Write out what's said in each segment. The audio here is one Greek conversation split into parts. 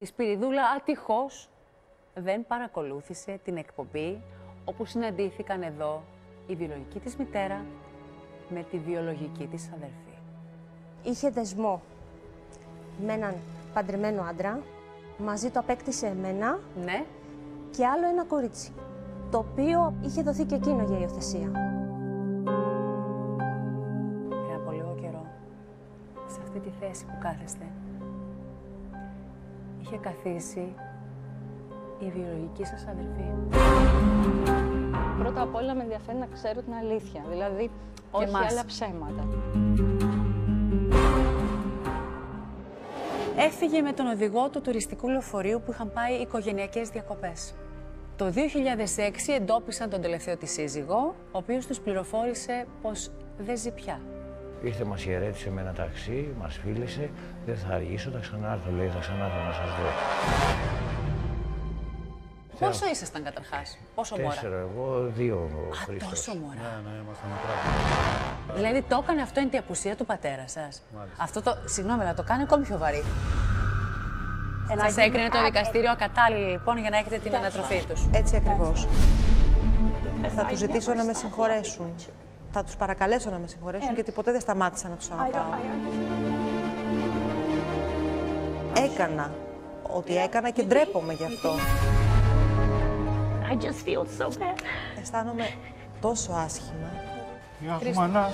Η Σπυριδούλα ατυχώς δεν παρακολούθησε την εκπομπή όπου συναντήθηκαν εδώ η βιολογική της μητέρα με τη βιολογική της αδερφή. Είχε δεσμό με έναν παντρεμένο άντρα, μαζί το απέκτησε εμένα Ναι, και άλλο ένα κορίτσι, το οποίο είχε δοθεί και εκείνο για υιοθεσία. πριν από λίγο καιρό, σε αυτή τη θέση που κάθεστε, είχε καθίσει η βιολογική σας αδερφή; Πρώτα απ' όλα με ενδιαφέρει να ξέρω την αλήθεια. Δηλαδή, όχι εμάς. άλλα ψέματα. Έφυγε με τον οδηγό του τουριστικού λεωφορείου που είχαν πάει οικογενειακές διακοπές. Το 2006 εντόπισαν τον τελευταίο της σύζυγο, ο οποίος τους πληροφόρησε πως δεν ζει πια. Ήρθε, μας χαιρέτησε με ένα ταξί, μας φίλησε. Δεν θα αργήσω, θα ξανάρθω, λέει, θα ξανάρθω να σας δω. Πόσο ήσασταν καταρχάς, πόσο μόρα. Τέσσερα εγώ, δύο ο Α, Χρήστος. τόσο μόρα. Ναι, ναι, ήμασταν μικρά. Δηλαδή το έκανε αυτό είναι η απουσία του πατέρα σας; Αυτό το, συγγνώμη, αλλά το κάνει ακόμη πιο βαρύ. Σας έκρινε το δικαστήριο ακατάλληλη λοιπόν για να έχετε την ανατροφή τους; Έτσι ακριβώς. Θα τους ζητήσω να με συγχωρέσουν. Θα τους παρακαλέσω να με συγχωρέσουν γιατί ποτέ δεν σταμάτησα να τους αγαπάω. Έκανα ό,τι έκανα και ντρέπομαι γι' αυτό. I just feel so bad. Αισθάνομαι τόσο άσχημα. Γεια σου, μανά.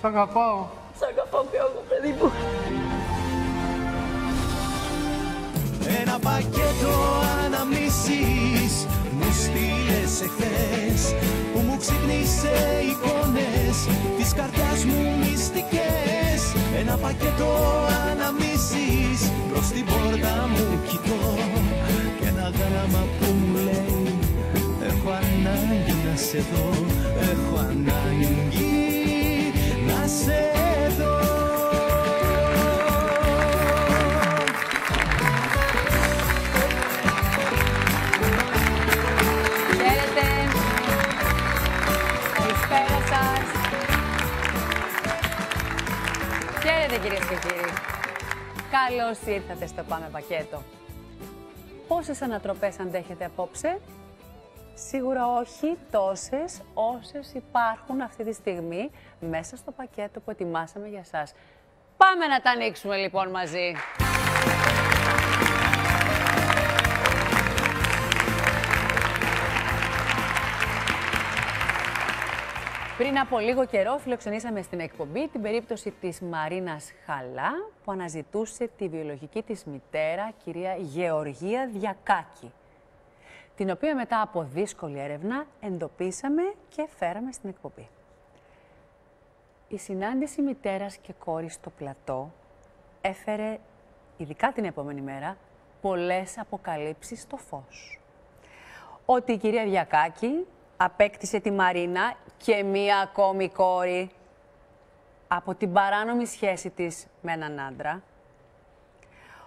Σ' αγαπάω. Σ' αγαπάω πιο εγώ, παιδί μου. Ένα πακέτο αναμνήσεις μου στείλες εχθές που μου ξύπνησε εικόνες της καρδιάς μου μυστικές. Ένα πακέτο αναμνήσεις προς την πόρτα μου κοιτώ. Και ένα γράμμα που μου λέει έχω ανάγκη να σε δω έχω ανάγκη να σε δω Χαίρετε κυρίες και κύριοι. Καλώς ήρθατε στο Πάμε Πακέτο. Πόσες ανατροπές αντέχετε απόψε; Σίγουρα όχι τόσες όσες υπάρχουν αυτή τη στιγμή μέσα στο πακέτο που ετοιμάσαμε για σας. Πάμε να τα ανοίξουμε λοιπόν μαζί. Πριν από λίγο καιρό φιλοξενήσαμε στην εκπομπή την περίπτωση της Μαρίνας Χαλά που αναζητούσε τη βιολογική της μητέρα, κυρία Γεωργία Διακάκη, την οποία μετά από δύσκολη έρευνα εντοπίσαμε και φέραμε στην εκπομπή. Η συνάντηση μητέρας και κόρης στο πλατό έφερε, ειδικά την επόμενη μέρα, πολλές αποκαλύψεις στο φως ότι η κυρία Διακάκη απέκτησε τη Μαρίνα και μία ακόμη κόρη από την παράνομη σχέση της με έναν άντρα.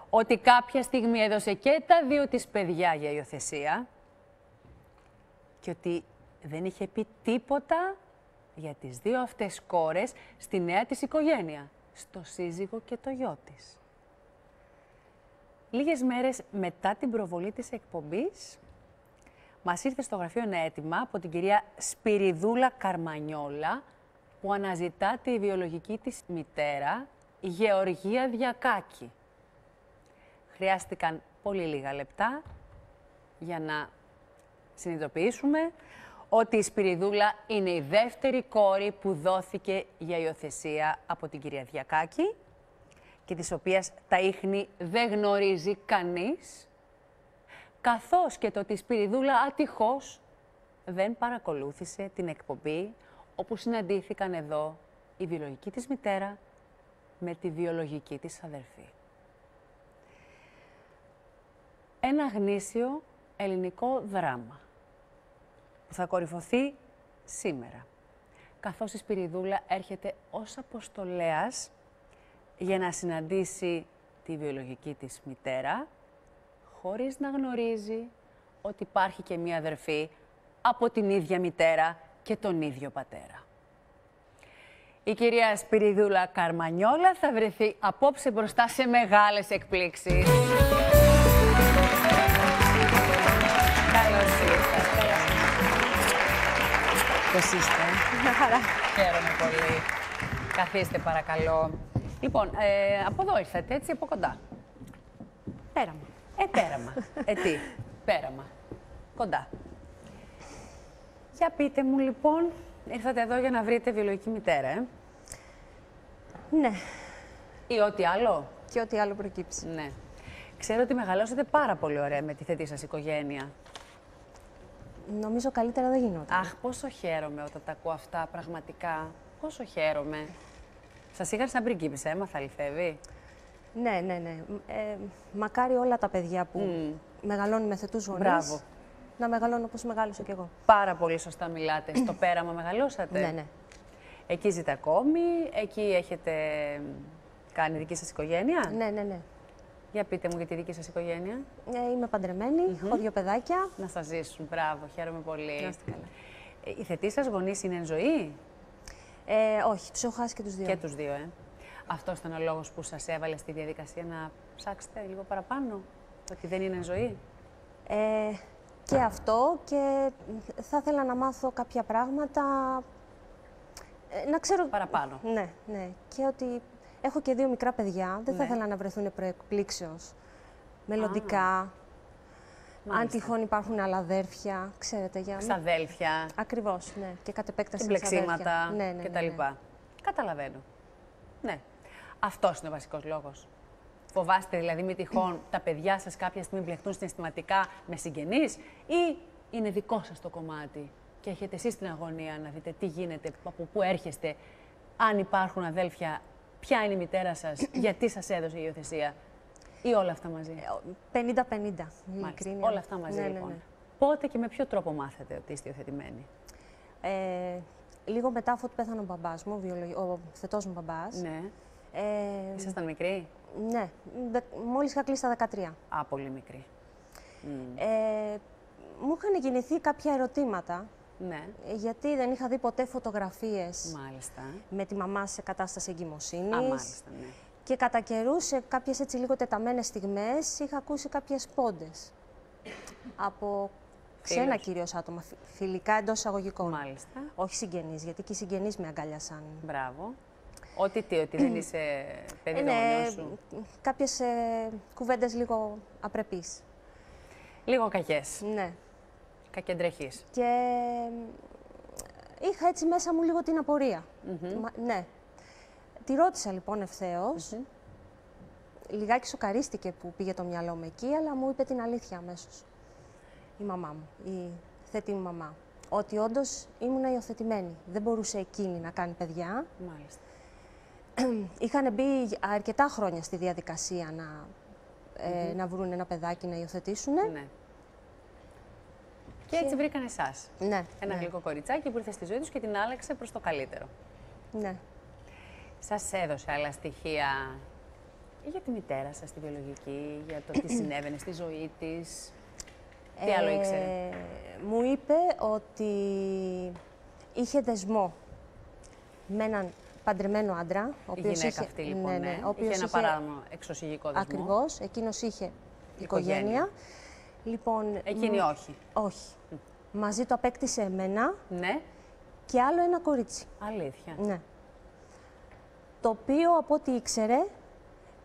Ότι κάποια στιγμή έδωσε και τα δύο της παιδιά για υιοθεσία και ότι δεν είχε πει τίποτα για τις δύο αυτές κόρες στη νέα της οικογένεια, στο σύζυγο και το γιο της. Λίγες μέρες μετά την προβολή της εκπομπής, μας ήρθε στο γραφείο ένα αίτημα από την κυρία Σπυριδούλα Καρμανιόλα, που αναζητά τη βιολογική της μητέρα, η Γεωργία Διακάκη. Χρειάστηκαν πολύ λίγα λεπτά για να συνειδητοποιήσουμε ότι η Σπυριδούλα είναι η δεύτερη κόρη που δόθηκε για υιοθεσία από την κυρία Διακάκη και της οποίας τα ίχνη δεν γνωρίζει κανείς, καθώς και το ότι η Σπυριδούλα ατυχώς δεν παρακολούθησε την εκπομπή όπου συναντήθηκαν εδώ η βιολογική της μητέρα με τη βιολογική της αδερφή. Ένα γνήσιο ελληνικό δράμα που θα κορυφωθεί σήμερα, καθώς η Σπυριδούλα έρχεται ως αποστολέας για να συναντήσει τη βιολογική της μητέρα, χωρίς να γνωρίζει ότι υπάρχει και μία αδερφή από την ίδια μητέρα και τον ίδιο πατέρα. Η κυρία Σπυριδούλα Καρμανιόλα θα βρεθεί απόψε μπροστά σε μεγάλες εκπλήξεις. Καλώς ήρθατε. Πώς είστε; χαρά. Χαίρομαι πολύ. Καθίστε παρακαλώ. Λοιπόν, ε, από εδώ ήρθατε, έτσι, από κοντά. Πέραμα. Ε, πέραμα. ε, τι, πέραμα. Κοντά. Για πείτε μου, λοιπόν, ήρθατε εδώ για να βρείτε βιολογική μητέρα, ε; Ναι. Ή ό,τι άλλο; Και ό,τι άλλο προκύψει. Ναι. Ξέρω ότι μεγαλώσατε πάρα πολύ ωραία με τη θετή σας οικογένεια. Νομίζω καλύτερα δεν γινόταν. Αχ, πόσο χαίρομαι όταν τα ακούω αυτά, πραγματικά. Πόσο χαίρομαι. Σας είχαν σαν πριγκίπισσα, έμαθα, αληθεύει. Ναι, ναι, ναι. Ε, μακάρι όλα τα παιδιά που μεγαλώνουν με θετούς γονείς Μπράβο. να μεγαλώνουν όπως μεγάλωσα κι εγώ. Πάρα πολύ σωστά μιλάτε. Στο πέραμα μεγαλώσατε. Ναι, ναι. Εκεί ζείτε ακόμη, εκεί έχετε κάνει δική σας οικογένεια. Ναι, ναι, ναι. Για πείτε μου για τη δική σας οικογένεια. Ε, είμαι παντρεμένη, έχω δύο παιδάκια. Να σας ζήσουν. Μπράβο, χαίρομαι πολύ. Να είστε καλά. Ε, Οι θετοί σας γονείς είναι εν ζωή; Ε, όχι, τους έχω χάσει και τους δύο. και τους δύο, ε. Αυτός ήταν ο λόγος που σας έβαλε στη διαδικασία να ψάξετε λίγο παραπάνω, το ότι δεν είναι εν ζωή; Ε, και αυτό και θα ήθελα να μάθω κάποια πράγματα, ε, να ξέρω... Παραπάνω. Ναι, ναι. Και ότι έχω και δύο μικρά παιδιά, δεν θα Ναι. ήθελα να βρεθούν προεκπλήξεως. Μελλοντικά, αν Μάλιστα. τυχόν υπάρχουν άλλα αδέρφια, ξέρετε, για... Ξαδέλφια, Ακριβώς, ναι. Και κατ' επέκταση συμπλεξίματα ξαδέρφια. Ναι, ναι, ναι, κτλ. ναι. Καταλαβαίνω. Ναι. Αυτός είναι ο βασικός λόγος. Φοβάστε δηλαδή μη τυχόν τα παιδιά σας κάποια στιγμή μπλεχτούν συναισθηματικά με συγγενείς ή είναι δικό σας το κομμάτι και έχετε εσείς την αγωνία να δείτε τι γίνεται, από πού έρχεστε, αν υπάρχουν αδέλφια, ποια είναι η μητέρα σας, γιατί σας έδωσε η υιοθεσία ή όλα αυτά μαζί. Ε, 50-50, Μάλιστα. ειλικρίνεια. Όλα αυτά μαζί Ναι, ναι, λοιπόν. ναι. Πότε και με ποιο τρόπο μάθετε ότι είστε υιοθετημένοι; Ε, λίγο μετά αφού πέθανε ο μπαμπάς μου, ο, βιολογι- ο θετός μου μπαμπάς. Ναι. Ε, Ήσασταν μικροί; ναι, δε, μόλις είχα κλείσει τα 13. Α, πολύ μικροί. Ε, μου είχαν γεννηθεί κάποια ερωτήματα, Ναι. ε, γιατί δεν είχα δει ποτέ φωτογραφίες Μάλιστα. με τη μαμά σε κατάσταση εγκυμοσύνης. Α, μάλιστα, ναι. Και κατά καιρού, σε κάποιες έτσι λίγο τεταμένες στιγμές, είχα ακούσει κάποιες πόντες. Από ξένα Φίλους. κυρίως άτομα, φι- φιλικά εντός εισαγωγικών. Μάλιστα. Όχι συγγενείς, γιατί και οι συγγενείς με αγκάλιασαν. Μπράβο. Ότι τι, ότι δεν είσαι παιδί Ε, των ναι, γονιών σου. κάποιες ε, κουβέντες λίγο απρεπείς. Λίγο κακές. Ναι. Κακεντρεχείς. Και ε, είχα έτσι μέσα μου λίγο την απορία. Μα- ναι. Τη ρώτησα λοιπόν ευθέως. Λιγάκι σοκαρίστηκε που πήγε το μυαλό μου εκεί, αλλά μου είπε την αλήθεια αμέσως. Η μαμά μου, η θέτη μου μαμά. Ότι όντως ήμουν υιοθετημένη. Δεν μπορούσε εκείνη να κάνει παιδιά. Μάλιστα. Είχαν μπει αρκετά χρόνια στη διαδικασία να, ε, να βρουν ένα παιδάκι να υιοθετήσουν. Ναι. Και έτσι βρήκαν εσάς. Ναι, Ένα ναι, γλυκό κοριτσάκι που ήρθε στη ζωή τους και την άλλαξε προς το καλύτερο. ναι. Σας έδωσε άλλα στοιχεία για τη μητέρα σας, τη βιολογική, για το τι συνέβαινε στη ζωή της; Τι άλλο ήξερε; Ε, μου είπε ότι είχε δεσμό με έναν παντρεμένο άντρα. Ο Η οποίος γυναίκα είχε, αυτή λοιπόν, ναι, ο οποίος είχε ένα παράνομο εξωσυγικό δεσμό. Ακριβώς, εκείνος είχε οικογένεια. Οικογένεια. Λοιπόν, Εκείνη μ, όχι. όχι. Μαζί το απέκτησε εμένα Ναι, και άλλο ένα κορίτσι. αλήθεια. Ναι. Το οποίο, από ό,τι ήξερε,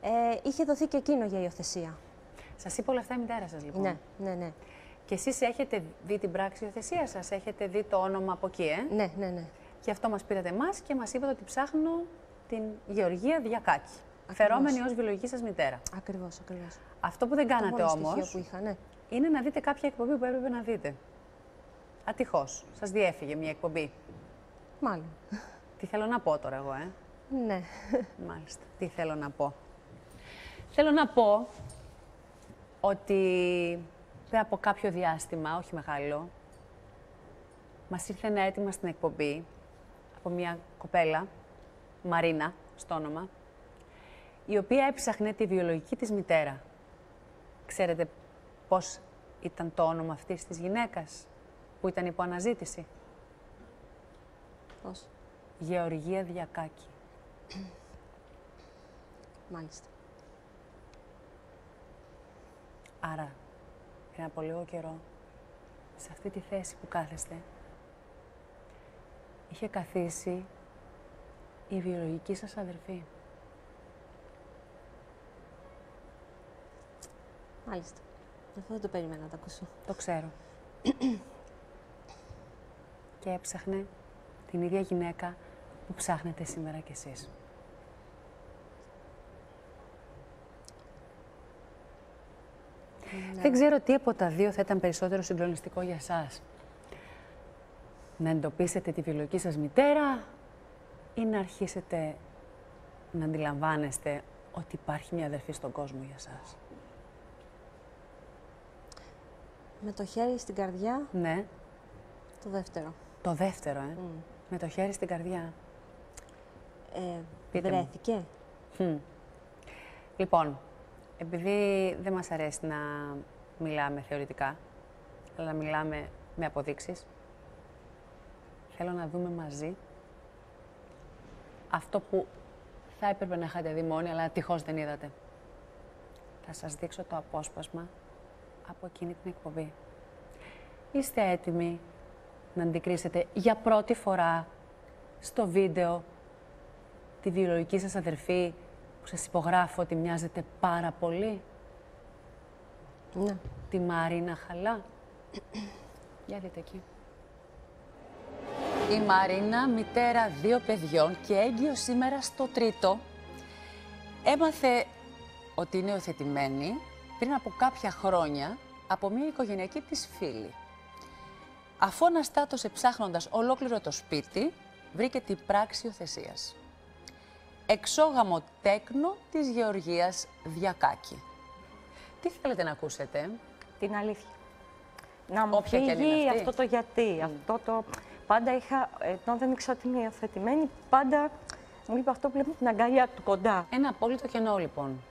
ε, είχε δοθεί και εκείνο για υιοθεσία. Σας είπε όλα αυτά η μητέρα σας λοιπόν. Ναι, ναι, ναι. Και εσείς έχετε δει την πράξη υιοθεσίας σας, έχετε δει το όνομα από εκεί, ε; Ναι, ναι, ναι. Γι' αυτό μας πήρατε εμάς και μας είπατε ότι ψάχνω την Γεωργία Διακάκη. Φερόμενη ως βιολογική σας μητέρα. Ακριβώς, ακριβώς. Αυτό που δεν Το κάνατε μόνο όμως στοιχείο που είχα, ναι. είναι να δείτε κάποια εκπομπή που έπρεπε να δείτε. Ατυχώς. Σας διέφυγε μια εκπομπή. Μάλλον. Τι θέλω να πω τώρα εγώ, ε; Ναι. Μάλιστα. Τι θέλω να πω. Θέλω να πω ότι πριν από κάποιο διάστημα, όχι μεγάλο, μας ήρθε ένα αίτημα στην εκπομπή από μια κοπέλα, Μαρίνα, στο όνομα, η οποία έψαχνε τη βιολογική της μητέρα. Ξέρετε πώς ήταν το όνομα αυτής της γυναίκας που ήταν υπό αναζήτηση; Πώς; Γεωργία Διακάκη. Μάλιστα. Άρα, πριν από λίγο καιρό, σε αυτή τη θέση που κάθεστε, είχε καθίσει η βιολογική σας αδερφή. Μάλιστα. Αυτό δεν το περίμενα να το ακούσω. Το ξέρω. και έψαχνε την ίδια γυναίκα που ψάχνετε σήμερα κι εσείς. Δεν ξέρω τι από τα δύο θα ήταν περισσότερο συγκλονιστικό για σας. Να εντοπίσετε τη βιολογική σας μητέρα ή να αρχίσετε να αντιλαμβάνεστε ότι υπάρχει μια αδερφή στον κόσμο για σας. Με το χέρι στην καρδιά, Ναι, το δεύτερο. το δεύτερο, ε; Με το χέρι στην καρδιά. Ε, Πείτε μου. βρέθηκε. Χμ. Λοιπόν, επειδή δεν μας αρέσει να μιλάμε θεωρητικά, αλλά να μιλάμε με αποδείξεις, θέλω να δούμε μαζί αυτό που θα έπρεπε να είχατε δει μόνοι, αλλά τυχώς δεν είδατε. Θα σας δείξω το απόσπασμα από εκείνη την εκπομπή. Είστε έτοιμοι να αντικρίσετε για πρώτη φορά στο βίντεο τη βιολογική σας αδερφή που σας υπογράφω ότι μοιάζετε πάρα πολύ; Ναι. Τη Μαρίνα Χαλά. Για δείτε εκεί. Η Μαρίνα, μητέρα δύο παιδιών και έγκυο σήμερα στο τρίτο, έμαθε ότι είναι οθετημένη πριν από κάποια χρόνια από μια οικογενειακή της φίλη. Αφού αναστάτωσε ψάχνοντας ολόκληρο το σπίτι, βρήκε την πράξη οθεσίας. Εξόγαμο τέκνο της Γεωργίας Διακάκη. Τι θέλετε να ακούσετε, Την αλήθεια. Να μου Όποια και αν είναι φύγει αυτή. αυτό το γιατί, αυτό το... Πάντα είχα, ενώ δεν ήξερα ότι είναι υιοθετημένη, πάντα μου είπε αυτό που βλέπουμε την αγκαλιά του κοντά. Ένα απόλυτο κενό λοιπόν.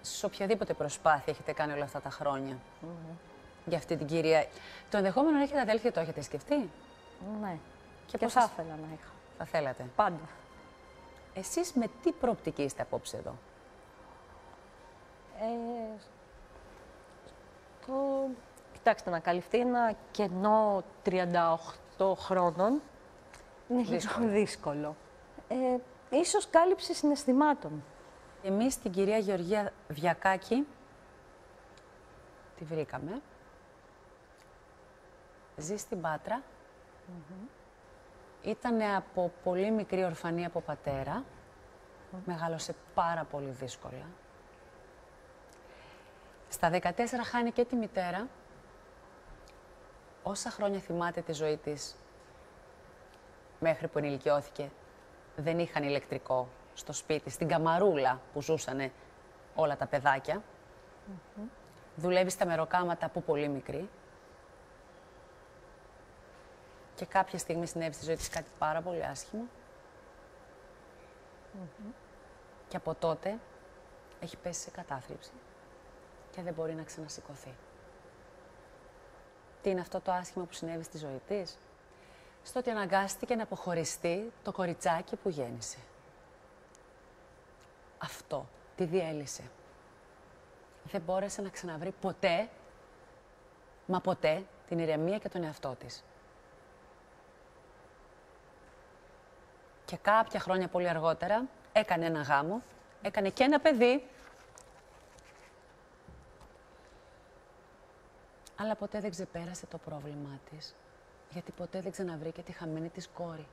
Σε οποιαδήποτε προσπάθεια έχετε κάνει όλα αυτά τα χρόνια για αυτή την κυρία. Το ενδεχόμενο να έχετε αδέλφια το έχετε σκεφτεί; Ναι. Και Και, πώς θα σας- ήθελα να είχα. Θα θέλατε; Πάντα. Εσείς με τι προοπτική είστε απόψε εδώ; Ε, το... Κοιτάξτε, να καλυφθεί ένα κενό 38 χρόνων είναι Δύσκολο. λίγο δύσκολο. Ε, ίσως κάλυψη συναισθημάτων. Εμείς την κυρία Γεωργία Διακάκη τη βρήκαμε. Ζει στην Πάτρα. Ήτανε από πολύ μικρή ορφανή από πατέρα. Μεγάλωσε πάρα πολύ δύσκολα. Στα 14 χάνει και τη μητέρα. Όσα χρόνια θυμάται τη ζωή της μέχρι που ενηλικιώθηκε, δεν είχαν ηλεκτρικό στο σπίτι, στην καμαρούλα που ζούσανε όλα τα παιδάκια. Δουλεύεις στα μεροκάματα από πολύ μικρή. Και κάποια στιγμή συνέβη στη ζωή της κάτι πάρα πολύ άσχημο. Και από τότε έχει πέσει σε κατάθλιψη και δεν μπορεί να ξανασηκωθεί. Τι είναι αυτό το άσχημο που συνέβη στη ζωή της; Στο ότι αναγκάστηκε να αποχωριστεί το κοριτσάκι που γέννησε. Αυτό τη διέλυσε. Δεν μπόρεσε να ξαναβρει ποτέ, μα ποτέ, την ηρεμία και τον εαυτό της. Και κάποια χρόνια πολύ αργότερα έκανε ένα γάμο, έκανε και ένα παιδί, αλλά ποτέ δεν ξεπέρασε το πρόβλημά της, γιατί ποτέ δεν ξαναβρήκε τη χαμένη της κόρη.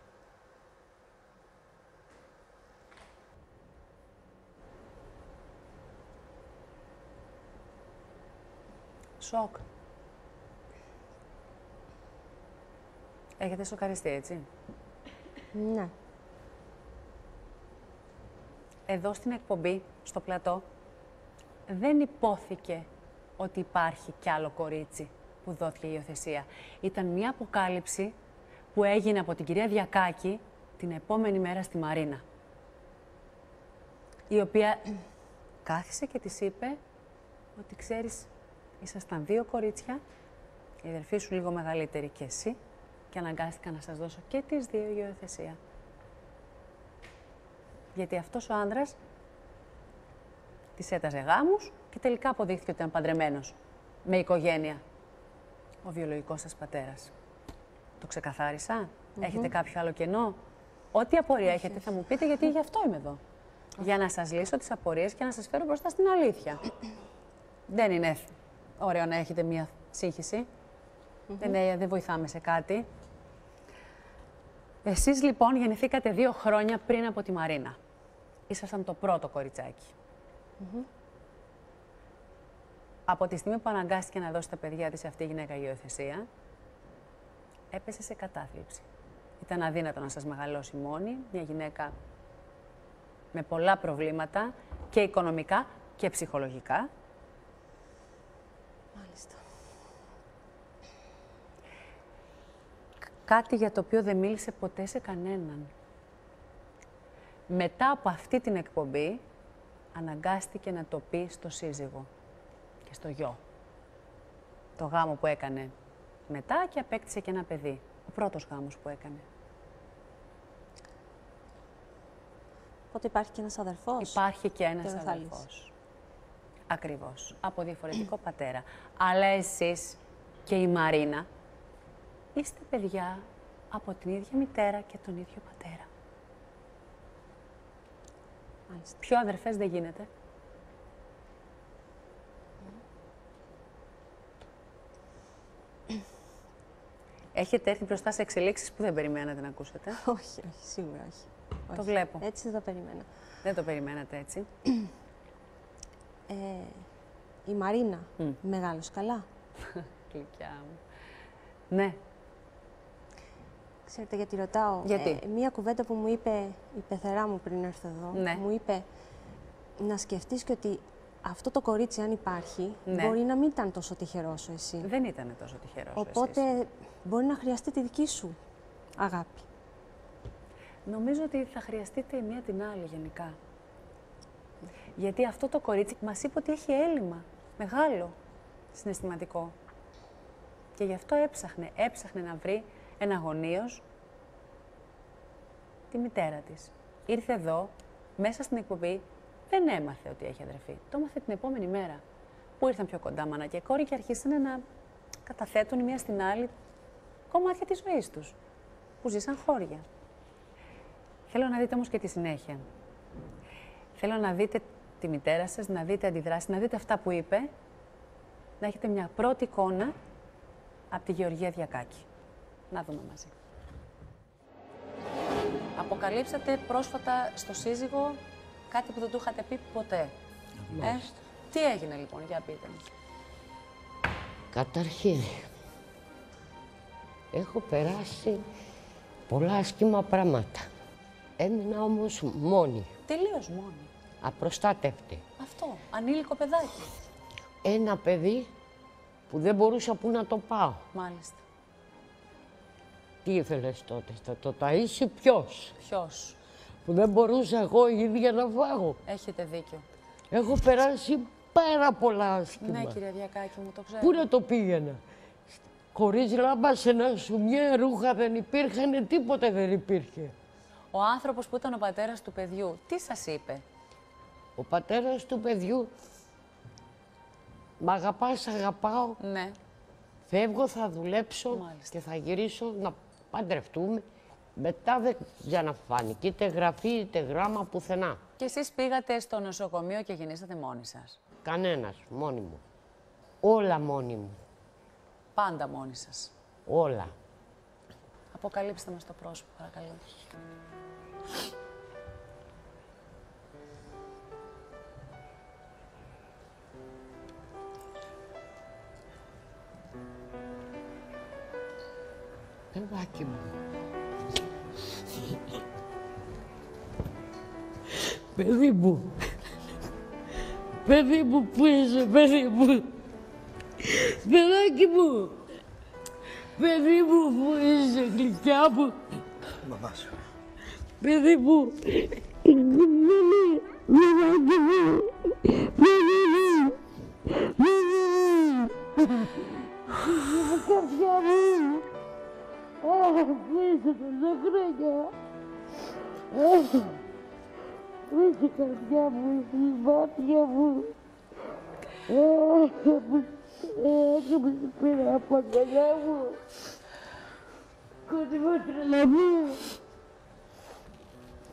Σοκ. Έχετε σοκαριστεί, έτσι; Ναι. Εδώ στην εκπομπή, στο πλατό, δεν υπόθηκε ότι υπάρχει κι άλλο κορίτσι που δόθηκε η υιοθεσία. Ήταν μια αποκάλυψη που έγινε από την κυρία Διακάκη την επόμενη μέρα στη Μαρίνα. Η οποία κάθισε και της είπε ότι ξέρεις, ήσασταν δύο κορίτσια, η αδερφή σου λίγο μεγαλύτερη και εσύ, και αναγκάστηκα να σας δώσω και τις δύο για υιοθεσία. Γιατί αυτός ο άντρας της έταζε γάμους και τελικά αποδείχθηκε ότι ήταν παντρεμένος με οικογένεια. Ο βιολογικός σας πατέρας. Το ξεκαθάρισα; Έχετε κάποιο άλλο κενό; Ό,τι απορία έχετε θα μου πείτε γιατί γι' αυτό είμαι εδώ. Για να σας λύσω τις απορίες και να σας φέρω μπροστά στην αλήθεια. δεν είναι ωραίο να έχετε μία σύγχυση. δεν, ε, δεν βοηθάμε σε κάτι. Εσείς λοιπόν γεννηθήκατε δύο χρόνια πριν από τη Μαρίνα. Ήσασταν το πρώτο κοριτσάκι. Από τη στιγμή που αναγκάστηκε να δώσει τα παιδιά της αυτή η γυναίκα η υιοθεσία, έπεσε σε κατάθλιψη. Ήταν αδύνατο να σας μεγαλώσει μόνη, μια γυναίκα με πολλά προβλήματα και οικονομικά και ψυχολογικά. Μάλιστα. Κάτι για το οποίο δεν μίλησε ποτέ σε κανέναν. Μετά από αυτή την εκπομπή, αναγκάστηκε να το πει στο σύζυγο και στο γιο. Το γάμο που έκανε μετά και απέκτησε και ένα παιδί. Ο πρώτος γάμος που έκανε. Οπότε υπάρχει και ένας αδερφός. Υπάρχει και ένας Και δεν θα αδελφός. Ακριβώς. Από διαφορετικό πατέρα. Αλλά εσείς και η Μαρίνα είστε παιδιά από την ίδια μητέρα και τον ίδιο πατέρα. Μάλιστα. Πιο αδερφές δεν γίνεται. Έχετε έρθει μπροστά σε εξελίξεις που δεν περιμένατε να ακούσετε. όχι, όχι, σίγουρα όχι. Το Όχι. βλέπω. Έτσι δεν το περίμενα. Δεν το περιμένατε έτσι. Ε, η Μαρίνα, μεγάλος καλά. Γλυκιά μου. Ναι, Ξέρετε γιατί ρωτάω; Γιατί; Ε, μία κουβέντα που μου είπε η πεθερά μου πριν έρθω εδώ. Ναι. Μου είπε να σκεφτείς και ότι αυτό το κορίτσι αν υπάρχει, Ναι. μπορεί να μην ήταν τόσο τυχερό σου εσύ. δεν ήταν τόσο τυχερός ο Οπότε εσείς. μπορεί να χρειαστεί τη δική σου αγάπη. Νομίζω ότι θα χρειαστείτε η μία την άλλη γενικά. Γιατί αυτό το κορίτσι μας είπε ότι έχει έλλειμμα μεγάλο συναισθηματικό. Και γι' αυτό έψαχνε, έψαχνε να βρει εναγωνίως τη μητέρα της. Ήρθε εδώ, μέσα στην εκπομπή, δεν έμαθε ότι έχει αδερφή. Το έμαθε την επόμενη μέρα. Που ήρθαν πιο κοντά μάνα και κόρη και αρχίσανε να καταθέτουν η μία στην άλλη κομμάτια της ζωής τους, που ζήσαν χώρια. Θέλω να δείτε όμως και τη συνέχεια. Θέλω να δείτε τη μητέρα σας, να δείτε αντιδράσεις, να δείτε αυτά που είπε, να έχετε μια πρώτη εικόνα από τη Γεωργία Διακάκη. Να δούμε μαζί. Αποκαλύψατε πρόσφατα στο σύζυγο κάτι που δεν του είχατε πει ποτέ. Ε, τι έγινε λοιπόν, για πείτε μου. Καταρχήν, έχω περάσει πολλά άσχημα πράγματα. Έμεινα όμως μόνη, Τελείως μόνη. απροστάτευτη. Αυτό, ανήλικο παιδάκι. Ένα παιδί που δεν μπορούσα που να το πάω. Μάλιστα. Τι ήθελες τότε, θα το ταΐσει ποιος, Ποιος; Που δεν μπορούσα εγώ η ίδια να φάγω. Έχετε δίκιο. Έχω περάσει πάρα πολλά άσχημα. Ναι, κυρία Διακάκη, μου το ξέρω. Πού να το πήγαινα; Χωρίς λάμπα σε ένα σουμιέ ρούχα δεν υπήρχαν, τίποτε δεν υπήρχε. Ο άνθρωπος που ήταν ο πατέρας του παιδιού, τι σας είπε; Ο πατέρας του παιδιού, μ' αγαπάς, αγαπάω, Ναι. φεύγω, θα δουλέψω Μάλιστα. και θα γυρίσω να παντρευτούμε. Μετά δεν ξαναφάνηκε είτε γραφή είτε γράμμα πουθενά. Και εσείς πήγατε στο νοσοκομείο και γεννήσατε μόνοι σας. Κανένας, μόνη μου. Όλα μόνη μου. Πάντα μόνοι σας. Όλα. Αποκαλύψτε μας το πρόσωπο, παρακαλώ. Παιδάκι μου. Παιδί μου. Παιδί μου, πού είσαι, παιδί μου. Παιδάκι μου. Παιδί μου, πού είσαι, γλυκιά μου. Μαμά σου. Παιδί μου. Παιδάκι μου. Παιδί μου. Παιδί μου. Καρδιά μου. Αχ, πού είσαι τόσα χρόνια. Αχ, Είσαι η καρδιά μου, είσαι η μάτια μου. Αχ, μου αχ, μου σε πήρα από αγκαλιά μου. Κόντυμα τρελαμή.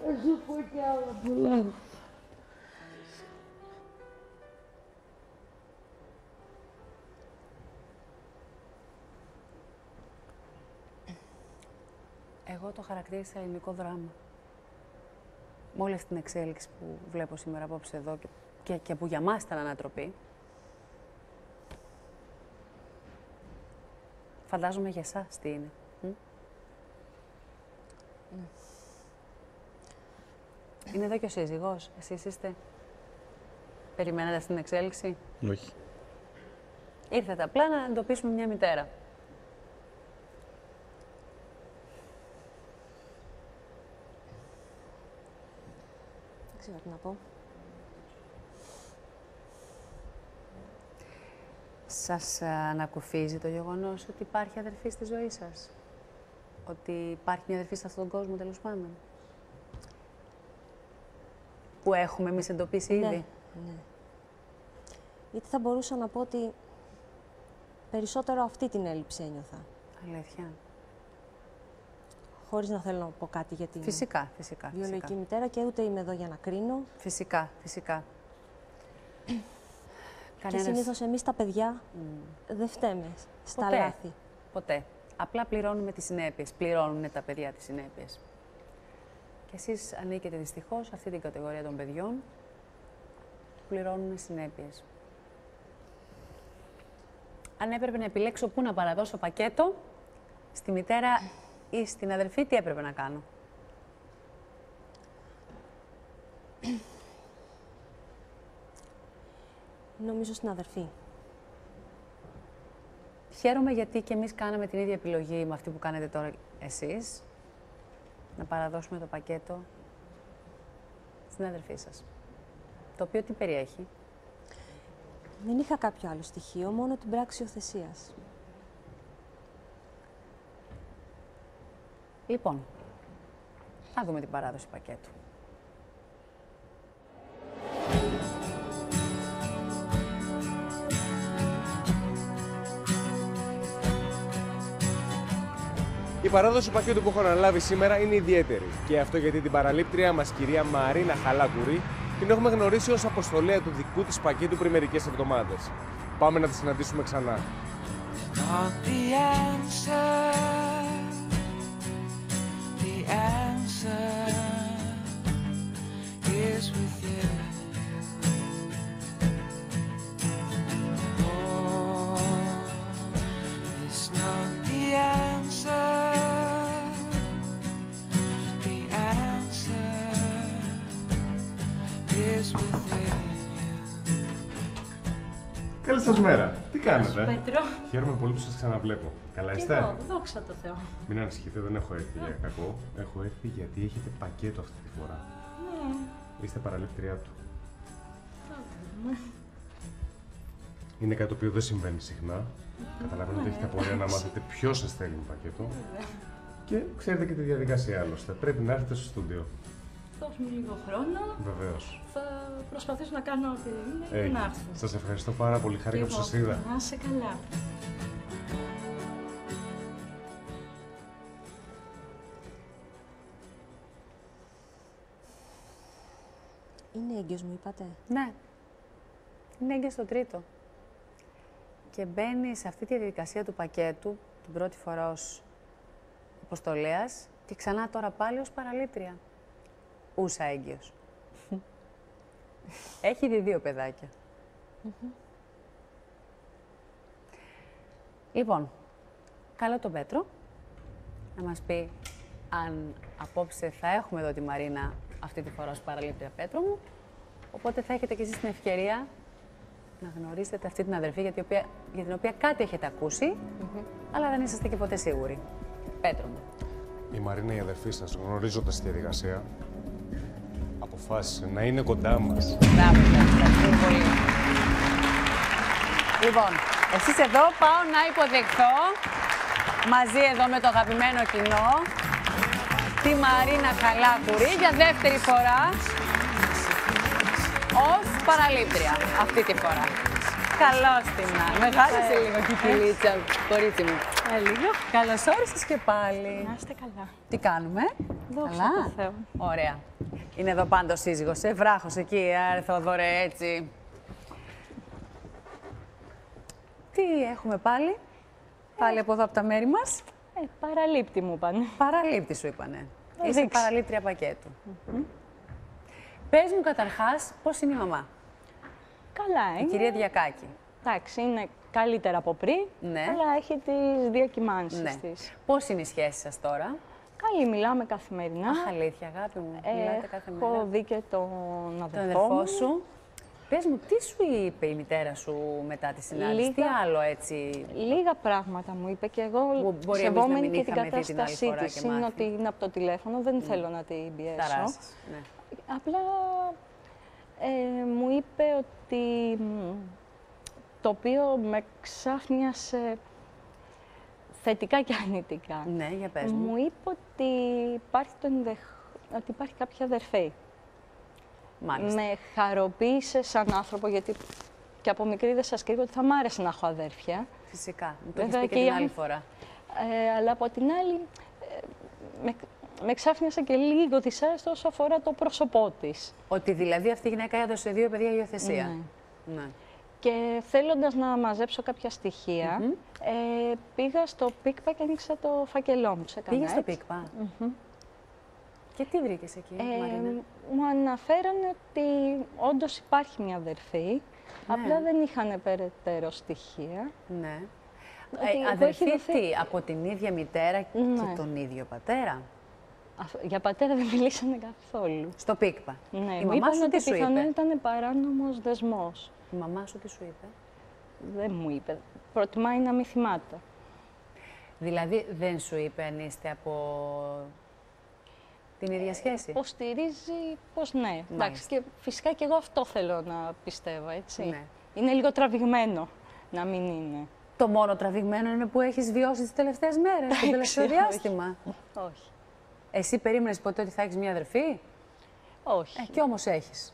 Θα σου πω κι άλλα πολλά. Εγώ το χαρακτήρισα ελληνικό δράμα. Με όλη αυτή την εξέλιξη που βλέπω σήμερα απόψε εδώ και, και, και που για μας ήταν ανατροπή. Φαντάζομαι για εσάς τι είναι. μ; Είναι εδώ και ο σύζυγός. Εσείς είστε; Περιμένατε αυτή την εξέλιξη; Όχι. Ήρθατε απλά να εντοπίσουμε μια μητέρα. Δεν ξέρω τι να πω. Σας ε, ανακουφίζει το γεγονός ότι υπάρχει αδερφή στη ζωή σας; Ότι υπάρχει μια αδερφή σε αυτόν τον κόσμο, τέλος πάντων; Που έχουμε εμείς εντοπίσει ήδη; Ναι, ναι. Γιατί θα μπορούσα να πω ότι περισσότερο αυτή την έλλειψη ένιωθα. Αλήθεια. Χωρίς να θέλω να πω κάτι για την Φυσικά, φυσικά. βιολογική φυσικά. μητέρα και ούτε είμαι εδώ για να κρίνω. Φυσικά, φυσικά. Και συνήθως εμείς τα παιδιά δεν φταίμε στα Ποτέ. λάθη. Ποτέ. Απλά πληρώνουμε τις συνέπειες. Πληρώνουν τα παιδιά τις συνέπειες. Και εσείς ανήκετε δυστυχώς σε αυτή την κατηγορία των παιδιών που πληρώνουν συνέπειες. Αν έπρεπε να επιλέξω πού να παραδώσω πακέτο, στη μητέρα ή στην αδερφή, τι έπρεπε να κάνω; Νομίζω στην αδερφή. Χαίρομαι γιατί και εμείς κάναμε την ίδια επιλογή με αυτή που κάνετε τώρα εσείς. Να παραδώσουμε το πακέτο στην αδερφή σας. Το οποίο τι περιέχει; Δεν είχα κάποιο άλλο στοιχείο, μόνο την πράξη οθεσίας. Λοιπόν, να δούμε την παράδοση πακέτου. Η παράδοση πακέτου που έχω αναλάβει σήμερα είναι ιδιαίτερη. Και αυτό γιατί την παραλήπτρια μας, κυρία Μαρίνα Χαλάκουρη, την έχουμε γνωρίσει ως αποστολέα του δικού της πακέτου πριν μερικές εβδομάδες. Πάμε να τη συναντήσουμε ξανά. Not the answer. Quero se admirar. Within. Oh, it's not the answer. The answer is within. Καλή σα μέρα. Τι κάνετε, Πέτρο. Χαίρομαι πολύ που σας ξαναβλέπω. Καλά Και είστε; εγώ, δόξα τω Θεώ. Μην ανησυχείτε, δεν έχω έρθει για κακό. Έχω έρθει γιατί έχετε πακέτο αυτή τη φορά. Ναι, Είστε παραλήπτριά του. θα δούμε. Είναι κάτι το οποίο δεν συμβαίνει συχνά. Καταλαβαίνετε ότι έχετε απορία να μάθετε ποιος σας στέλνει πακέτο. Και ξέρετε και τη διαδικασία άλλωστε. Πρέπει να έρθετε στο στούντιο. Δώσ' μου λίγο χρόνο. Βεβαίως. Θα προσπαθήσω να κάνω ό,τι είναι Ε, και να έρθω. Σας ευχαριστώ πάρα πολύ. Χάρηκα που Και σας εγώ. είδα. Να είσαι καλά. Είναι έγκυος μου, είπατε; Ναι. Είναι έγκυος στο τρίτο. Και μπαίνει σε αυτή τη διαδικασία του πακέτου, την πρώτη φορά ως αποστολέας και ξανά τώρα πάλι ως παραλήπτρια. Ούσα έγκυος. Έχει δει δύο παιδάκια. Λοιπόν, καλό τον Πέτρο να μας πει αν απόψε θα έχουμε εδώ τη Μαρίνα αυτή τη φορά ως παραλήπτρια Πέτρο μου. Οπότε θα έχετε και εσείς την ευκαιρία να γνωρίσετε αυτή την αδερφή για την οποία, για την οποία κάτι έχετε ακούσει, αλλά δεν είσαστε και ποτέ σίγουροι. Πέτρο μου. Η Μαρίνα, η αδερφή σας, γνωρίζοντας τη διαδικασία, αποφάσισε να είναι κοντά μας. Μπράβο, ευχαριστούμε πολύ. Λοιπόν, εσείς εδώ πάω να υποδεχθώ μαζί εδώ με το αγαπημένο κοινό τη Μαρίνα Χαλάκουρη για δεύτερη φορά ως παραλήπτρια αυτή τη φορά. Καλώς την να. Μεγάλωσε λίγο και η κυλίτσα, κορίτσι μου. Ε, λίγο. Καλώς όρισες και πάλι. Να είστε καλά. Τι κάνουμε, Δόξα καλά; τω Θεώ. Ωραία. Είναι εδώ πάντα ο σύζυγος, ε, βράχος εκεί, άρε Θοδωρέ, έτσι. Τι έχουμε πάλι, πάλι από εδώ από τα μέρη μας; Ε, παραλήπτη μου πάνε. Παραλήπτη σου είπανε. Θα Είσαι δείξει. παραλήπτρια πακέτου. Πες μου καταρχάς πώς είναι η μαμά, Καλά, η είναι. κυρία Διακάκη. Εντάξει, είναι καλύτερα από πριν, Ναι. αλλά έχει τις διακυμάνσεις Ναι. της. Πώς είναι η σχέση σας τώρα; Καλή, μιλάμε καθημερινά. Αχ, αλήθεια, αγάπη μου. Ε, Μιλάτε κάθε μέρα. Έχω δει και τον Τον αδερφό, αδερφό μου. σου. Πες μου, τι σου είπε η μητέρα σου μετά τη συνάντηση, τι Λίγα- άλλο έτσι; Λίγα πράγματα μου είπε και εγώ, Μπο- μπορεί εμείς να σεβόμενη μην και την είχαμε δει την άλλη κατάστασή φορά της, και είναι μάθει. ότι είναι από το τηλέφωνο, δεν θέλω να την πιέσω. ταράσεις. Ναι. Απλά ε, μου είπε ότι μ, το οποίο με ξάφνιασε θετικά και αρνητικά. Ναι, για πες μου. Μου είπε ότι υπάρχει, το ενδεχ... ότι υπάρχει κάποια αδερφή. Μάλιστα. Με χαροποίησε σαν άνθρωπο, γιατί και από μικρή δεν σας κρύβω ότι θα μ' άρεσε να έχω αδέρφια. Φυσικά. Μου το Βέβαια έχεις πει και και την η άλλη άλλη- φορά. Ε, αλλά από την άλλη, ε, με, με ξάφνιασε και λίγο δυσάρεστο όσο αφορά το πρόσωπό της. Ότι δηλαδή αυτή η γυναίκα έδωσε δύο παιδιά υιοθεσία. Ναι. Ναι. Και θέλοντας να μαζέψω κάποια στοιχεία, ε, πήγα στο πίκπα και άνοιξα το φακελό μου. Σε Πήγες στο έτσι. πίκπα. Και τι βρήκες εκεί, Ε, Μαρίνα; μου αναφέρανε ότι όντως υπάρχει μια αδερφή, απλά δεν είχαν περαιτέρω στοιχεία. Ναι. ότι Ε, εγώ αδερφή έχει δοθεί- τι, από την ίδια μητέρα και Ναι. τον ίδιο πατέρα; Αφ- Για πατέρα δεν μιλήσανε καθόλου. Στο πίκπα. Ναι, η μου μαμά είπαν σου ότι τι σου πιθανόν είπε; ήταν παράνομος δεσμός. Η μαμά σου τι σου είπε; Δεν μου είπε. Προτιμάει να μην θυμάται. Δηλαδή δεν σου είπε αν είστε από την ίδια σχέση; Υποστηρίζει πως ναι. Εντάξει, και φυσικά και εγώ αυτό θέλω να πιστεύω, έτσι. Ναι. Είναι λίγο τραβηγμένο να μην είναι. Το μόνο τραβηγμένο είναι που έχεις βιώσει τις τελευταίες μέρες, το τελευταίο όχι. διάστημα. Όχι. Εσύ περίμενες ποτέ ότι θα έχεις μια αδερφή; Όχι. Ε, και όμως έχεις.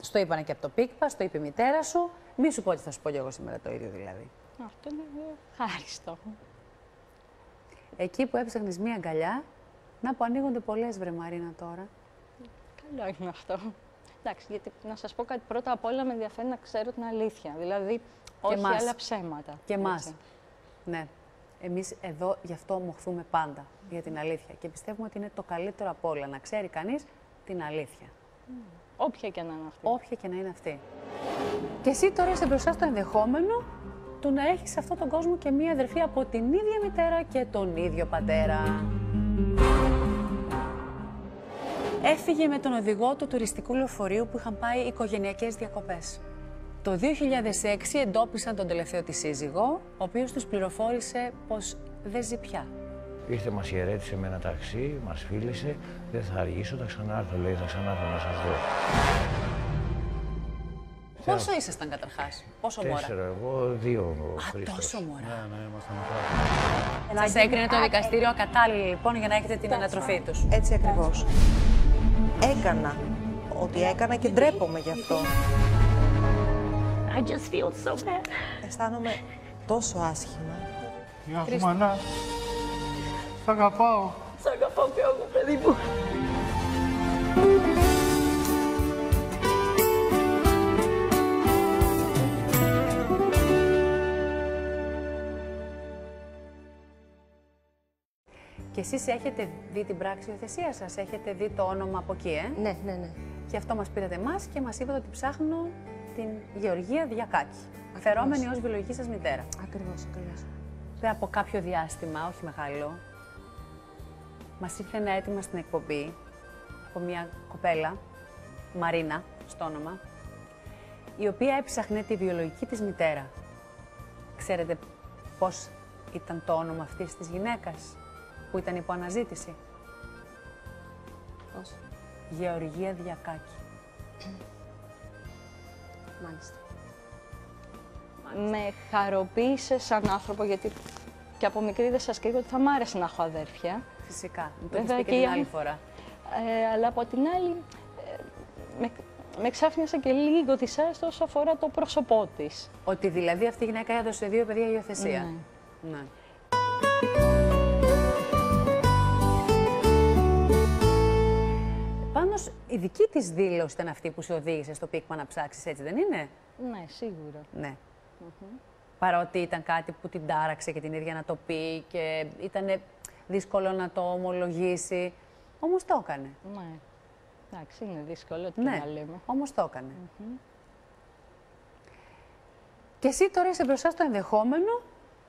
Στο είπανε και από το πίκπα, στο είπε η μητέρα σου. Μη σου πω ότι θα σου πω κι εγώ σήμερα το ίδιο δηλαδή. Αυτό είναι χάριστο. Εκεί που έψαχνες μια αγκαλιά, να που ανοίγονται πολλές βρε Μαρίνα τώρα. Καλό είναι αυτό. Εντάξει, γιατί να σας πω κάτι πρώτα απ' όλα με ενδιαφέρει να ξέρω την αλήθεια. Δηλαδή, όχι εμάς. άλλα ψέματα. Και εμάς. έτσι. Ναι. Εμείς εδώ γι' αυτό μοχθούμε πάντα για την αλήθεια. Και πιστεύουμε ότι είναι το καλύτερο από όλα να ξέρει κανείς την αλήθεια. Όποια και να είναι αυτή. Όποια και να είναι αυτή. Και εσύ τώρα είσαι μπροστά στο ενδεχόμενο του να έχεις σε αυτόν τον κόσμο και μία αδερφή από την ίδια μητέρα και τον ίδιο πατέρα. Έφυγε με τον οδηγό του τουριστικού λεωφορείου που είχαν πάει οικογενειακές διακοπές. Το 2006 εντόπισαν τον τελευταίο της σύζυγο, ο οποίος τους πληροφόρησε πως δεν ζει πια. Ήρθε, μας χαιρέτησε με ένα ταξί, μας φίλησε. Δεν θα αργήσω, θα ξανάρθω, λέει, θα ξανάρθω να σας δω. Πόσο ήσασταν καταρχάς, πόσο μόρα. Τέσσερα, εγώ δύο ο Α, Χρήστος. τόσο μόρα. Ναι, ναι, ήμασταν μικρά. Σας έκρινε το δικαστήριο ακατάλληλη λοιπόν για να έχετε την ανατροφή τους. Έτσι ακριβώς. Έκανα ό,τι έκανα και ντρέπομαι γι' αυτό. I just feel so bad. Αισθάνομαι τόσο άσχημα. Γεια σου, μανά. Σ' αγαπάω. Σ' αγαπάω και εγώ, παιδί μου. Και εσείς έχετε δει την πράξη υιοθεσίας σας, έχετε δει το όνομα από εκεί, ε; Ναι, ναι, ναι. Και αυτό μας πήρατε εμάς και μας είπατε ότι ψάχνω την Γεωργία Διακάκη, φερόμενη ως βιολογική σας μητέρα. Ακριβώς, ακριβώς. Πριν από κάποιο διάστημα, όχι μεγάλο, μας ήρθε ένα αίτημα στην εκπομπή από μια κοπέλα, Μαρίνα, στο όνομα, η οποία έψαχνε τη βιολογική της μητέρα. Ξέρετε πώς ήταν το όνομα αυτής της γυναίκας που ήταν υπό αναζήτηση; Πώς; Γεωργία Διακάκη. Μάλιστα. Με χαροποίησε σαν άνθρωπο, γιατί και από μικρή δεν σας κρύβω ότι θα μ' άρεσε να έχω αδέρφια. Φυσικά. Μου το έχεις Βέβαια πει και και η την άλλη- άλλη φορά. Ε, αλλά από την άλλη, ε, με, με εξάφνιασε και λίγο δυσάρεστο όσο αφορά το πρόσωπό της. Ότι δηλαδή αυτή η γυναίκα έδωσε δύο παιδιά υιοθεσία. Ναι. ναι. Η δική της δήλωση ήταν αυτή που σε οδήγησε στο πίκμα να ψάξεις, έτσι δεν είναι; Ναι, σίγουρα. Ναι. Παρότι ήταν κάτι που την τάραξε και την ίδια να το πει και ήταν δύσκολο να το ομολογήσει. Όμως το έκανε. Ναι. Εντάξει, είναι δύσκολο τι Ναι, να λέμε. όμως το έκανε. Και εσύ τώρα είσαι μπροστά στο ενδεχόμενο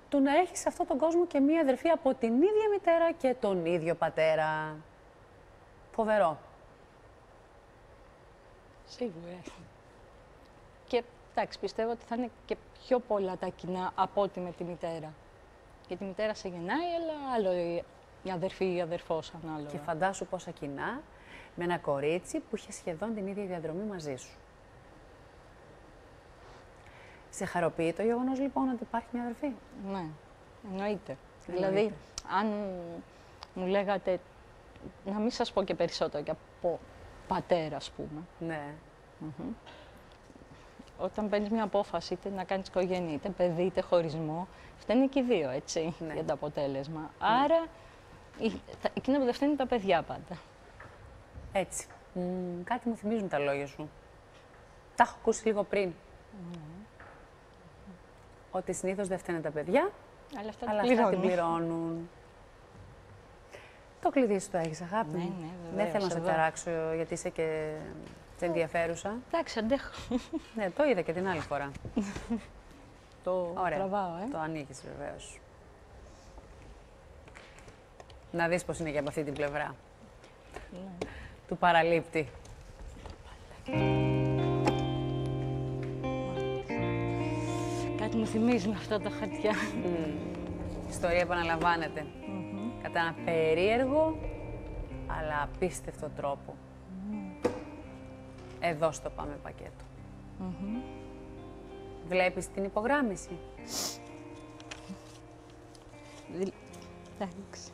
του να έχεις σε αυτόν τον κόσμο και μία αδερφή από την ίδια μητέρα και τον ίδιο πατέρα. Φοβερό. Σίγουρα. Και εντάξει, πιστεύω ότι θα είναι και πιο πολλά τα κοινά από ό,τι με τη μητέρα. Και τη μητέρα σε γεννάει, αλλά άλλο η η αδερφή ή η αδερφός ανάλογα. Και φαντάσου πόσα κοινά με ένα κορίτσι που είχε σχεδόν την ίδια διαδρομή μαζί σου. Σε χαροποιεί το γεγονός λοιπόν ότι υπάρχει μια αδερφή; Ναι, εννοείται. Εννοείται. Δηλαδή, αν μου λέγατε, να μην σας πω και περισσότερο και από πατέρα, ας πούμε. Ναι. Όταν παίρνεις μια απόφαση, είτε να κάνεις οικογένεια, είτε παιδί, είτε χωρισμό, φταίνει και οι δύο, έτσι, Ναι. για το αποτέλεσμα. Άρα, η- τα- εκείνα που δεν φταίνουν τα παιδιά πάντα. Έτσι. Μμ, κάτι μου θυμίζουν τα λόγια σου. Τα έχω ακούσει λίγο πριν. Ότι συνήθως δεν φταίνε τα παιδιά, Αλλά αυτά αλλά τα αυτά την πληρώνουν. Πληρώνουν. Το κλειδί σου το έχεις, αγάπη Ναι, μου. ναι, Δεν βεβαίως, θέλω να σε εδώ. ταράξω, γιατί είσαι και ενδιαφέρουσα. Εντάξει, αντέχω. Ναι, το είδα και την άλλη φορά. το Ωραία. τραβάω, ε. Το ανοίγεις βεβαίως. Να δεις πώς είναι και από αυτή την πλευρά. Ναι. Του παραλήπτη. Κάτι μου θυμίζουν αυτά τα χαρτιά. Η ιστορία επαναλαμβάνεται. Κατά ένα περίεργο, αλλά απίστευτο τρόπο. Εδώ στο πάμε πακέτο. Βλέπεις την υπογράμμιση; Δη- Εντάξει.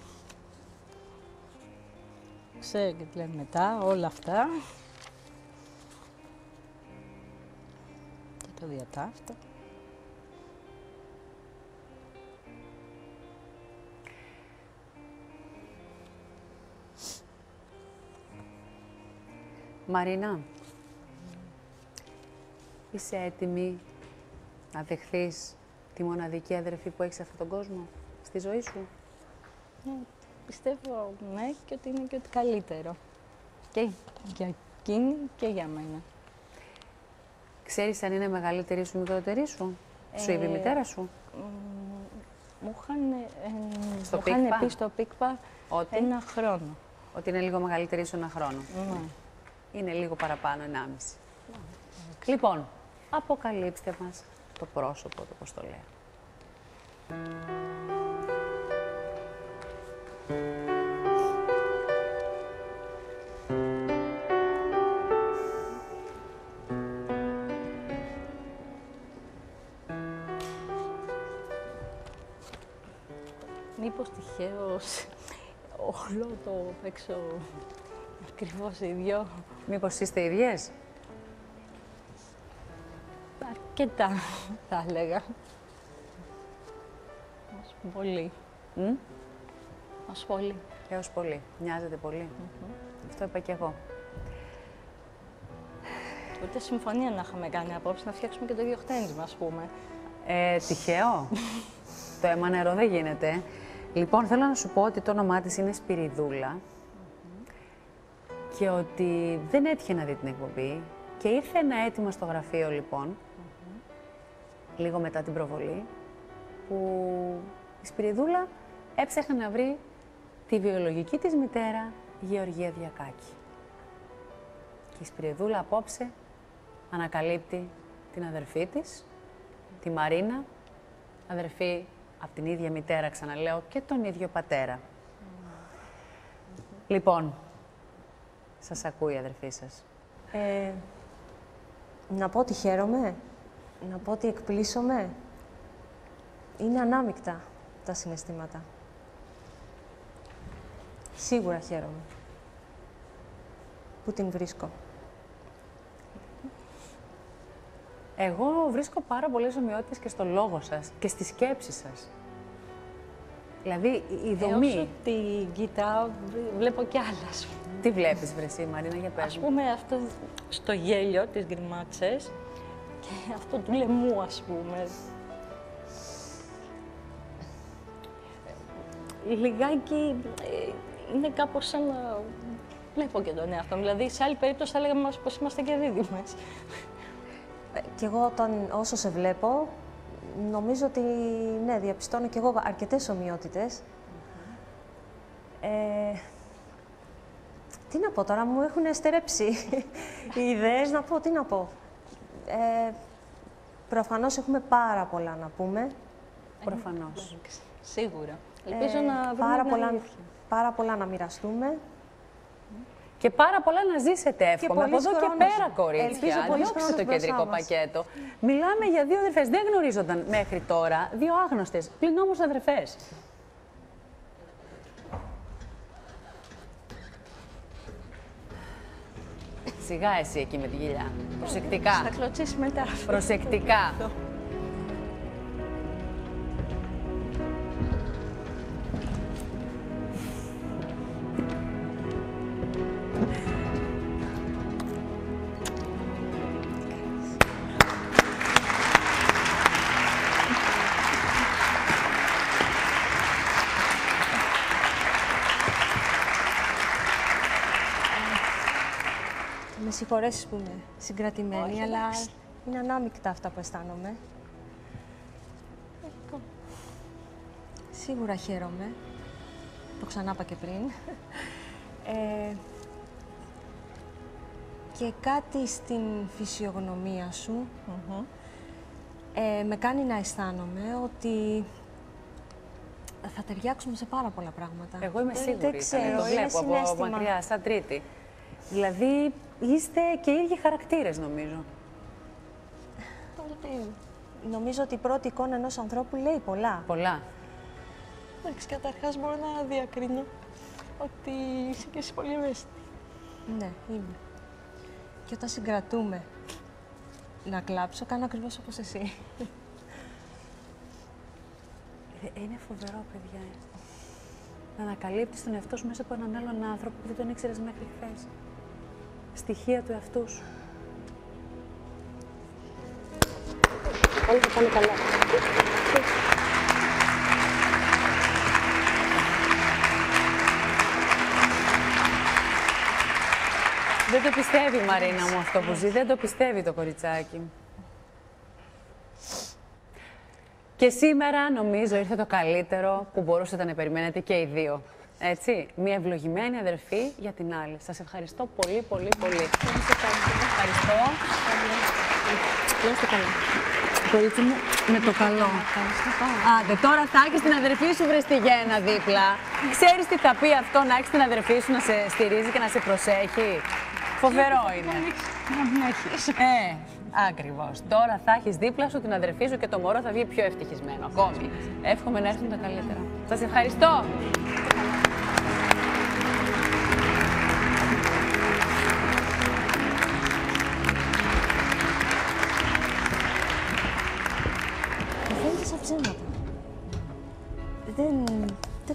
Ξέρω και τι λένε μετά, όλα αυτά. Και το διατάφτα. Μαρίνα, είσαι έτοιμη να δεχθείς τη μοναδική αδερφή που έχεις σε αυτόν τον κόσμο, στη ζωή σου; Ναι, πιστεύω ναι και ότι είναι και ότι καλύτερο. Και; Για εκείνη και για μένα. Ξέρεις αν είναι μεγαλύτερη σου ή μικρότερη σου; Σου είπε η Ε, μητέρα σου; Μ, Μου είχαν, ε, Στο μου είχαν πίκπα; πει στο πίκπα Ότι, ένα χρόνο. ότι είναι λίγο μεγαλύτερη σου ένα χρόνο. Ναι. Είναι λίγο παραπάνω, 1,5. Λοιπόν, αποκαλύψτε μας το πρόσωπο του, πώς το λέω. Μήπως τυχαίως όλο το έξω ακριβώς οι δυο. Μήπως είστε ίδιες; Αρκετά, θα έλεγα. Ως πολύ. Μ; Ως πολύ. Έως πολύ. Μοιάζετε πολύ. Αυτό είπα και εγώ. Ούτε συμφωνία να είχαμε κάνει απόψε να φτιάξουμε και το ίδιο χτένισμα, ας πούμε. Ε, τυχαίο. το αίμα νερό δεν γίνεται. Λοιπόν, θέλω να σου πω ότι το όνομά της είναι Σπυριδούλα και ότι δεν έτυχε να δει την εκπομπή και ήρθε ένα αίτημα στο γραφείο, λοιπόν, λίγο μετά την προβολή, που η Σπυριδούλα έψαχνε να βρει τη βιολογική της μητέρα, Γεωργία Διακάκη. Και η Σπυριδούλα απόψε ανακαλύπτει την αδερφή της, τη Μαρίνα, αδερφή από την ίδια μητέρα, ξαναλέω, και τον ίδιο πατέρα. Λοιπόν, σας ακούει η αδερφή σας. Ε, να πω ότι χαίρομαι, να πω ότι εκπλήσωμαι. Είναι ανάμεικτα τα συναισθήματα. Σίγουρα χαίρομαι που την βρίσκω. Εγώ βρίσκω πάρα πολλές ομοιότητες και στο λόγο σας και στη σκέψη σας. Δηλαδή, η- η Ε, δομή. όσο την κοιτάω, β- βλέπω κι άλλα. Ας πούμε. Τι βλέπεις, Βρεσί, Μαρίνα, για πες Ας μου. πούμε αυτό στο γέλιο, τις γκριμάτσες και αυτό του λαιμού, ας πούμε. Ε, Λιγάκι ε, είναι κάπως σαν να βλέπω και τον εαυτό μου. Δηλαδή, σε άλλη περίπτωση θα λέγαμε μας πως είμαστε και δίδυμες. Ε, Κι εγώ όταν, όσο σε βλέπω, νομίζω ότι ναι, διαπιστώνω κι εγώ αρκετές ομοιότητες. Ε, τι να πω τώρα, μου έχουν στερέψει οι ιδέες, να πω, τι να πω. Ε, προφανώς έχουμε πάρα πολλά να πούμε. Προφανώς. Σίγουρα. Ελπίζω Ε, να βρούμε πάρα την πολλά, αλήθεια. πάρα πολλά να μοιραστούμε. Και πάρα πολλά να ζήσετε, εύχομαι. Από πολύς εδώ και χρόνος. πέρα, κορίτσια. Ελπίζω πολύς Διώξτε χρόνος το μπροστά κεντρικό μας. πακέτο. Μιλάμε για δύο αδερφές. Δεν γνωρίζονταν μέχρι τώρα. Δύο άγνωστες, πλην όμως αδερφές. Σιγά εσύ εκεί με τη γυλιά. Προσεκτικά. Θα κλωτσίσει μετά. Προσεκτικά. Με συγχωρέσεις που είμαι συγκρατημένη, Όχι, αλλά εντάξει. είναι ανάμεικτα αυτά που αισθάνομαι. Σίγουρα χαίρομαι. Το ξανά είπα και πριν. Ε, και κάτι στην φυσιογνωμία σου ε, με κάνει να αισθάνομαι ότι θα ταιριάξουμε σε πάρα πολλά πράγματα. Εγώ είμαι Δεν- σίγουρη. Δεν ήταν, ξέρω, το είναι βλέπω από συναίσθημα. μακριά, σαν τρίτη. Δηλαδή, είστε και οι ίδιοι χαρακτήρες, νομίζω. Νομίζω ότι η πρώτη εικόνα ενός ανθρώπου λέει πολλά. Πολλά. Εντάξει, καταρχάς μπορώ να διακρίνω ότι είσαι και εσύ πολύ ευαίσθητη. Ναι, είμαι. Και όταν συγκρατούμε να κλάψω, κάνω ακριβώς όπως εσύ. Ε, Είναι φοβερό, παιδιά. Να ανακαλύπτεις τον εαυτό σου μέσα από έναν άλλον άνθρωπο που δεν τον ήξερες μέχρι χθες. Στοιχεία του εαυτού σου. Όλα θα πάνε καλά. Δεν το πιστεύει η Μαρίνα μου αυτό που ζει. Δεν το πιστεύει το κοριτσάκι. Και σήμερα νομίζω ήρθε το καλύτερο που μπορούσατε να περιμένετε και οι δύο. Έτσι, μια ευλογημένη αδερφή για την άλλη. Σας ευχαριστώ πολύ, πολύ, πολύ. Ευχαριστώ. Να είστε καλά. Κορίτσι μου, με το καλό. Άντε, τώρα θα έχεις την αδερφή σου βρε στη γένα δίπλα. Ξέρεις τι θα πει αυτό να έχεις την αδερφή σου να σε στηρίζει και να σε προσέχει; Φοβερό είναι. Να μην έχεις. Ε, ακριβώς. Τώρα θα έχεις δίπλα σου την αδερφή σου και το μωρό θα βγει πιο ευτυχισμένο ακόμη. Εύχομαι να έρθουν τα καλύτερα. Σας ευχαριστώ.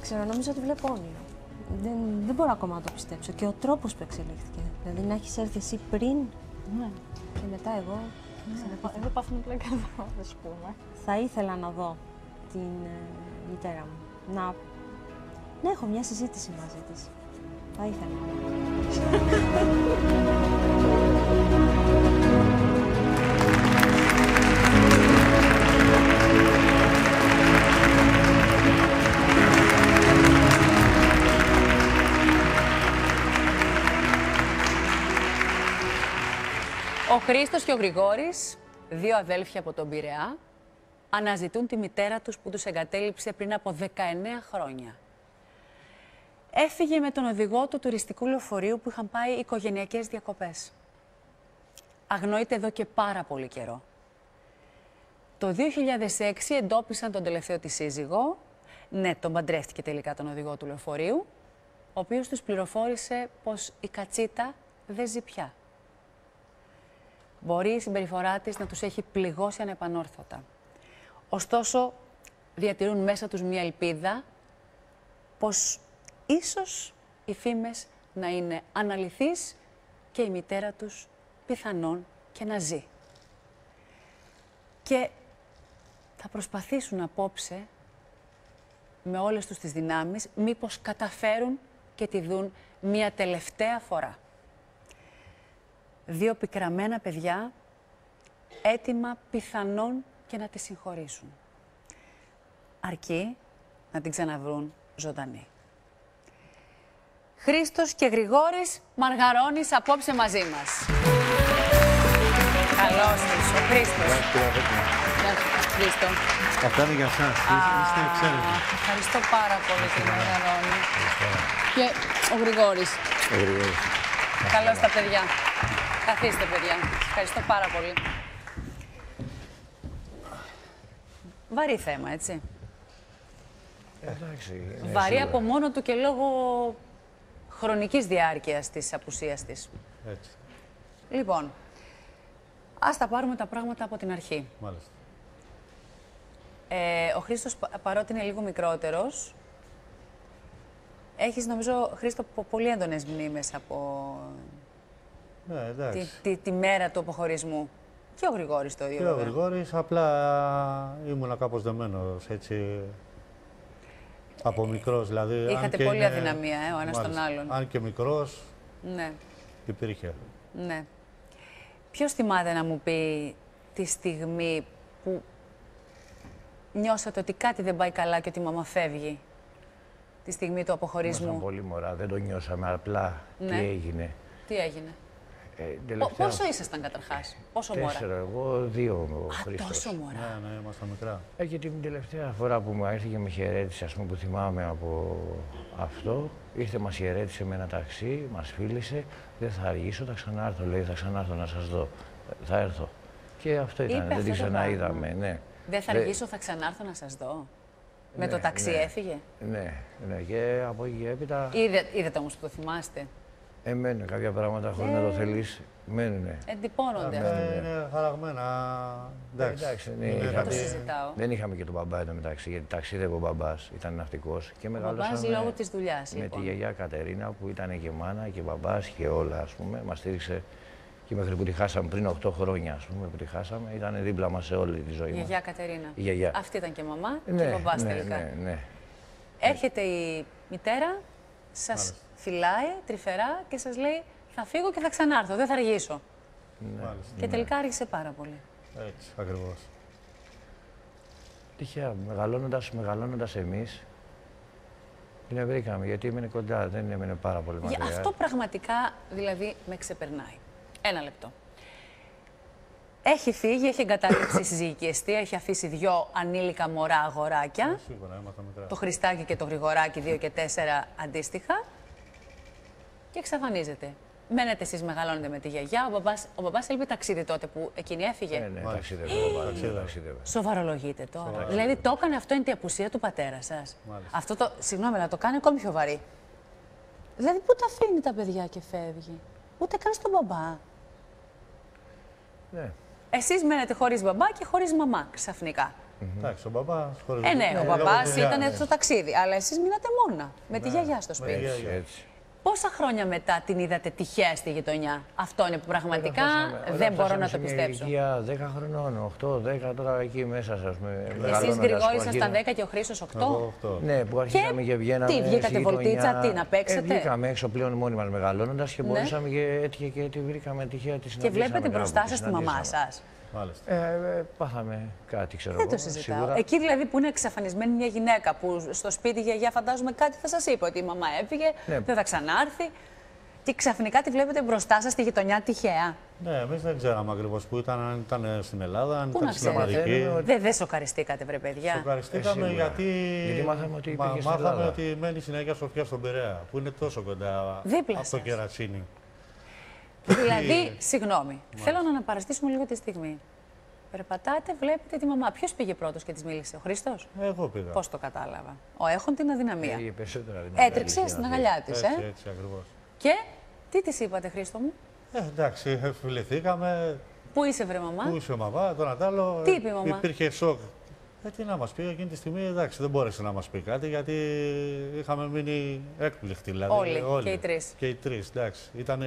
Ξέρω, νομίζω ότι βλέπω όνειρο. Δεν, δεν μπορώ ακόμα να το πιστέψω. Και ο τρόπος που εξελίχθηκε. Δηλαδή να έχεις έρθει εσύ πριν Ναι. και μετά εγώ. Εδώ- Εδώ πάθαμε πλάκα εδώ, ας πούμε. Θα ήθελα να δω την ε, μητέρα μου. Να, να έχω μια συζήτηση μαζί της. Θα ήθελα. Ο Χρήστος και ο Γρηγόρης, δύο αδέλφια από τον Πειραιά, αναζητούν τη μητέρα τους που τους εγκατέλειψε πριν από 19 χρόνια. Έφυγε με τον οδηγό του τουριστικού λεωφορείου που είχαν πάει οικογενειακές διακοπές. Αγνοείται εδώ και πάρα πολύ καιρό. Το 2006 εντόπισαν τον τελευταίο της σύζυγο. Ναι, τον παντρεύτηκε τελικά τον οδηγό του λεωφορείου, ο οποίος τους πληροφόρησε πως η κατσίτα δεν ζει πια. Μπορεί η συμπεριφορά της να τους έχει πληγώσει ανεπανόρθωτα. Ωστόσο, διατηρούν μέσα τους μία ελπίδα πως ίσως οι φήμες να είναι αναλυθείς και η μητέρα τους πιθανόν και να ζει. Και θα προσπαθήσουν απόψε με όλες τους τις δυνάμεις, μήπως καταφέρουν και τη δουν μία τελευταία φορά. Δύο πικραμένα παιδιά, έτοιμα πιθανόν και να τη συγχωρήσουν. Αρκεί να την ξαναβρούν ζωντανή. Χρήστος και Γρηγόρης Μαργαρώνης απόψε μαζί μας. Καλώς τους, ο Χρήστος. Γεια σου, Χρήστο. Αυτά είναι για εσάς. Είστε εξαίρετοι. Ευχαριστώ πάρα πολύ κύριε Μαργαρώνη. Και ο Γρηγόρης. Καλώς τα παιδιά. Καθίστε παιδιά. Ευχαριστώ πάρα πολύ. Βαρύ θέμα, έτσι. Εντάξει. είναι Βαρύ σίγουρα. από μόνο του και λόγω χρονικής διάρκειας της απουσίας της. Έτσι. Λοιπόν, ας τα πάρουμε τα πράγματα από την αρχή. Μάλιστα. Ε, ο Χρήστος, πα- παρότι είναι λίγο μικρότερος, έχεις νομίζω, Χρήστο, πο- πολύ έντονες μνήμες από Ναι, τη, εντάξει. τη, τη μέρα του αποχωρισμού. Και ο Γρηγόρης το ίδιο. Και ο βέβαια. Γρηγόρης απλά ήμουνα κάπως δεμένος, έτσι, από μικρός δηλαδή. αν Είχατε και πολλή είναι- αδυναμία, ε, ο ένας τον Μάλιστα. άλλον. Αν και μικρός, Ναι, υπήρχε. ναι. Ποιος θυμάται να μου πει τη στιγμή που νιώσατε ότι κάτι δεν πάει καλά και ότι η μαμά φεύγει. Τη στιγμή του Ήμασταν αποχωρισμού. πολύ μωρά, δεν το νιώσαμε απλά Ναι. τι έγινε. Τι έγινε; Ε, Πο- τελευταία πόσο ήσασταν καταρχάς, πόσο μωρά; Τέσσερα, εγώ δύο ο Α, Χρήστος. τόσο μωρά. Ναι, ναι, ήμασταν μικρά. Ε, και την τελευταία φορά που μου ήρθε και με χαιρέτησε, ας πούμε, που θυμάμαι από αυτό, ήρθε, μας χαιρέτησε με ένα ταξί, μας φίλησε, δεν θα αργήσω, θα ξανάρθω, λέει, θα ξανάρθω να σας δω. Ε, Θα έρθω. Και αυτό ήταν, Είπε δεν την αυτό το ξαναείδαμε, ναι. Δεν θα Δε- αργήσω, θα ξανάρθω να σας δω. Με Ναι, το ταξί ναι. έφυγε; Ναι, ναι, και από εκεί και έπειτα Είδε, είδατε όμως που το θυμάστε; Εμένουν κάποια πράγματα χωρίς να το θέλεις, μένουνε. Εντυπώνονται Ναι, αυτοί. ναι. Είναι χαραγμένα. Εντάξει. Εντάξει, ναι, Είναι είχαμε- Δεν το κάτι- συζητάω. Δεν είχαμε και τον μπαμπά εντωμεταξύ, γιατί ταξίδευε ο μπαμπάς, ήταν ναυτικός και Ο μεγαλώσαμε μπαμπάς λόγω της δουλειάς, με λοιπόν. τη γιαγιά Κατερίνα που ήταν και μάνα και μπαμπάς και όλα, ας πούμε. Μας στήριξε και μέχρι που τη χάσαμε πριν 8 χρόνια, ας πούμε, που τη χάσαμε, ήταν δίπλα μας σε όλη τη ζωή Η μας. γιαγιά Κατερίνα. Η γιαγιά. Αυτή ήταν και μαμά Ναι, και μπαμπάς ναι, τελικά. ναι, ναι. Έρχεται η μητέρα, σας φυλάει τρυφερά και σας λέει θα φύγω και θα ξανάρθω, δεν θα αργήσω. Μάλιστα. Και τελικά άργησε πάρα πολύ. Έτσι, ακριβώς. Τυχαία, μεγαλώνοντας, μεγαλώνοντας εμείς, την βρήκαμε, γιατί έμενε κοντά, δεν έμενε πάρα πολύ Για μακριά. αυτό πραγματικά δηλαδή με ξεπερνάει. Ένα λεπτό. Έχει φύγει, έχει εγκαταλείψει η συζυγική αιστεία, έχει αφήσει δυο ανήλικα μωρά αγοράκια. Σίγουρα, ήμασταν μικρά. το Χριστάκι και το Γρηγοράκι, δύο και τέσσερα αντίστοιχα. Και εξαφανίζεται. Μένετε εσείς, μεγαλώνετε με τη γιαγιά. Ο μπαμπάς, ο μπαμπάς έλειπε ταξίδι τότε που εκείνη έφυγε. Ναι, ναι, Μάλιστα. ταξίδευε ο μπαμπάς, ναι, ταξίδευε. Σοβαρολογείτε τώρα. Δηλαδή το έκανε αυτό είναι η απουσία του πατέρα σας. Αυτό το. Συγγνώμη, να το κάνει ακόμη πιο βαρύ. Δηλαδή πού τα αφήνει τα παιδιά και φεύγει; Ούτε καν στον μπαμπά. Ναι. Εσείς μένετε χωρίς μπαμπά και χωρίς μαμά ξαφνικά. Εντάξει, ο μπαμπάς χωρίς Ε, ναι, ο λόγω μπαμπάς δουλειάς, ναι. ήταν στο ταξίδι. Αλλά εσείς μείνατε μόνα. Με τη γιαγιά στο σπίτι. Έτσι, έτσι. Πόσα χρόνια μετά την είδατε τυχαία στη γειτονιά; Αυτό είναι που πραγματικά Φτάσαμε- όταν δεν μπορώ φτάσαμε να σε το μια πιστέψω. ηλικία 10 χρονών, 8, 10 τώρα εκεί μέσα, ας πούμε. Εσείς μεγαλώνοντας, Γρηγόρη που ήσασταν αρχίζαμε- 10 και ο Χρήστο 8. Εγώ αυτό. Ναι, που αρχίσαμε και, βγαίναμε. τι, βγήκατε στη βολτίτσα, γειτονιά. τι, να παίξετε; Ε, βγήκαμε έξω πλέον μόνοι μας μεγαλώνοντας και Ναι. μπορούσαμε και έτυχε και τη βρήκαμε τυχαία τη Και συναντήσαμε. βλέπετε κάπου, μπροστά τη σας τη μαμά συναντήσαμε. σας. Μάλιστα. Ε, ε, πάθαμε κάτι, ξέρω Δεν εγώ. το συζητάω. Σίγουρα. Εκεί δηλαδή που είναι εξαφανισμένη μια γυναίκα που στο σπίτι η γιαγιά φαντάζομαι κάτι θα σας είπε ότι η μαμά έφυγε, Ναι. δεν θα ξανάρθει. Και ξαφνικά τη βλέπετε μπροστά σας στη γειτονιά τυχαία. Ναι, εμείς δεν ξέραμε ακριβώς που ήταν, αν ήταν στην Ελλάδα, αν Πού ήταν να στην ξέρετε. Αμερική. Δεν δε σοκαριστήκατε, βρε παιδιά. Σοκαριστήκαμε Ε, σίγουρα. γιατί, Γιατί μάθαμε ότι μα- πήγε στην μάθαμε Ελλάδα. ότι μένει συνέχεια Σοφιά στον Πειραιά, που είναι τόσο κοντά Δίπλα από το σας. Κερατσίνι. δηλαδή, συγγνώμη, θέλω να αναπαραστήσουμε λίγο τη στιγμή. Περπατάτε, βλέπετε τη μαμά. Ποιος πήγε πρώτος και της μίλησε, ο Χρήστος; Εγώ πήγα. Πώς το κατάλαβα. Ο έχων την αδυναμία. Ε, περισσότερα δεν Έτρεξε αλήθεια στην να πει. αγκαλιά της, Έτσι, ε. έτσι ακριβώς. Και τι της είπατε, Χρήστο μου; Ε, εντάξει, φιληθήκαμε, Πού είσαι, βρε μαμά; Πού είσαι μαμά, το ένα τ' άλλο. Τι είπε η μαμά; Υπήρχε σοκ. Ε, τι να μας πει εκείνη τη στιγμή, εντάξει, δεν μπόρεσε να μας πει κάτι γιατί είχαμε μείνει έκπληκτοι. Δηλαδή, Όλοι, και οι τρεις. Και οι τρεις, εντάξει. Ήταν,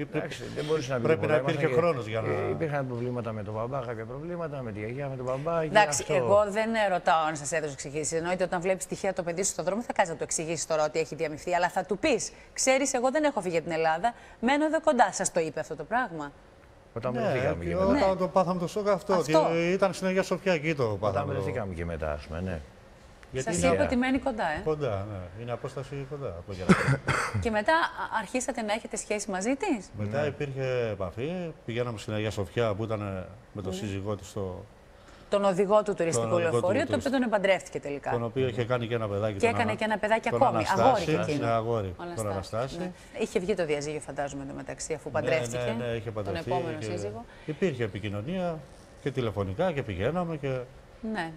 Εντάξει, δεν μπορούσε να πει πρέπει πολλά. να υπήρχε Ήμασταν και- χρόνος για να. ε, Υπήρχαν προβλήματα με τον μπαμπά, κάποια προβλήματα με τη γιαγιά, με τον μπαμπά. και Εντάξει, αυτό. εγώ δεν ε, ρωτάω αν σας έδωσε εξηγήσει. Εννοείται όταν βλέπεις τυχαία το παιδί σου στον δρόμο, θα κάτσεις να του εξηγήσεις τώρα ότι έχει διαμειφθεί. Αλλά θα του πεις: Ξέρεις, εγώ δεν έχω φύγει για την Ελλάδα, μένω εδώ κοντά. Σας το είπε αυτό το πράγμα. Όταν Ναι, βρεθήκαμε και και μετά. όταν Ναι. το πάθαμε το σοκ αυτό, Αυτό. ότι ήταν στην Αγία Σοφιά εκεί το Όταν πάθαμε. το- βρεθήκαμε και μετά, ας πούμε, ναι. Γιατί Σας είναι είπε ότι μένει κοντά, ε. κοντά, ναι. Είναι απόσταση κοντά από το γερό. και μετά α, αρχίσατε να έχετε σχέση μαζί της; Μετά υπήρχε επαφή. Πηγαίναμε στην Αγία Σοφιά που ήταν με τον Ναι. σύζυγό της, το... Τον οδηγό του τουριστικού οδηγό του λεωφορείου, το οποίο τουριστικού. τον επαντρεύτηκε τελικά. τον οποίο είχε κάνει και ένα παιδάκι. Και τον έκανε Ανα- και ένα παιδάκι τον ακόμη, αγόρι Αναστάση, και εκείνο. Ναι, αγόρι, Ο τον Αναστάσης, Αναστάση. ναι. Είχε βγει το διαζύγιο, φαντάζομαι, εντωμεταξύ, αφού Ναι, παντρεύτηκε. Ναι, ναι, είχε τον παντρευτεί. επόμενο και σύζυγο. Υπήρχε επικοινωνία και τηλεφωνικά και πηγαίναμε και. Ναι.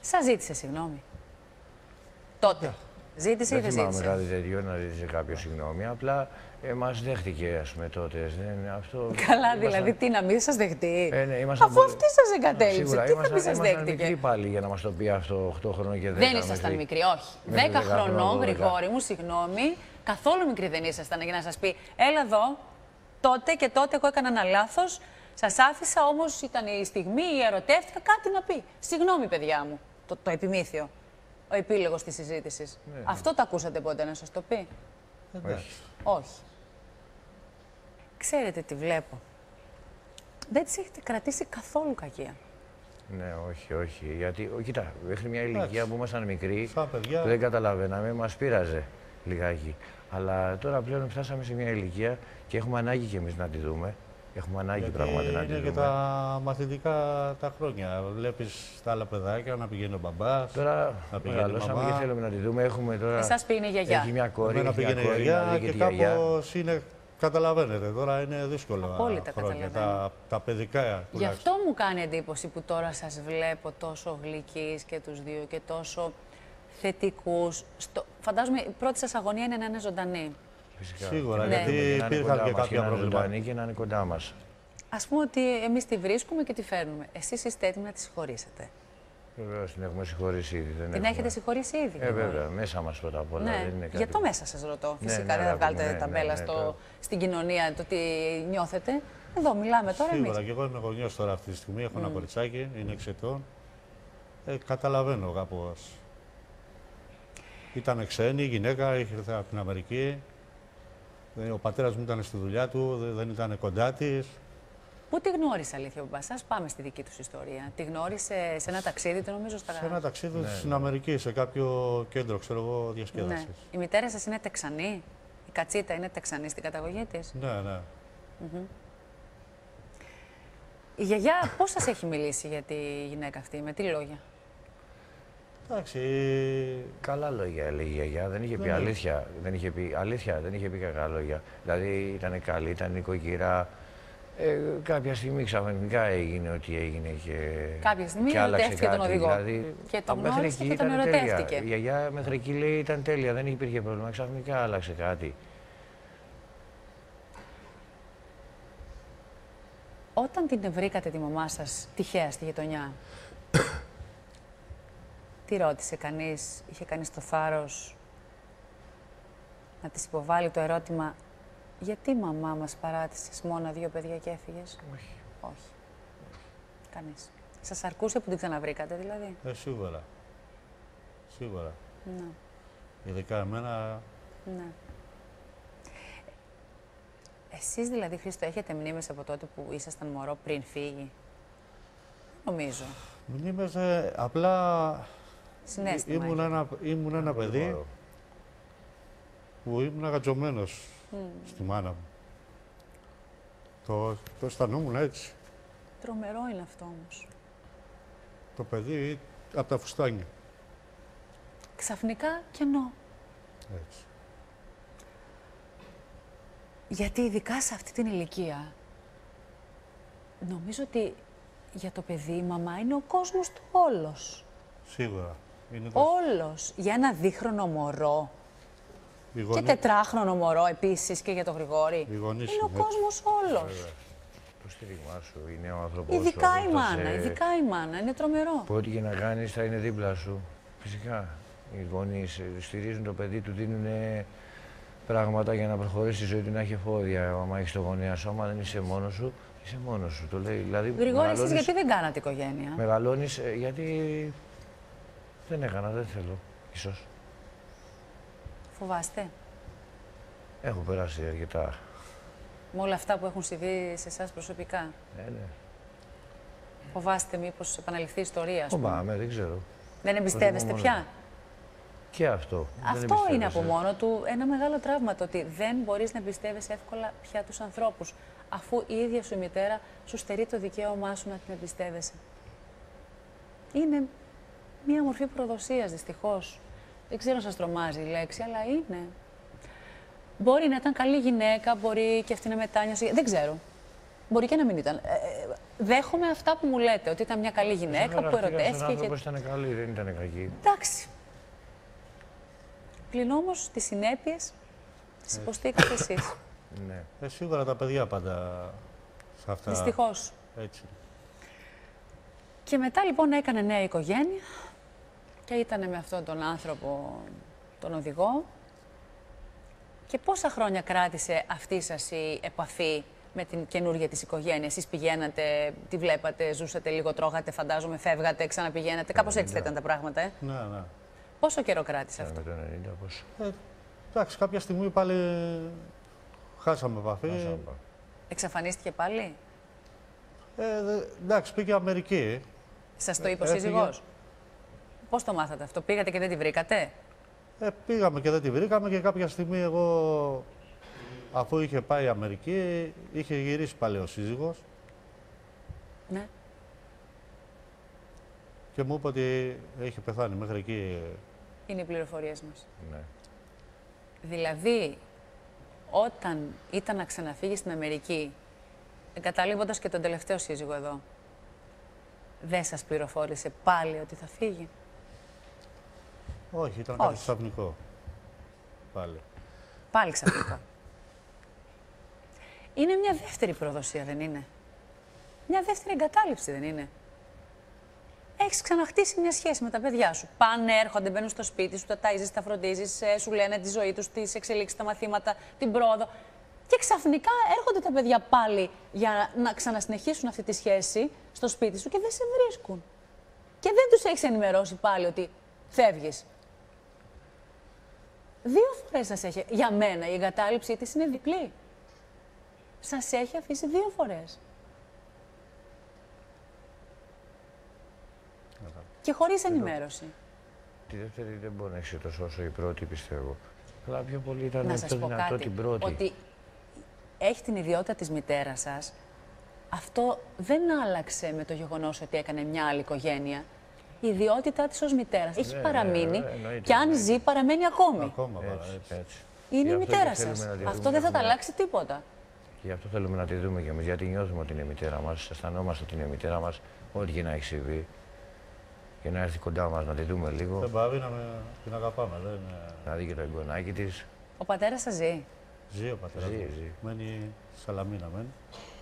Σας ζήτησε συγγνώμη. Τότε. Ζήτησε ή Δεν δεν θυμάμαι ζήτησε; κάτι τέτοιο να ζήτησε κάποιο συγγνώμη. Απλά ε, μας δέχτηκε, ας πούμε, τότε. Δεν, αυτό, Καλά, ήμασταν- δηλαδή, τι να μην σας δεχτεί; Ε, ναι, ήμασταν Αφού πολύ- αυτή σας εγκατέλειψε, Σίγουρα, τι θα ήμασταν- μην σας ήμασταν μικροί δέχτηκε. πάλι για να μας το πει αυτό 8 χρόνων και 10 Δεν ήσασταν μικροί, όχι. μέχρι 10 10 χρονών, χρονών, 12. Γρηγόρη μου, συγγνώμη. Καθόλου μικροί δεν ήσασταν για να σας πει, έλα εδώ, τότε και τότε εγώ έκανα ένα λάθος. Σας άφησα όμως, ήταν η στιγμή, η ερωτεύτηκα κάτι να πει. Συγγνώμη, παιδιά μου. Το, το επιμήθειο. Ο επίλογος της συζήτησης. Ναι, Αυτό το ακούσατε ποτέ να σας το πει; Εντάξει. Όχι. Ξέρετε τι βλέπω. Δεν τις έχετε κρατήσει καθόλου κακία. Ναι, όχι, όχι. Γιατί, ο, κοίτα, μέχρι μια ηλικία Εντάξει. που ήμασταν μικροί, Σαν παιδιά. που δεν καταλαβαίναμε, μας πείραζε λιγάκι. Αλλά τώρα πλέον φτάσαμε σε μια ηλικία και έχουμε ανάγκη κι εμείς να τη δούμε. Έχουμε ανάγκη Γιατί πραγματικά να τη είναι δούμε. και τα μαθητικά τα χρόνια. Βλέπεις τα άλλα παιδάκια να πηγαίνει ο μπαμπάς. Τώρα να πηγαίνει η μεγαλώσαμε μαμά. και θέλουμε να τη δούμε. Έχουμε τώρα. Εσάς πει είναι η γιαγιά. Έχει μια κόρη, Εμένα έχει μια πήγαινε η κόρη, γιαγιά να δει και τη γιαγιά. κάπως είναι. Καταλαβαίνετε, τώρα είναι δύσκολο Απόλυτα χρόνια. καταλαβαίνω. Τα, τα παιδικά Γι' τουλάχιστον. αυτό μου κάνει εντύπωση που τώρα σας βλέπω τόσο γλυκείς και τους δύο και τόσο θετικούς. Στο... Φαντάζομαι η πρώτη σας αγωνία είναι να είναι ζωντανή. Φυσικά. Σίγουρα, Ναι. γιατί Να είναι υπήρχαν κοντά και μας κάποια να είναι προβλήματα. ζωντανή και να είναι κοντά μας. Ας πούμε ότι εμείς τη βρίσκουμε και τη φέρνουμε. Εσείς είστε έτοιμοι να τη συγχωρήσετε. Βεβαίως την έχουμε συγχωρήσει ήδη. Δεν Την έχουμε. έχετε συγχωρήσει ήδη. Ε, βέβαια, μέσα μας πρώτα απ' όλα. Ναι, Δεν είναι κάτι... για το μέσα σας ρωτώ. Ναι, Φυσικά ναι, δεν θα αγάπη βγάλετε μου, ναι, ταμπέλα ναι, ναι, στο, το- στην κοινωνία το τι νιώθετε. Εδώ μιλάμε τώρα Σίγουρα εμείς. και εγώ είμαι γονιός τώρα αυτή τη στιγμή. Έχω ένα Μμ. κοριτσάκι, είναι 6 ετών. Ε, καταλαβαίνω κάπως. Ήταν ξένη, η γυναίκα είχε έρθει από την Αμερική. Ε, Ο πατέρας μου ήταν στη δουλειά του, δε- δεν ήταν κοντά της. Πού τη γνώρισε αλήθεια ο Μπασάς, πάμε στη δική τους ιστορία. Τη γνώρισε σε ένα ταξίδι, το νομίζω στα Σε ένα ταξίδι Ναι, στην ναι. Αμερική, σε κάποιο κέντρο, ξέρω εγώ, Ναι. διασκέδαση. Η μητέρα σας είναι τεξανή; Η Κατσίτα είναι τεξανή στην καταγωγή της; Ναι, ναι. Μμμ. Η γιαγιά πώς σας έχει μιλήσει για τη γυναίκα αυτή, με τι λόγια; Εντάξει. Καλά λόγια έλεγε η γιαγιά. Δεν είχε πει Ναι. αλήθεια. Δεν είχε πει αλήθεια, δεν είχε πει κακά λόγια. Δηλαδή ήταν καλή, ήταν νοικοκυρά. Ε, κάποια στιγμή ξαφνικά έγινε ό,τι έγινε και. Κάποια στιγμή και άλλαξε ερωτεύτηκε τον κάτι. οδηγό. Δηλαδή, Και τον μέχρι γνώρισε εκεί και τον ήταν ερωτεύτηκε. τέλεια. Η γιαγιά μέχρι εκεί λέει ήταν τέλεια, δεν υπήρχε πρόβλημα. Ξαφνικά άλλαξε κάτι. Όταν την βρήκατε τη μαμά σας τυχαία στη γειτονιά, τι ρώτησε κανείς, είχε κανείς το θάρρος να της υποβάλει το ερώτημα γιατί μαμά μας παράτησες μόνα δύο παιδιά και έφυγες; Όχι. Όχι. Κανείς. Σας αρκούσε που την ξαναβρήκατε δηλαδή; Ε, σίγουρα. Σίγουρα. Ναι. Ειδικά εμένα. ναι. Εσείς δηλαδή, Χρήστο, έχετε μνήμες από τότε που ήσασταν μωρό πριν φύγει; Νομίζω. Μνήμες, ε, απλά Συνέστημα ήμουν έχετε. ένα, ήμουν ένα παιδί Μπορώ. που ήμουν αγατζωμένος Μμ. στη μάνα μου. Το, το αισθανόμουν έτσι. Τρομερό είναι αυτό όμως. Το παιδί από τα φουστάνια. Ξαφνικά κενό. Έτσι. Γιατί ειδικά σε αυτή την ηλικία, νομίζω ότι για το παιδί η μαμά είναι ο κόσμος του όλος. Σίγουρα. Είναι το... Όλος. Για ένα δίχρονο μωρό οι και γονεί- τετράχρονο μωρό επίσης και για τον Γρηγόρη. οι γονείς Είναι ο είναι έτσι. κόσμος όλος. Το στήριγμά σου, είναι ο άνθρωπός σου. Ειδικά αυτός η που μάνα, σε- ειδικά η μάνα. Είναι τρομερό. Που ό,τι και να κάνεις θα είναι δίπλα σου. Φυσικά. Οι γονείς στηρίζουν το παιδί του, δίνουν πράγματα για να προχωρήσει η ζωή του να έχει εφόδια. Άμα έχεις το γονέα σου, άμα δεν είσαι μόνος σου, είσαι μόνος σου. Το λέει. Δηλαδή, Γρηγόρη, εσείς μεγαλώνεις- γιατί δεν κάνατε οικογένεια; Μεγαλώνεις ε, γιατί δεν έκανα, δεν θέλω. Ίσως. Φοβάστε. Έχω περάσει αρκετά. Με όλα αυτά που έχουν συμβεί σε εσάς προσωπικά. Ε, ναι. Φοβάστε μήπως επαναληφθεί η ιστορία, ας πούμε. Φοβάμαι, δεν ξέρω. Δεν εμπιστεύεστε μόνο πια; Και αυτό. δεν Αυτό είναι από εμπιστεύεσαι. μόνο του ένα μεγάλο τραύμα το ότι δεν μπορείς να εμπιστεύεσαι εύκολα πια τους ανθρώπους αφού η ίδια σου η μητέρα σου στερεί το δικαίωμά σου να την εμπιστεύεσαι. Είναι μία μορφή προδοσίας δυστυχώς. Δεν ξέρω αν σας τρομάζει η λέξη, αλλά είναι. Μπορεί να ήταν καλή γυναίκα, μπορεί και αυτή να μετάνιωσε, δεν ξέρω. Μπορεί και να μην ήταν. Ε, ε, δέχομαι αυτά που μου λέτε, ότι ήταν μια καλή γυναίκα που Χαρακτήρας ένας ερωτεύτηκε και άνθρωπος ήταν καλή, δεν ήταν κακή. Εντάξει. Πλην όμως τις συνέπειες τις υποστήκατε εσείς. Ναι. Ε, σίγουρα τα παιδιά πάντα σε αυτά. Δυστυχώς. Έτσι. Και μετά λοιπόν έκανε νέα οικογένεια και ήταν με αυτόν τον άνθρωπο, τον οδηγό; Και πόσα χρόνια κράτησε αυτή σας η επαφή με την καινούργια της οικογένεια; Εσείς πηγαίνατε, τη βλέπατε, ζούσατε λίγο, τρώγατε, φαντάζομαι, φεύγατε, ξαναπηγαίνατε; Κάπως έτσι θα ήταν τα πράγματα, ε; Ναι, ναι. Πόσο καιρό κράτησε αυτό; Με το 90 πώς. Ε, εντάξει, κάποια στιγμή πάλι χάσαμε επαφή. Χάσαμε. Εξαφανίστηκε πάλι; Ε, δε- εντάξει, πήγε Αμερική. Σας το είπε ο Έφυγε. σύζυγός; Πώς το μάθατε αυτό, πήγατε και δεν τη βρήκατε; Ε, πήγαμε και δεν τη βρήκαμε και κάποια στιγμή εγώ, αφού είχε πάει Αμερική, είχε γυρίσει πάλι ο σύζυγος Ναι. και μου είπε ότι έχει πεθάνει μέχρι εκεί. Είναι οι πληροφορίες μας. Ναι. Δηλαδή, όταν ήταν να ξαναφύγεις στην Αμερική, εγκαταλείποντας και τον τελευταίο σύζυγο εδώ, δεν σας πληροφόρησε πάλι ότι θα φύγει; Όχι, ήταν Όχι. κάτι ξαφνικό. Πάλι. Πάλι ξαφνικά. είναι μια δεύτερη προδοσία, δεν είναι; Μια δεύτερη εγκατάλειψη, δεν είναι; Έχεις ξαναχτίσει μια σχέση με τα παιδιά σου. Πάνε, έρχονται, μπαίνουν στο σπίτι σου, τα ταΐζεις, τα φροντίζεις, ε, σου λένε τη ζωή τους, τις εξελίξεις, τα μαθήματα, την πρόοδο. Και ξαφνικά έρχονται τα παιδιά πάλι για να ξανασυνεχίσουν αυτή τη σχέση στο σπίτι σου και δεν σε βρίσκουν. Και δεν τους έχεις ενημερώσει πάλι ότι φεύγεις. Δύο φορές σας έχει. Για μένα η εγκατάλειψή της είναι διπλή. Σας έχει αφήσει δύο φορές. Και χωρίς ενημέρωση. Τη δεύτερη δεν μπορεί να έχει τόσο όσο η πρώτη, πιστεύω. Αλλά πιο πολύ ήταν Να πιο σας πω δυνατό κάτι, την πρώτη. ότι έχει την ιδιότητα της μητέρας σας. Αυτό δεν άλλαξε με το γεγονός ότι έκανε μια άλλη οικογένεια. Η ιδιότητά της ως μητέρας έχει Ναι, παραμείνει ναι, εννοείται, και αν ναι. ζει παραμένει ακόμη. Ακόμα παρά, Έτσι, έτσι. έτσι. Είναι Γι' η αυτό μητέρας και θέλουμε σας. να τη Αυτό δούμε, δεν θα τα έχουμε- αλλάξει τίποτα. Και γι' αυτό θέλουμε να τη δούμε κι εμείς, γιατί νιώθουμε ότι είναι η μητέρα μας. Αισθανόμαστε ότι είναι η μητέρα μας, ό,τι και να έχει συμβεί. Και να έρθει κοντά μας να τη δούμε λίγο, Δεν πάβει να με, την αγαπάμε. Δεν, ε, να δει και το εγγονάκι της. Ο πατέρας σας ζει; ζει ο πατέρας Ζει, μου. ζει. Μένει Σαλαμίνα, μένει.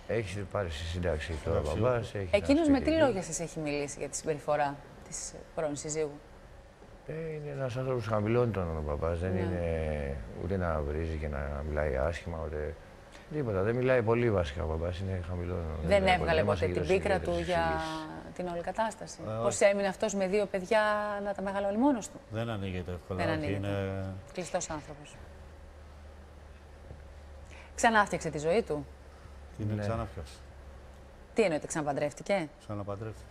Έχεις πάρει στη σύνταξη τώρα ο Σύνταξη, μπαμπάς. όχι. Εκείνος με τι λόγια σας έχει μιλήσει για τη συμπεριφορά; Της πρώην συζύγου. Ε, είναι ένας άνθρωπος που χαμηλώνει τον ο μπαμπά. Δεν Ναι. είναι ούτε να βρίζει και να μιλάει άσχημα, ούτε. Τίποτα. Δεν μιλάει πολύ βασικά ο μπαμπά. Είναι χαμηλό. Δεν μιλάει έβγαλε πολύ. ποτέ Είμαστε την γύρω πίκρα στις του για εξηγήσεις. την όλη κατάσταση. Ε, Πώς έμεινε αυτός με δύο παιδιά να τα μεγαλώνει μόνος του; Δεν ανοίγεται εύκολα. Δεν όχι, ανοίγεται. Είναι... Κλειστός άνθρωπος. Ξανά φτιάξε τη ζωή του; Είναι Ναι. ξανά πιάσει. Τι εννοείται, ξαναπαντρεύτηκε; Ξαναπαντρεύτηκε.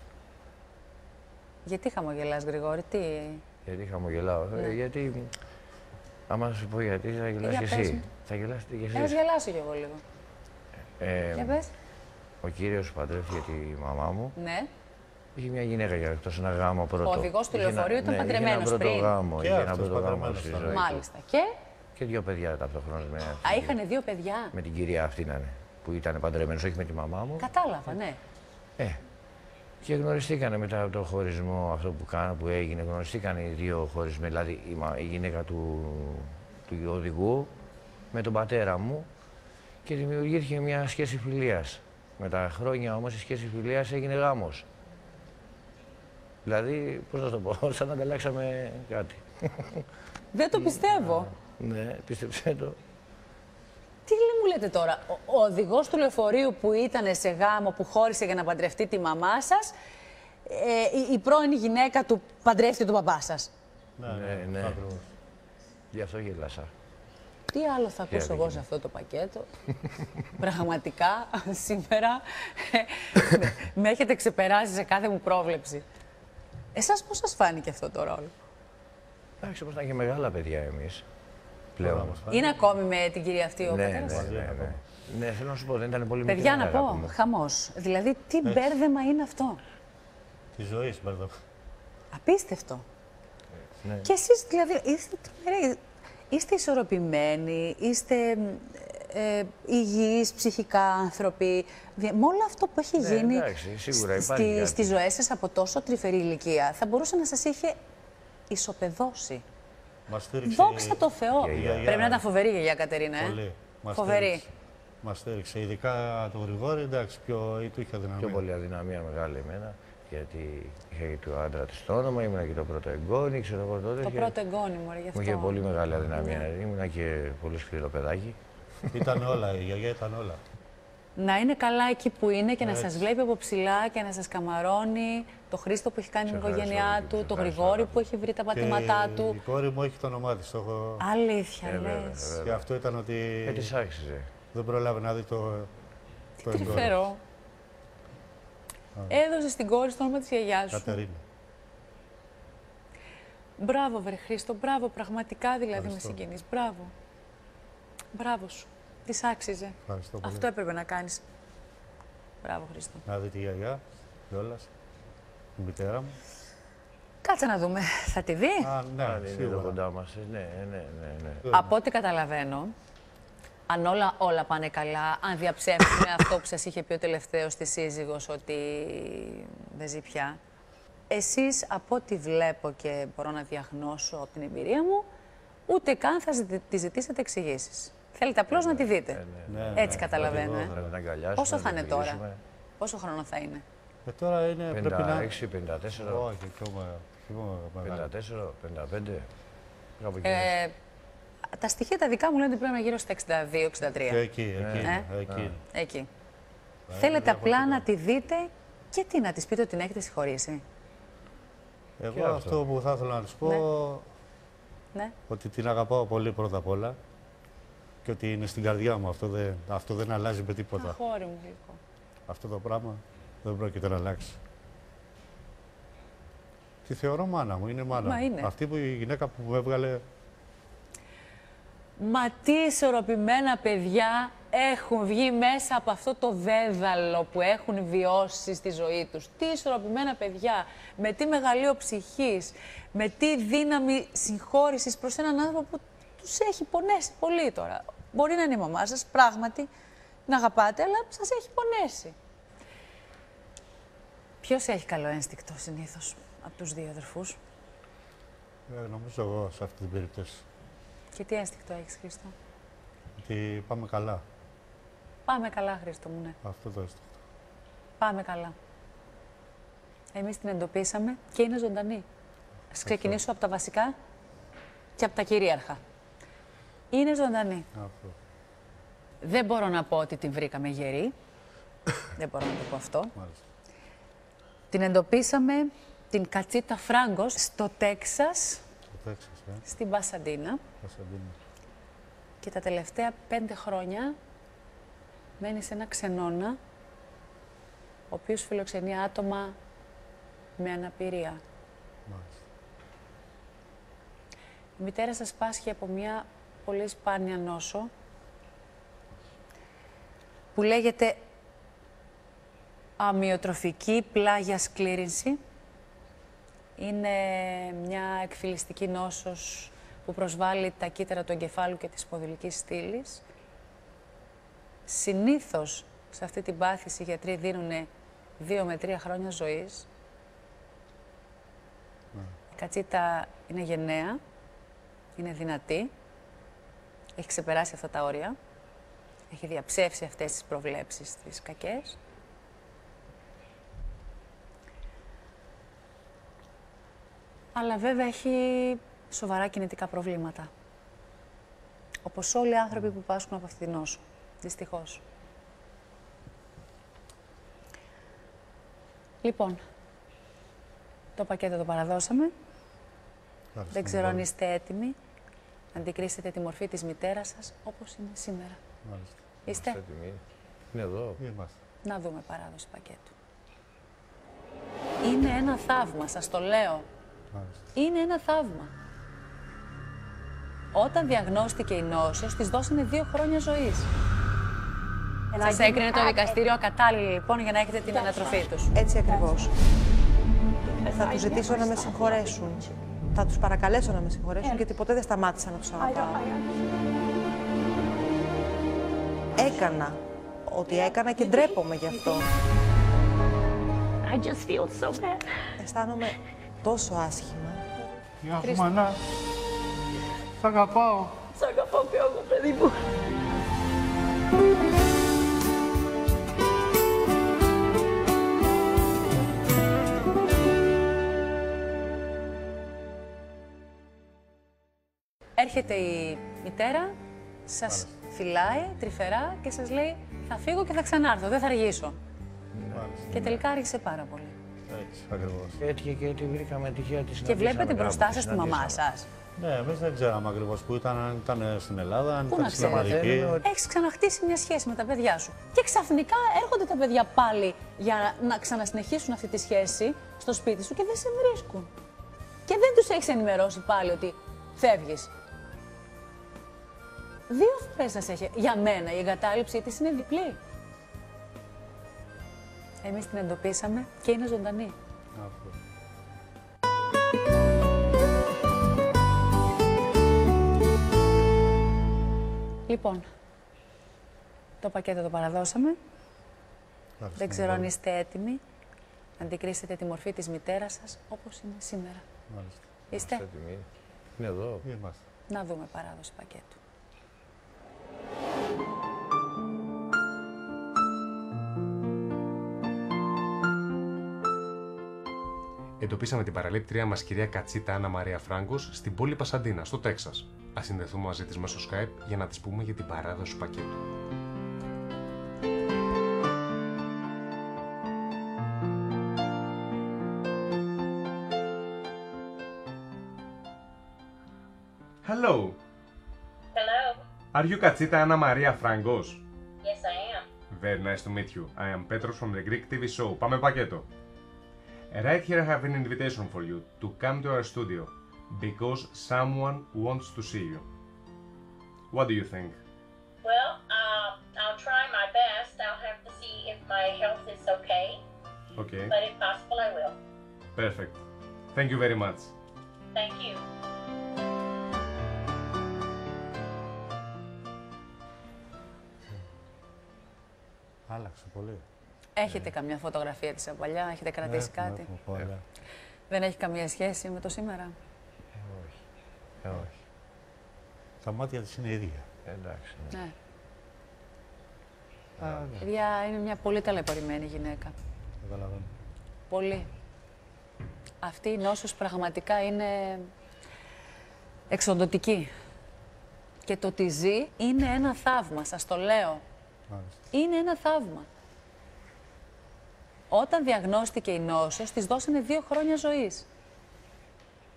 Γιατί χαμογελάς, Γρηγόρη, τι... Γιατί χαμογελάω. Ε, Ναι. γιατί. Άμα σου πω γιατί, θα γελάσει Για κι πες εσύ. μου. Θα γελάσετε κι Ένας εσείς. γελάσω κι εγώ λίγο. Ε, Για πες. ο κύριος που παντρεύτηκε τη μαμά μου Ναι. είχε μια γυναίκα για εκτός ένα γάμο πρώτο. Ο οδηγός του Είχε ένα- λεωφορείου ήταν ναι, είχε παντρεμένος ένα πρώτο πριν. Γάμο, Και είχε ένα αυτός πρώτο γάμο παντρεμένος στη ήταν. ζωή του. Μάλιστα. Και, Και δύο παιδιά ταυτόχρονα με, αυτή α, την- είχαν δύο παιδιά. με την κυρία αυτή να είναι, που ήταν παντρεμένος, όχι με τη μαμά μου. Κατάλαβα, ναι. Ε, και γνωριστήκανε μετά από το χωρισμό αυτό που, κάνα, που έγινε. Γνωριστήκανε οι δύο χωρισμένοι, δηλαδή η, μα- η γυναίκα του, του οδηγού με τον πατέρα μου και δημιουργήθηκε μια σχέση φιλίας. Με τα χρόνια όμως η σχέση φιλίας έγινε γάμος. Δηλαδή, πώς να το πω, σαν να ανταλλάξαμε κάτι. Δεν το πιστεύω. ναι, πίστεψέ το. Τι μου λέτε τώρα, ο, ο οδηγός του λεωφορείου που ήταν σε γάμο, που χώρισε για να παντρευτεί τη μαμά σας, ε, η, η πρώην γυναίκα του παντρεύτηκε τον παπά σας; Ναι, Ναι, ναι. ακριβώς. Γι' αυτό γέλασα. Τι άλλο θα ακούσω αδίκημα. εγώ σε αυτό το πακέτο; Πραγματικά, σήμερα με, με έχετε ξεπεράσει σε κάθε μου πρόβλεψη. Εσάς πώς σας φάνηκε αυτό το ρόλο; Εντάξει, ήμασταν και μεγάλα παιδιά εμείς. Πλέον. Είναι ακόμη με την κυρία αυτή ο ναι, πατέρας; ναι, ναι, ναι. Ναι, θέλω να σου πω, δεν ήταν πολύ Παιδιά, μικρή να αγάπη πω, μου. χαμός. Δηλαδή, τι μπέρδεμα είναι αυτό. Τη ζωή μπερδεύω. Απίστευτο. Ναι. Και εσείς, δηλαδή, είστε, τρομεροί. είστε ισορροπημένοι, είστε ε, υγιείς ψυχικά άνθρωποι. Δια- Με όλο αυτό που έχει Ναι, γίνει εντάξει, σίγουρα σ- υπάρχει στη, κάτι. στις ζωές σας από τόσο τρυφερή ηλικία, θα μπορούσε να σας είχε ισοπεδώσει. Μας στήριξε. Δόξα τω Θεώ. η γιαγιά. Πρέπει να ήταν φοβερή η γιαγιά Κατερίνα, ε. Πολύ. Μας Φοβερή. Μας στήριξε. Ειδικά το Γρηγόρη, εντάξει, πιο, ή του είχε δυναμία. Πιο πολύ αδυναμία μεγάλη εμένα. Γιατί είχα και του άντρα της το όνομα, ήμουνα και το πρώτο εγγόνι, ξέρω εγώ τότε. Το και πρώτο εγγόνι μου, ρε, γι' Μου αυτό. είχε πολύ μεγάλη αδυναμία. Ήμουνα και πολύ σκληρό παιδάκι. Ήταν όλα, η γιαγιά ήταν όλα. Να είναι καλά εκεί που είναι και να Έτσι. σας βλέπει από ψηλά και να σας καμαρώνει το Χρήστο που έχει κάνει Σε την ευχαριστώ, οικογένειά Βίκυ, του, σε το ευχαριστώ, Γρηγόρη αγάπη. που έχει βρει τα Και πατήματά Η του. κόρη μου έχει το όνομά της. Το έχω... Αλήθεια, Ε, βέβαια, λες. βέβαια. Και αυτό ήταν ότι Ε, της άξιζε. δεν προλάβει να δει το, το εγγόνι. Τρυφερό. Έδωσες στην κόρη στο όνομα της γιαγιάς σου. Κατερίνα. Μπράβο, βρε Χρήστο, μπράβο, πραγματικά δηλαδή με Ευχαριστώ. συγκινείς. Μπράβο. Μπράβο σου. Της άξιζε. Ευχαριστώ πολύ. Αυτό έπρεπε να κάνεις. Μπράβο, Χρήστο. Να δει τη γιαγιά κιόλας. Τη μητέρα μου. Κάτσε να δούμε. Θα τη δει; Α, ναι, Αν είναι εδώ σίγουρα. κοντά μας. Ναι, ναι, ναι. ναι. Από ό,τι καταλαβαίνω, αν όλα, όλα πάνε καλά, αν διαψεύσουμε αυτό που σας είχε πει ο τελευταίος της σύζυγος ότι δεν ζει πια, εσείς από ό,τι βλέπω και μπορώ να διαγνώσω από την εμπειρία μου, ούτε καν θα ζητη- τη ζητήσετε εξηγήσεις. Θέλετε απλώς να τη δείτε. Ναι, ναι, Έτσι καταλαβαίνω, ε. Θα την αγκαλιάσουμε. Πόσο να θα την είναι τώρα, φιλήσουμε. πόσο χρόνο θα είναι; Ε, τώρα είναι, πρέπει να... 56, 54, Όχι, πιο, με- πιο μεγάλο. 54, 55. Κάπου εκεί. Ε, τα στοιχεία τα δικά μου λένε ότι πρέπει να είναι γύρω στα 62-63. Και εκεί, εκεί, Ε. εκεί. Εκεί. Θέλετε απλά να τη δείτε και τι, να της πείτε ότι την έχετε συγχωρήσει; Εγώ Και αυτό. αυτό. που θα ήθελα να της πω, Ναι. ότι την αγαπάω πολύ πρώτα απ' όλα και ότι είναι στην καρδιά μου. Αυτό δεν, αυτό δεν αλλάζει με τίποτα. Αγόρι μου γλυκό. Αυτό το πράγμα δεν πρόκειται να αλλάξει. Τη θεωρώ μάνα μου, είναι μάνα Μα μου. είναι. Αυτή που η γυναίκα που μου έβγαλε Μα τι ισορροπημένα παιδιά έχουν βγει μέσα από αυτό το δέδαλο που έχουν βιώσει στη ζωή τους. Τι ισορροπημένα παιδιά, με τι μεγαλείο ψυχής, με τι δύναμη συγχώρησης προς έναν άνθρωπο που τους έχει πονέσει πολύ τώρα. Μπορεί να είναι η μαμά σας, πράγματι, να αγαπάτε, αλλά σας έχει πονέσει. Ποιος έχει καλό ένστικτο συνήθως από τους δύο αδερφούς; Ε, νομίζω εγώ σε αυτή την περίπτωση. και τι ένστικτο έχεις Χρήστο; Ότι πάμε καλά. Πάμε καλά Χρήστο μου, ναι. Αυτό το έστω. Πάμε καλά. Εμείς την εντοπίσαμε και είναι ζωντανή. Ας ξεκινήσω από τα βασικά και από τα κυρίαρχα. Είναι ζωντανή. Αυτό. Δεν μπορώ να πω ότι την βρήκαμε γερή. Δεν μπορώ να το πω αυτό. Μάλιστα. Την εντοπίσαμε την Κατσίτα Φράγκος στο Τέξας, Το Τέξας, ε. στην Πασαντίνα. Κωνσταντίνο. Και τα τελευταία πέντε χρόνια μένει σε ένα ξενώνα, ο οποίος φιλοξενεί άτομα με αναπηρία. Μάλιστα. Η μητέρα σας πάσχει από μια πολύ σπάνια νόσο που λέγεται αμοιοτροφική πλάγια σκλήρινση. Είναι μια εκφυλιστική νόσος που προσβάλλει τα κύτταρα του εγκεφάλου και της ποδηλικής στήλης. Συνήθως σε αυτή την πάθηση οι γιατροί δίνουν δύο με τρία χρόνια ζωής. Η κατσίτα είναι γενναία, είναι δυνατή, έχει ξεπεράσει αυτά τα όρια, έχει διαψεύσει αυτές τις προβλέψεις τις κακές. Αλλά βέβαια έχει σοβαρά κινητικά προβλήματα. Όπως όλοι οι άνθρωποι που πάσχουν από αυτή την νόσο, δυστυχώς. Λοιπόν, το πακέτο το παραδώσαμε. Δεν ξέρω αν λοιπόν. είστε έτοιμοι αντικρίσετε τη μορφή της μητέρας σας όπως είναι σήμερα. Μάλιστα. Είστε; Έτοιμοι. Είναι εδώ. Είμαστε. Να δούμε παράδοση πακέτου. Είναι ένα θαύμα, σας το λέω. Μάλιστα. Είναι ένα θαύμα. Όταν διαγνώστηκε η νόσος, της δώσανε δύο χρόνια ζωής. Σας έκρινε το δικαστήριο ακατάλληλη, λοιπόν, για να έχετε την ανατροφή τους. Έτσι ακριβώς. Θα τους ζητήσω να με συγχωρέσουν. Θα τους παρακαλέσω να με συγχωρέσουν γιατί ποτέ δεν σταμάτησα να τους αγαπάω. Έκανα ό,τι έκανα και ντρέπομαι γι' αυτό. I just feel so bad. Αισθάνομαι τόσο άσχημα. Γεια σου, μανά. Σ' αγαπάω. Σ' αγαπάω και εγώ, παιδί μου. Έρχεται η μητέρα, σας φυλάει τρυφερά και σας λέει θα φύγω και θα ξανάρθω, δεν θα αργήσω. Μάλιστα. Και τελικά άργησε πάρα πολύ. Έτσι, ακριβώς. Έτυχε και τη βρήκαμε τυχαία της Και βλέπετε μπροστά σας τη μαμά σας. Ναι, εμείς δεν ξέραμε ακριβώς που ήταν, αν ήταν στην Ελλάδα, αν Πού ήταν να στην ξέρετε. Αμερική. Έχεις ξαναχτίσει μια σχέση με τα παιδιά σου. Και ξαφνικά έρχονται τα παιδιά πάλι για να ξανασυνεχίσουν αυτή τη σχέση στο σπίτι σου και δεν σε βρίσκουν. Και δεν τους έχεις ενημερώσει πάλι ότι φεύγεις. Δύο φορέ σα έχει. Για μένα η εγκατάλειψή της είναι διπλή. Εμείς την εντοπίσαμε και είναι ζωντανή. Αυτό. Λοιπόν, το πακέτο το παραδώσαμε. Δεν ξέρω αν είστε έτοιμοι να αντικρίσετε τη μορφή της μητέρας σας όπως είναι σήμερα. Μάλιστα. Είστε; Έτοιμοι. Είναι εδώ. Είμαστε. Να δούμε παράδοση πακέτου. Εντοπίσαμε την παραλήπτρια μας κυρία Κατσίτα Άννα Μαρία Φράγκος στην πόλη Πασαντίνα, στο Τέξας. Α συνδεθούμε μαζί της μέσω Skype για να της πούμε για την παράδοση του πακέτου. Are you Katsita Anna Maria Frangos? Yes, I am. Very nice to meet you. I am Petros from the Greek TV show. Πάμε πακέτο. Right here I have an invitation for you to come to our studio because someone wants to see you. What do you think? Well, um, I'll try my best. I'll have to see if my health is okay, Okay, but if possible, I will. perfect. Thank you very much. Thank you. Άλλαξε πολύ. Έχετε καμιά φωτογραφία της από παλιά, έχετε κρατήσει Έχουμε, κάτι; έχουμε πολλά. Δεν έχει καμία σχέση με το σήμερα; Ε, όχι. Τα μάτια της είναι ίδια. Εντάξει. ναι. Ναι. Α, ναι. Παιδιά, είναι μια πολύ ταλαιπωρημένη γυναίκα. Καταλαβαίνω. Πολύ. Αυτή η νόσος πραγματικά είναι εξοντοτική. Και το ότι ζει είναι ένα θαύμα, σας το λέω. Μάλιστα. Είναι ένα θαύμα. Όταν διαγνώστηκε η νόσος, της δώσανε δύο χρόνια ζωής.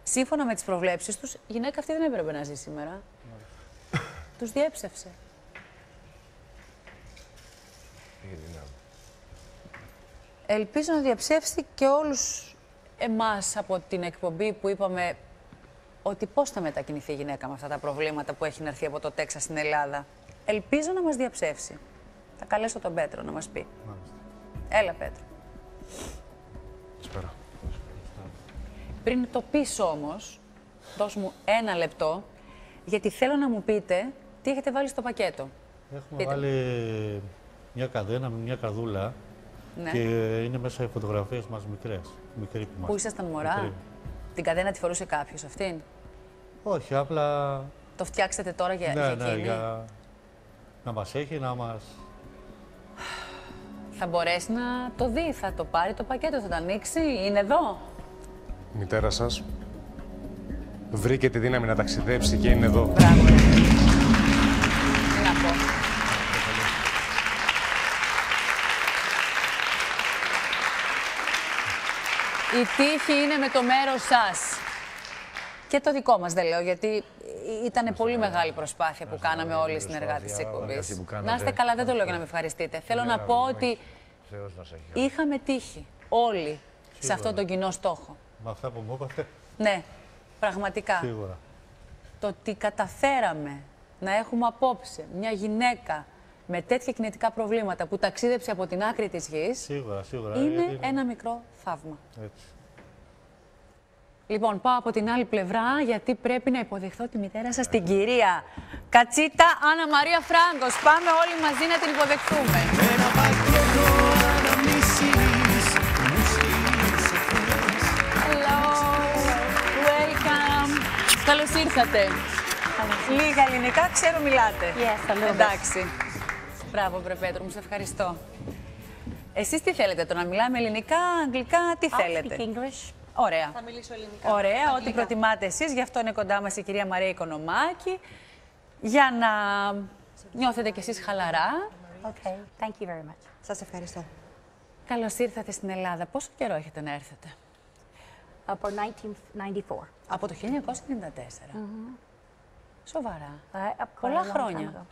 Σύμφωνα με τις προβλέψεις τους, η γυναίκα αυτή δεν έπρεπε να ζει σήμερα. Τους διέψευσε. Είχε δυνάμει. Ελπίζω να διαψεύσει και όλους εμάς από την εκπομπή που είπαμε ότι πώς θα μετακινηθεί η γυναίκα με αυτά τα προβλήματα που έχει να έρθει από το Τέξας στην Ελλάδα. Ελπίζω να μας διαψεύσει. Θα καλέσω τον Πέτρο να μας πει. Μάλιστα. Έλα, Πέτρο. Καλησπέρα. Πριν το πεις όμως, δώσ' μου ένα λεπτό, γιατί θέλω να μου πείτε τι έχετε βάλει στο πακέτο. Έχουμε Πείτε. βάλει μια καδένα με μια καδούλα Ναι. και είναι μέσα οι φωτογραφίες μας μικρές. Μικροί που Πού είμαστε. ήσασταν μωρά, Μικροί. την καδένα τη φορούσε κάποιος αυτήν; Όχι, απλά Το φτιάξετε τώρα για, ναι, για ναι, εκείνη; για να μας έχει, να μας... Θα μπορέσει να το δει, θα το πάρει το πακέτο, θα το ανοίξει, είναι εδώ. Μητέρα σας βρήκε τη δύναμη να ταξιδέψει και είναι εδώ. Μπράβο. ρε. Τι να πω. Η τύχη είναι με το μέρος σας. Και το δικό μας δεν λέω, γιατί ήταν πολύ μεγάλη προσπάθεια που κάναμε όλοι οι συνεργάτες της εκπομπής. αυτή που κάνατε. Να είστε καλά, δεν το λέω για να με ευχαριστείτε. Θέλω να πω ότι Θεός να σε έχει. είχαμε τύχη όλοι σε αυτόν τον κοινό στόχο. Με αυτά που μου είπατε, Ναι, πραγματικά. σίγουρα. Το ότι καταφέραμε να έχουμε απόψε μια γυναίκα με τέτοια κινητικά προβλήματα που ταξίδεψε από την άκρη της γης, Σίγουρα, σίγουρα. είναι γιατί ένα μικρό θαύμα. Έτσι. Λοιπόν, πάω από την άλλη πλευρά, γιατί πρέπει να υποδεχθώ τη μητέρα σας, την κυρία Κατσίτα Άννα Μαρία Φράγκος. Πάμε όλοι μαζί να την υποδεχθούμε. Welcome. Καλώς ήρθατε. Λίγα ελληνικά, ξέρω μιλάτε. Yes, a little bit. Εντάξει. Μπράβο, Βρε Πέτρο, μου σε ευχαριστώ. Εσείς τι θέλετε, το να μιλάμε ελληνικά, αγγλικά, τι I'll θέλετε; speak English. Ωραία. Θα μιλήσω ελληνικά. Ωραία, ό,τι Αγγλικά. προτιμάτε εσείς. Γι' αυτό είναι κοντά μας η κυρία Μαρία Οικονομάκη. Για να νιώθετε κι εσείς χαλαρά. Okay, thank you very much. Σας ευχαριστώ. Καλώς ήρθατε στην Ελλάδα. Πόσο καιρό έχετε να έρθετε; Από 1994. Από το 1994. Σοβαρά. Uh, quite Πολλά a long time χρόνια. ago.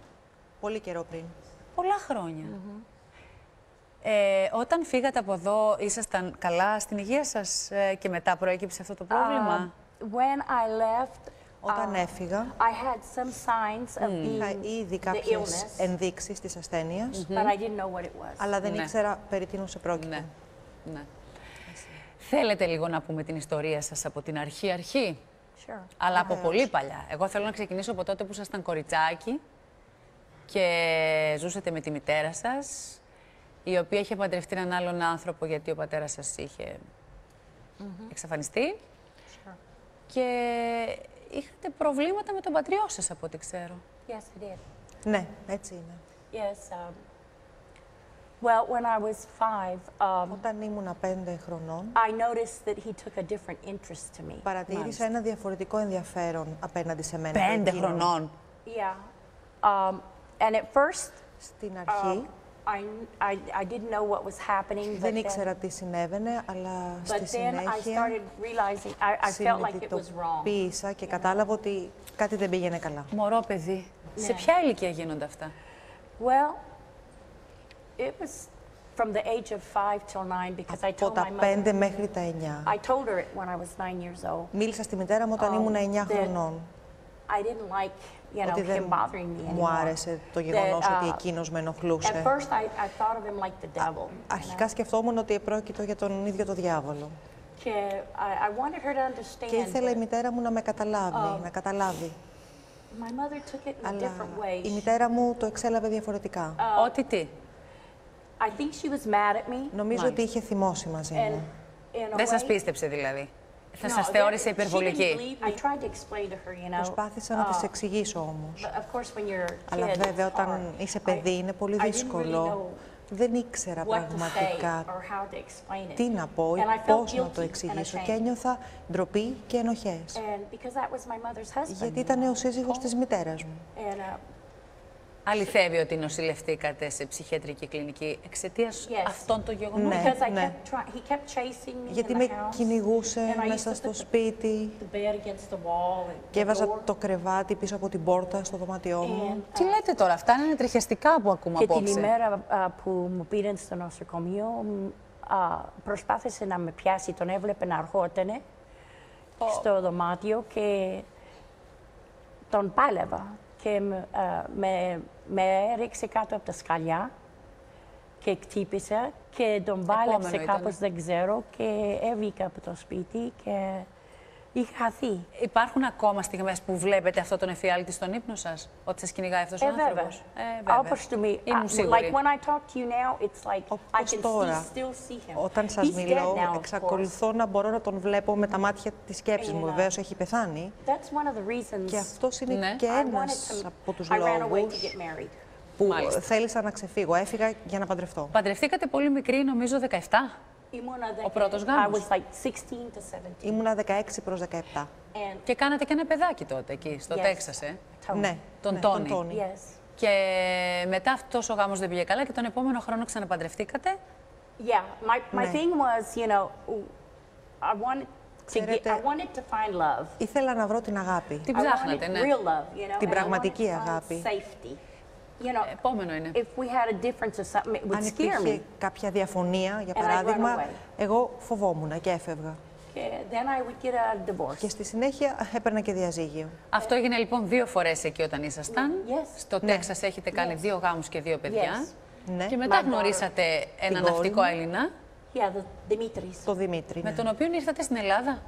Πολύ καιρό πριν. Πολλά χρόνια. Ε, όταν φύγατε από εδώ, ήσασταν καλά στην υγεία σας ε, και μετά προέκυψε αυτό το πρόβλημα; Um, when I left, Όταν uh, έφυγα, I had some signs of είχα being ήδη the κάποιες illness, ενδείξεις της ασθένειας, but I didn't know what it was. αλλά δεν Ναι. ήξερα περί τίνος σε πρόκειται. Ναι. ναι. Θέλετε λίγο να πούμε την ιστορία σας από την αρχή-αρχή, Sure. αλλά από Βεβαίως. πολύ παλιά. Εγώ θέλω να ξεκινήσω από τότε που ήσασταν κοριτσάκι και ζούσατε με τη μητέρα σας, η οποία είχε παντρευτεί έναν άλλον άνθρωπο γιατί ο πατέρας σας είχε εξαφανιστεί. Και είχατε προβλήματα με τον πατριό σας, από ό,τι ξέρω. Yes, I did. Ναι, έτσι είναι. Yes. Um, well, when I was five, um, Όταν ήμουνα πέντε χρονών, I noticed that he took a different interest to me. παρατήρησα ένα διαφορετικό ενδιαφέρον απέναντι σε μένα. Πέντε εκείνον. χρονών. Yeah. Um, and at first, Στην um, αρχή I, I, I didn't know what was happening. δεν but ήξερα then, τι συνέβαινε, αλλά but στη then I συνέχεια started realizing I, I felt like it was wrong. συνειδητοποίησα και κατάλαβα ότι κάτι δεν πήγαινε καλά. Μωρό παιδί. Σε Ναι. ποια ηλικία γίνονται αυτά; Well, it was from the age of five till nine because I Από told τα my mother. πέντε μέχρι τα εννιά. I told her it when I was nine years old. Μίλησα στη μητέρα μου όταν Um, ήμουν 9 that χρονών. I didn't like, you know, Ότι him δεν bothering me μου anymore. άρεσε το γεγονός That, ότι uh, εκείνος με At ενοχλούσε. first, I, I thought of him like the devil. you Αρχικά know. σκεφτόμουν ότι επρόκειτο για τον ίδιο το διάβολο. Και I, I wanted her to understand. Και ήθελα η that μητέρα μου να με καταλάβει, να καταλάβει. My mother took it in a Αλλά different way. η μητέρα μου το εξέλαβε διαφορετικά. Ό,τι τι. I think she was mad at me. Νομίζω ότι είχε θυμώσει μαζί And μου. in a Δεν σας way- πίστεψε δηλαδή. Θα No, σας that- θεώρησε she didn't υπερβολική. believe me. I tried to explain to her, you know. Προσπάθησα να uh, της εξηγήσω όμως. but of course, when you're a Αλλά kid, βέβαια it's όταν hard. είσαι I- παιδί είναι πολύ I didn't really δύσκολο. know Δεν ήξερα what to say πραγματικά or how to explain it. τι να πω ή And I felt πώς να το guilty and εξηγήσω ashamed. και ένιωθα ντροπή και ενοχές. And because that was my mother's husband. Γιατί you ήταν know. ο σύζυγος της μητέρας μου. And, uh, Αληθεύει ότι νοσηλευτήκατε σε ψυχιατρική κλινική εξαιτίας Yes. αυτών των γεγονότων; Ναι, because I ναι. kept trying, he kept chasing me Γιατί in με the house. κυνηγούσε and I used μέσα to στο put the- σπίτι The bed against the wall and και the έβαζα door. το κρεβάτι πίσω από την πόρτα στο δωμάτιό μου. And, Τι λέτε τώρα, αυτά είναι τριχιαστικά που ακούμε Και την απόψε. ημέρα α, που μου πήραν στο νοσοκομείο, μ, α, προσπάθησε να με πιάσει, τον έβλεπε να αρχότανε στο δωμάτιο και τον πάλευα και μ, α, με, με έριξε κάτω από τα σκαλιά και χτύπησα και τον βάλεψε Επόμενο κάπως, δεν ξέρω, και έβηκα από το σπίτι και είχα χαθεί. Υπάρχουν ακόμα στιγμές που βλέπετε αυτό τον εφιάλτη στον ύπνο σας, ότι σας κυνηγάει αυτός ο Ε, άνθρωπος; βέβαια. Ε, βέβαια. Όπως του μη- Ήμουν α, σίγουρη. Like when I talk to you now, it's like I Όπως can τώρα, see, still see him. όταν σας He's μιλώ, dead now, of εξακολουθώ να μπορώ να τον βλέπω με τα μάτια της σκέψης μου. And, uh, Βεβαίως έχει πεθάνει. That's one of the reasons Και αυτός είναι Ναι. και I wanted ένας to- από τους I ran away to λόγους get married. που Μάλιστα. θέλησα να ξεφύγω. Έφυγα για να παντρευτώ. Παντρευτήκατε πολύ μικρή, νομίζω 17. Ήμουνα Ο πρώτος γάμος. I was like 16 to 17. Ήμουνα 16 προς 17. And Και κάνατε και ένα παιδάκι τότε εκεί, στο Yes. Τέξας, ε; Tony. Ναι, Τον ναι, Τόνι. Yes. Και μετά αυτός ο γάμος δεν πήγε καλά και τον επόμενο χρόνο ξαναπαντρευτήκατε; Yeah, my, my Ναι. thing was, you know, I wanted to get, Ξέρετε, I wanted to find love. Ήθελα να βρω την αγάπη. Την I ψάχνατε, wanted ναι. real love, you know, Την and I πραγματική wanted to find αγάπη. Safety. You know, Επόμενο είναι. if we had a difference or something, it would Αν scare υπήρχε me. κάποια διαφωνία, για And I'd run παράδειγμα, away. εγώ φοβόμουν και έφευγα. Yeah, then I would get a divorce. Και στη συνέχεια έπαιρνα και διαζύγιο. Αυτό έγινε λοιπόν δύο φορές εκεί όταν ήσασταν. Yes. Στο Τέξας έχετε κάνει δύο γάμους και δύο παιδιά. Yes. Ναι, Και μετά My daughter. γνωρίσατε έναν κόρη ναυτικό μου. Έλληνα, Yeah, the Dimitris. το Δημήτρη. με ναι. τον οποίο ήρθατε στην Ελλάδα;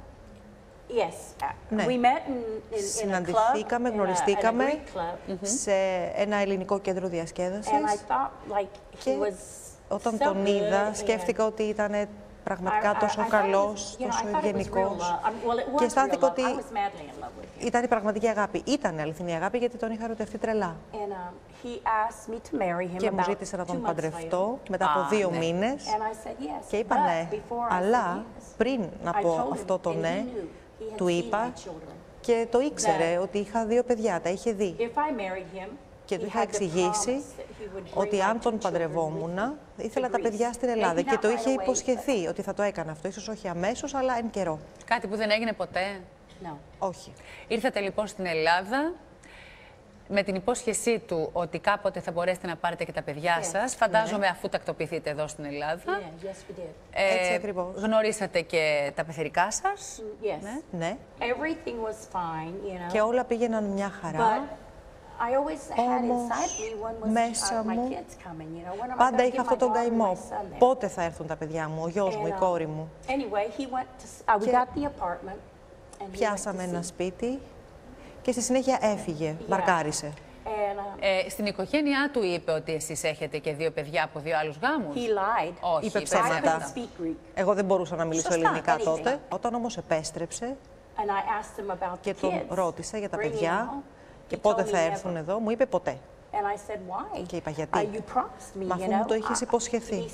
Yes. Uh, Ναι. We met in, in, in a club, Συναντηθήκαμε, in a- in a γνωριστήκαμε Greek club. σε ένα ελληνικό κέντρο And I διασκέδασης. thought like he Και was Όταν so τον good είδα, and σκέφτηκα ότι ήταν πραγματικά I- I- τόσο I thought it καλός, was- you know, I τόσο thought it was real ευγενικός. love. Um, well, it Και was αισθάνθηκα real love. ότι I was madly in love with him. ήταν η πραγματική αγάπη. Ήταν αληθινή αγάπη γιατί τον είχα ερωτευτεί τρελά. And um, he asked me to marry him Και μου about ζήτησε να two τον months παντρευτώ later. μετά από Α, δύο ναι. μήνες. And I said yes. Και είπα But ναι. before I said Αλλά yes, πριν να I πω told him, αυτό το and he ναι, knew he had του seen είπα my children. και το ήξερε that ότι είχα δύο παιδιά, τα είχε δει. If I married him, Και του he είχα had to εξηγήσει promise that he would bring ότι my αν two τον children with παντρευόμουν, him ήθελα to τα Greece. παιδιά στην Maybe Ελλάδα. Και not το right είχε away, υποσχεθεί ότι θα το έκανε αυτό. Ίσως όχι αμέσως, αλλά εν καιρό. Κάτι που δεν έγινε ποτέ; but- No. Όχι. Ήρθατε λοιπόν στην Ελλάδα με την υπόσχεσή του ότι κάποτε θα μπορέσετε να πάρετε και τα παιδιά Yes. σας. Φαντάζομαι αφού τακτοποιηθείτε εδώ στην Ελλάδα. Yeah, yes, we did. Ε, Έτσι ακριβώς. Γνωρίσατε και τα πεθερικά σας. Yes. Ναι. Everything was fine, you know. Και όλα πήγαιναν μια But χαρά. I always had Όμως, inside me when was μέσα uh, my μου, kids coming, you know. When am I Πάντα gonna είχα get αυτό my τον daughter and καημό. my son there? Πότε θα έρθουν τα παιδιά μου, ο γιος μου, η And, uh, κόρη μου. Anyway, he went to, s- uh, we Και got the apartment and he Πιάσαμε went to ένα sea. σπίτι και στη συνέχεια έφυγε, μπαρκάρισε. And um, Ε, στην οικογένειά του είπε ότι εσείς έχετε και δύο παιδιά από δύο άλλους γάμους; he lied. Όχι, Είπε I ψέματα. couldn't speak Greek. Εγώ δεν μπορούσα να μιλήσω Σωστά, ελληνικά anything. τότε. Όταν όμως επέστρεψε And I asked him about και the τον kids. ρώτησα για τα bringing παιδιά them home. και He πότε told θα me έρθουν never. εδώ, μου είπε ποτέ. And I said, why? Και είπα, γιατί; Uh, you promised me, Μα you αφού μου know; το είχες I- υποσχεθεί.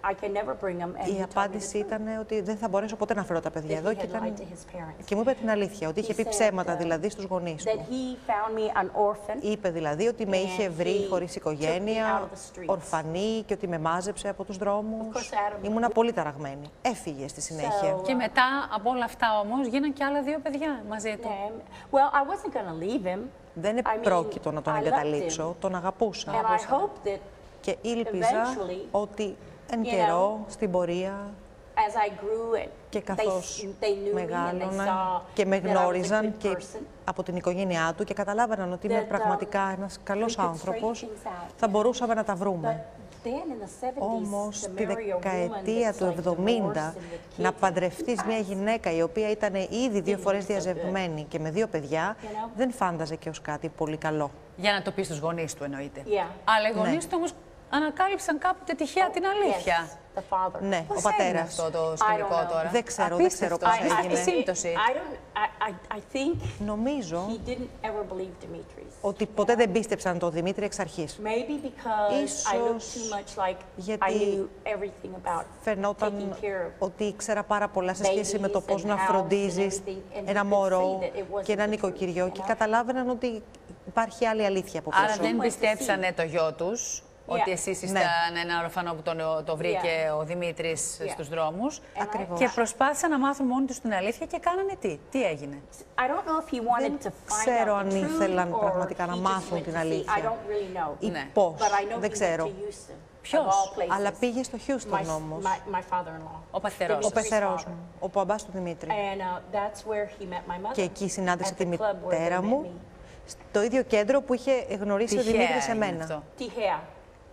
He said, I can never bring them. And he Η told me απάντηση the truth, ήταν ότι δεν θα μπορέσω ποτέ να φέρω τα παιδιά that εδώ he και, had lied ήταν... to his parents. και μου είπε την αλήθεια, ότι είχε He πει said, ψέματα uh, δηλαδή στους γονείς That του. he found me an orphan. Είπε δηλαδή ότι με And είχε βρει he χωρίς took me οικογένεια, out of the streets. ορφανή και ότι με μάζεψε από τους Of δρόμους. course, Adam- Ήμουνα πολύ ταραγμένη. Έφυγε στη συνέχεια. So, Και μετά από όλα αυτά όμως γίναν και άλλα δύο παιδιά μαζί του. Yeah. Well, I wasn't going to leave him. Δεν I mean, επρόκειτο να τον I loved εγκαταλείψω, him. τον αγαπούσα. And I hoped that Και ήλπιζα eventually, ότι εν you καιρό, στην πορεία as I grew and και they, καθώς they knew me and they μεγάλωνα saw και με that I was a γνώριζαν good και person, από την οικογένειά του και καταλάβαιναν ότι είμαι that, um, πραγματικά ένας καλός we could άνθρωπος, straighten things out. θα μπορούσαμε να τα But βρούμε. then in the 70s, Όμως to τη marry a woman δεκαετία that's του like 70 divorced and with να kids and παντρευτείς μια kids, γυναίκα η οποία ήταν ήδη δύο Didn't φορές look so διαζευμένη και με δύο παιδιά, You know? δεν φάνταζε και ως κάτι πολύ καλό. Για να το πεις στους γονείς του εννοείται. Yeah. Αλλά οι γονείς Ναι. του όμως ανακάλυψαν κάποτε τυχαία την αλήθεια. Yes, the father. Ναι, Πώς ο έγινε πατέρας. αυτό το I σκηνικό don't know. τώρα. Δεν ξέρω, δεν ξέρω Απίστευτο. πώς Α, έγινε. η σύμπτωση. I, don't, I, I, I think Νομίζω he didn't ever believe Demetrius. ότι ποτέ δεν πίστεψαν τον Δημήτρη εξ αρχής. Maybe because I looked Ίσως too much like I γιατί knew everything about Φαινόταν taking care of ότι ήξερα πάρα πολλά σε σχέση με το babies πώς and να house and φροντίζεις everything, and he ένα could μωρό see that it wasn't και ένα the νοικοκυριό truth, και you know? καταλάβαιναν ότι υπάρχει άλλη αλήθεια από Άρα πίσω. δεν Went to πιστέψανε το γιο τους, ότι Yeah. εσείς Ναι. ήσταν ένα ορφανό που τον, το βρήκε ο Δημήτρης Yeah. στους δρόμους. Ακριβώς. Και προσπάθησαν να μάθουν μόνοι τους την αλήθεια και κάνανε τι. Τι έγινε; I don't know if he wanted Δεν to find ξέρω out αν the truth ήθελαν or πραγματικά να he just μάθουν went την to see. αλήθεια. I don't really know. Ή Ναι. πώς, But I know δεν he ξέρω. went to Houston. Ποιος; Of all places. Αλλά πήγε στο My, Houston όμως, my, my father-in-law. Ο παθερός ο σας. πεθερός μου, ο παπάς του Δημήτρη. And uh, that's where he met my mother. Και εκεί συνάντησε at τη the club where μητέρα they met μου, me. στο ίδιο κέντρο που είχε γνωρίσει ο Τυχαία Δημήτρης έγινε εμένα. αυτό. Τυχαία.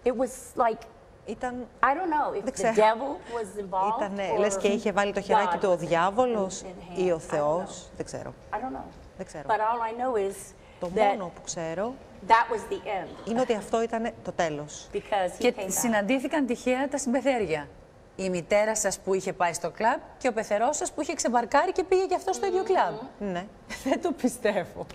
It was like, Ήταν, I don't know if Δεν the ξέρω. devil was involved ήτανε, or λες και είχε βάλει το χεράκι God του ο was διάβολος in- in ή ο hand. I don't Θεός, δεν ξέρω. I don't know. Δεν ξέρω. But all I know is Το that μόνο που ξέρω that was the end είναι ότι αυτό ήταν το τέλος. because he Και came back. συναντήθηκαν τυχαία τα συμπεθέρια. Η μητέρα σας που είχε πάει στο κλαμπ και ο πεθερός σας που είχε ξεμπαρκάρει και πήγε και αυτό στο ίδιο κλαμπ. Ναι. Δεν το πιστεύω.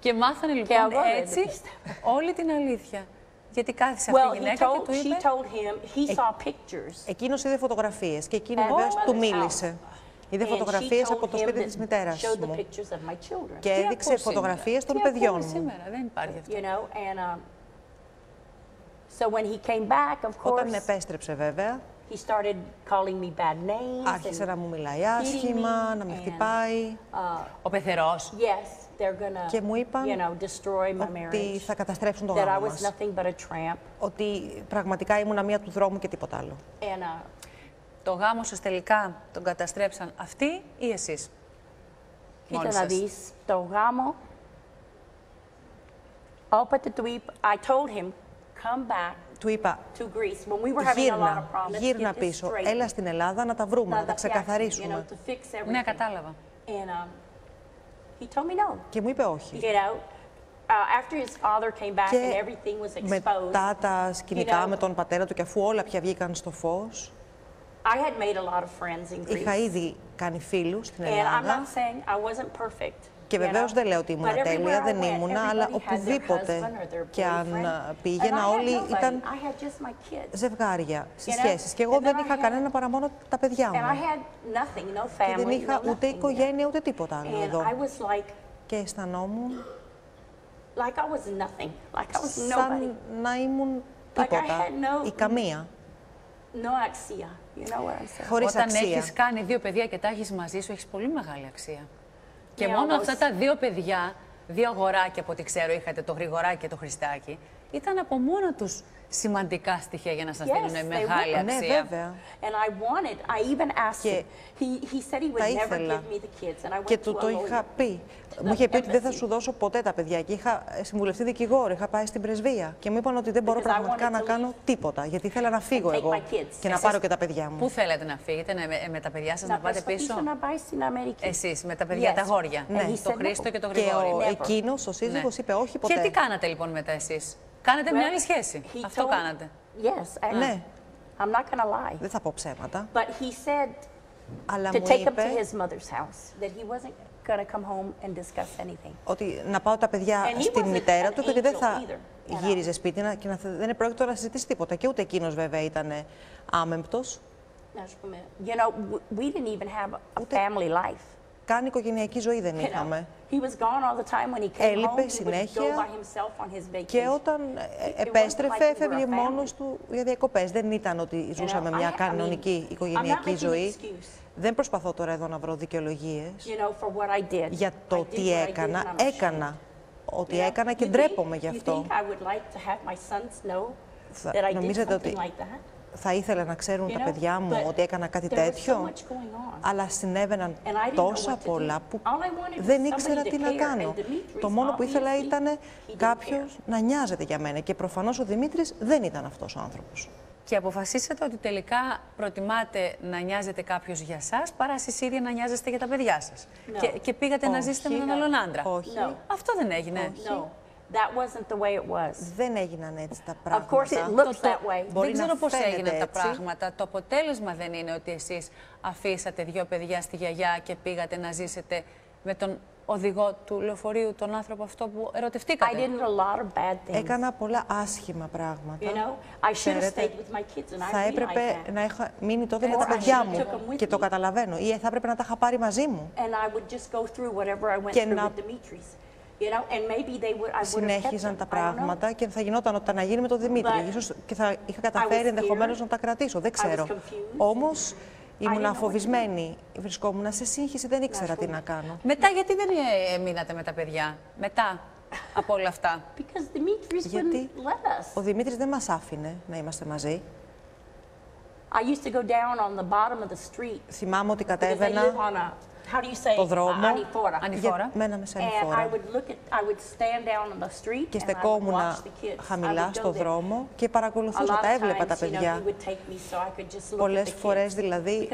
Και μάθανε Και λοιπόν εγώ δεν το έτσι πιστεύω. όλη την αλήθεια. Γιατί κάθισε αυτή Well, η he γυναίκα και told, του she είπε... told him, he saw pictures. Εκείνος είδε φωτογραφίες και εκείνη at βεβαίως my του mother's μίλησε. Είδε And she φωτογραφίες told από το him σπίτι that- της μητέρας showed the μου pictures of my children. και Τι έδειξε ακούς φωτογραφίες των σήμερα; Τι παιδιών ακούμε μου. σήμερα, δεν υπάρχει αυτό. You know, and um, so when he came back, of Όταν course, επέστρεψε βέβαια, he started calling me bad names. άρχισε and να μου μιλάει hitting άσχημα, me να με and, χτυπάει uh, Ο πεθερός. yes, they're gonna, και μου είπαν you know, destroy my ότι marriage. θα καταστρέψουν το That I γάμο was μας. nothing but a tramp. Ότι πραγματικά ήμουν μία του δρόμου και τίποτα άλλο. And uh, Το γάμο σας τελικά τον καταστρέψαν αυτοί ή εσείς; κοίτα Μόνοι να σας. δεις, το γάμο, όποτε του είπα, I told him, come back Του είπα, to Greece. When we were having a lot of γύρνα, problems, γύρνα get this πίσω, straight. έλα στην Ελλάδα να τα βρούμε, να τα τα φτιάξουμε, ξεκαθαρίσουμε. you know, to fix everything. Ναι, κατάλαβα. And um, he told me no. Και μου είπε όχι. You know, uh, after his father came back and Και everything was exposed, μετά τα σκηνικά you know, με τον πατέρα του και αφού όλα πια βγήκαν στο φως, I had made a lot of friends in Greece. είχα ήδη κάνει φίλους στην and I'm Ελλάδα not saying I wasn't perfect. Και you βεβαίως know, δεν λέω ότι ήμουν but everywhere τέλεια, I δεν went, ήμουνα, αλλά everybody had their οπουδήποτε husband or their και αν boyfriend. α, And πήγαινα, I had όλοι nobody. ήταν I had just my kids. ζευγάρια στις You know, σχέσεις. Και εγώ and δεν then I είχα had- κανένα παρά μόνο τα παιδιά And I μου. had nothing, no Και δεν family, είχα no ούτε nothing there. οικογένεια ούτε τίποτα άλλο And εδώ. I was like, Και αισθανόμουν like I was nothing, like I was nobody, σαν να ήμουν Like I τίποτα had no- ή καμία. no αξία. You know what I'm saying? Χωρίς Όταν αξία. έχεις κάνει δύο παιδιά και τα έχεις μαζί σου, έχεις πολύ μεγάλη αξία. Και Ναι, μόνο όμως- αυτά τα δύο παιδιά, δύο αγοράκια από ό,τι ξέρω, είχατε το Γρηγοράκι και το Χριστάκι, ήταν από μόνα τους σημαντικά στοιχεία για να σας Yes, δίνουν they μεγάλη were. Ναι, αξία. βέβαια. And I wanted, I even asked Και him. He, he said he τα would never ήθελα. give me the kids. And I went Και to του a το lawyer. είχα πει. Μου είχε πει ότι δεν θα σου δώσω ποτέ τα παιδιά. Και είχα συμβουλευτεί δικηγόρο, είχα πάει στην πρεσβεία. Και μου είπαν ότι δεν μπορώ Because I πραγματικά wanted να to κάνω τίποτα. Γιατί ήθελα να φύγω take εγώ my kids. και να Εσείς πάρω και τα παιδιά μου. Πού θέλετε να φύγετε, να- με, με τα παιδιά σας να, Να πάτε προσπαθήσω πίσω; να πάει στην Αμερική. Εσείς, με τα παιδιά, Yes. τα αγόρια. Ναι. Το He said Χρήστο no. και το Και Γρηγόρη. ο Never. εκείνος, ο σύζυγος, Ναι. είπε όχι ποτέ. Και τι κάνατε λοιπόν μετά εσείς; Κάνατε μια άλλη σχέση. He Αυτό told- κάνατε. Yes, I Ναι. I'm not going to lie. Δεν θα πω ψέματα. But he said Αλλά to μου take them to είπε his mother's house, that he wasn't going to come home and discuss anything. ότι να πάω τα παιδιά And he στην wasn't μητέρα an του και ότι δεν angel θα either, you know. γύριζε σπίτι να- και να, δεν επρόκειτο να συζητήσει τίποτα. Και ούτε εκείνος βέβαια ήταν άμεμπτος. Να σου πούμε, You know, w- we didn't even have a Ούτε- family life καν οικογενειακή ζωή δεν είχαμε. Έλειπε συνέχεια και όταν ε, επέστρεφε έφευγε μόνος του για διακοπές. Δεν ήταν ότι ζούσαμε μια κανονική οικογενειακή ζωή. Δεν προσπαθώ τώρα εδώ να βρω δικαιολογίες για το τι έκανα. Έκανα ότι έκανα και ντρέπομαι γι' αυτό. Νομίζετε ότι θα ήθελα να ξέρουν You τα know, παιδιά μου but ότι έκανα κάτι there was so τέτοιο, much going on. αλλά συνέβαιναν And I didn't know τόσα what to do. πολλά που All I wanted was δεν somebody ήξερα to τι να care. κάνω. And Dimitris, Το μόνο που ήθελα obviously, ήταν he didn't κάποιος να νοιάζεται για μένα και προφανώς ο Δημήτρης δεν ήταν αυτός ο άνθρωπος. Και αποφασίσατε ότι τελικά προτιμάτε να νοιάζεται κάποιος για εσά παρά εσείς ίδια να νοιάζεστε για τα παιδιά σας. No. Και, και πήγατε να Όχι. ζήσετε με έναν άλλον άντρα. Όχι. No. Αυτό δεν έγινε. No, that wasn't the way it was. Δεν έγιναν έτσι τα Of course, πράγματα. it looks that way. Μπορεί δεν να ξέρω πώς φαίνεται έγιναν τα έτσι. πράγματα. Το αποτέλεσμα δεν είναι ότι εσείς αφήσατε δύο παιδιά στη γιαγιά και πήγατε να ζήσετε με τον οδηγό του λεωφορείου, τον άνθρωπο αυτό που I ερωτευτήκατε. did a lot of bad things. Έκανα πολλά άσχημα πράγματα. You know, I should have Ξέρετε, stayed with my kids, and I θα realized έπρεπε that. να είχα μείνει τότε με Or τα I παιδιά should have μου took 'em with και το me. καταλαβαίνω. Ή θα έπρεπε να τα είχα πάρει μαζί μου. And I would just go through whatever I went Και through να with Dimitris. You know, and maybe they would, I would have kept Συνέχιζαν them. τα I don't know. πράγματα και θα γινόταν ότι να γίνει με τον Δημήτρη. But Ίσως και θα είχα καταφέρει was ενδεχομένω scared. να τα κρατήσω. Δεν I was ξέρω. confused. Όμως didn't ήμουν know what to do. αφοβισμένη. Βρισκόμουν σε σύγχυση, δεν ήξερα τι να κάνω. Μετά γιατί δεν ε, μείνατε με τα παιδιά, μετά από όλα αυτά. Because Dimitris Γιατί wouldn't let us. ο Δημήτρης δεν μας άφηνε να είμαστε μαζί. I used to go down on the bottom of the street Θυμάμαι ότι because I live κατέβαινα on a, το δρόμο, ανηφόρα; Και στεκόμουν χαμηλά στο δρόμο και παρακολουθούσα τα έβλεπα τα παιδιά. Πολλές φορές δηλαδή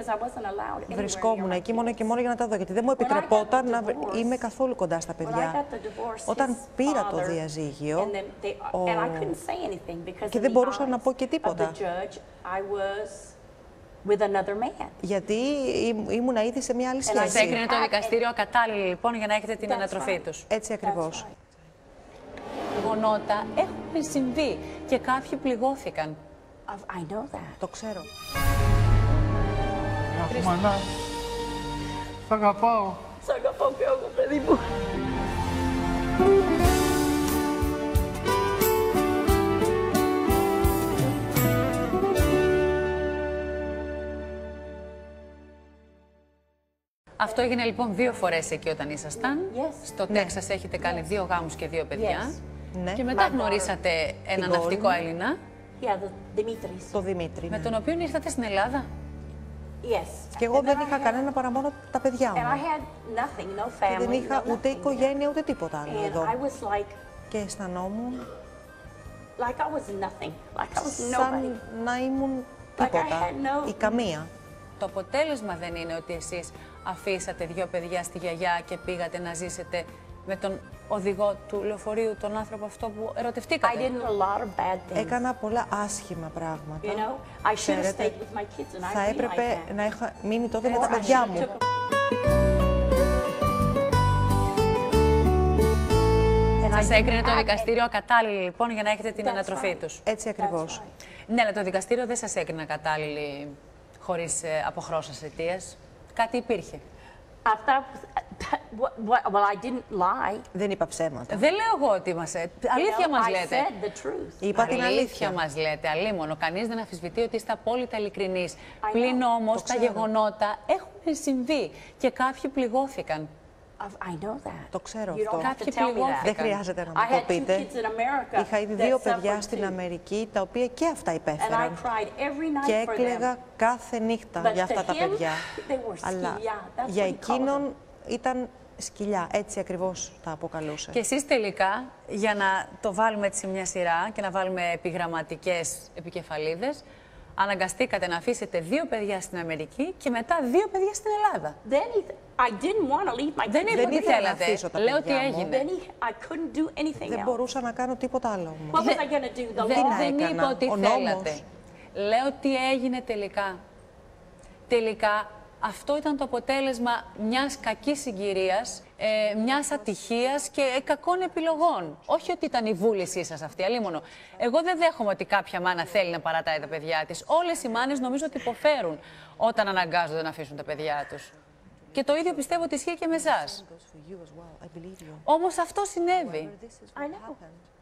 βρισκόμουν εκεί μόνο και μόνο για να τα δω, γιατί δεν μου επιτρεπόταν να είμαι καθόλου κοντά στα παιδιά. Όταν πήρα το διαζύγιο και δεν μπορούσα να πω και τίποτα with another man. γιατί ήμ- ήμουν ήδη σε μια άλλη And I Σας σχέση. έκρινε το δικαστήριο ακατάλληλη λοιπόν για να έχετε την That's ανατροφή right. τους. Έτσι That's ακριβώς. right. γεγονότα έχουν συμβεί και κάποιοι πληγώθηκαν. I know that. Το ξέρω. Αχ, μανά. Σ' αγαπάω. Σ' αγαπάω και εγώ, παιδί μου. Αυτό έγινε λοιπόν δύο φορές εκεί όταν ήσασταν. Yes. Στο Τέξας έχετε κάνει δύο γάμους και δύο παιδιά. Yes. Ναι. Και μετά My daughter. γνωρίσατε έναν κόρη ναυτικό μου. Έλληνα, Yeah, the Dimitris. Το Δημήτρη. με ναι. τον οποίο ήρθατε στην Ελλάδα; Yes. Και εγώ And δεν then I είχα had- κανένα παρά μόνο τα παιδιά And I μου. had nothing, no Και family. δεν είχα no ούτε nothing. οικογένεια ούτε τίποτα άλλο And εδώ. I was like, Και αισθανόμουν like I was nothing, like I was nobody. σαν να ήμουν Like I τίποτα. had no- Η καμία. Το αποτέλεσμα δεν είναι ότι εσείς αφήσατε δύο παιδιά στη γιαγιά και πήγατε να ζήσετε με τον οδηγό του λεωφορείου, τον άνθρωπο αυτό που I ερωτευτήκατε. did a lot of bad things. Έκανα πολλά άσχημα πράγματα. You know, I should have Ξέρετε, stayed with my kids and I θα realized έπρεπε that. να είχα μείνει τότε με Or τα I παιδιά should μου. have took And I Σας didn't έκρινε το have δικαστήριο ακατάλληλη λοιπόν για να έχετε την That's ανατροφή right. τους. Έτσι ακριβώς. Ναι, αλλά το δικαστήριο δεν σας έκρινε ακατάλληλη χωρίς ε, αποχρώσεις αιτίας. Κάτι υπήρχε. Αυτά, what, what, well, I didn't lie. Δεν είπα ψέματα. Δεν λέω εγώ ότι μας... ε, Αλήθεια You know, μας I λέτε. said the truth. Είπα την αλήθεια αλήθεια. μας λέτε, αλίμονο. Κανείς δεν αμφισβητεί ότι είστε απόλυτα ειλικρινείς. know. Πλην όμως Το τα ξέρω. γεγονότα έχουν συμβεί και κάποιοι πληγώθηκαν. I know that. Το ξέρω You αυτό. don't have to Κάποιοι tell me that. πληγώθηκαν. Δεν χρειάζεται να I μου had το two πείτε. kids in America Είχα ήδη that δύο suffered παιδιά στην too. Αμερική, τα οποία και αυτά And I υπέφεραν. cried every night Και for έκλαιγα them. κάθε νύχτα But για to αυτά τα him, παιδιά. they were Αλλά σκυλιά. That's για what he called εκείνον ήταν σκυλιά. Έτσι ακριβώς τα αποκαλούσε. Και εσείς τελικά, για να το βάλουμε έτσι σε μια σειρά και να βάλουμε επιγραμματικές επικεφαλίδες, αναγκαστήκατε να αφήσετε δύο παιδιά στην Αμερική και μετά δύο παιδιά στην Ελλάδα. Then he, I didn't want to leave my Δεν kids. είπα Δεν τι ήθελα να θέλατε. αφήσω τα Λέω τι παιδιά μου. έγινε. Then he, I couldn't do anything Δεν else. μπορούσα να κάνω τίποτα άλλο όμως. What was I going to do? The Δεν, Τι law? να δεν έκανα, είπα ότι ο θέλατε. νόμος. Λέω τι έγινε τελικά. Τελικά αυτό ήταν το αποτέλεσμα μιας κακής συγκυρίας, ε, μιας ατυχίας και ε, κακών επιλογών. Όχι ότι ήταν η βούλησή σας αυτή, αλίμονο. Εγώ δεν δέχομαι ότι κάποια μάνα θέλει να παρατάει τα παιδιά της. Όλες οι μάνες νομίζω ότι υποφέρουν όταν αναγκάζονται να αφήσουν τα παιδιά τους. Και το ίδιο πιστεύω ότι ισχύει και με εσάς. Όμως αυτό συνέβη. I know.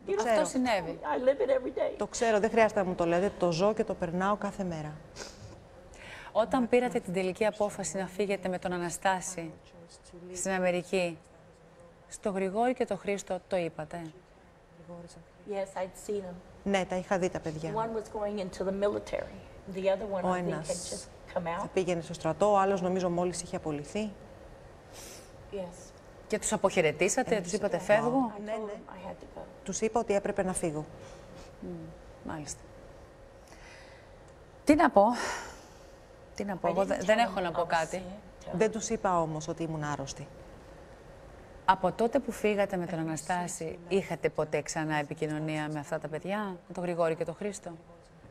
You know, Αυτό συνέβη. I live it every day. Το ξέρω, δεν χρειάζεται να μου το λέτε. Το ζω και το περνάω κάθε μέρα. Όταν πήρατε την τελική απόφαση να φύγετε με τον Αναστάση στην Αμερική, στο Γρηγόρη και το Χρήστο το είπατε. Yes, I'd seen them. Ναι, τα είχα δει τα παιδιά. One was going into the military. The other one, Ο I think, had ένας just come θα out. πήγαινε στο στρατό, ο άλλος νομίζω μόλις είχε απολυθεί. Yes. Και τους αποχαιρετήσατε, τους είπατε φεύγω. I told them I had to go. Τους είπα ότι έπρεπε να φύγω. Μάλιστα. Τι να πω. Τι να πω, I εγώ didn't δε- tell δεν them έχω να I πω was κάτι. Sick. Δεν τους είπα όμως ότι ήμουν άρρωστη. Από τότε που φύγατε με τον Αναστάση, είχατε ποτέ ξανά επικοινωνία με αυτά τα παιδιά, με τον Γρηγόρη και τον Χρήστο;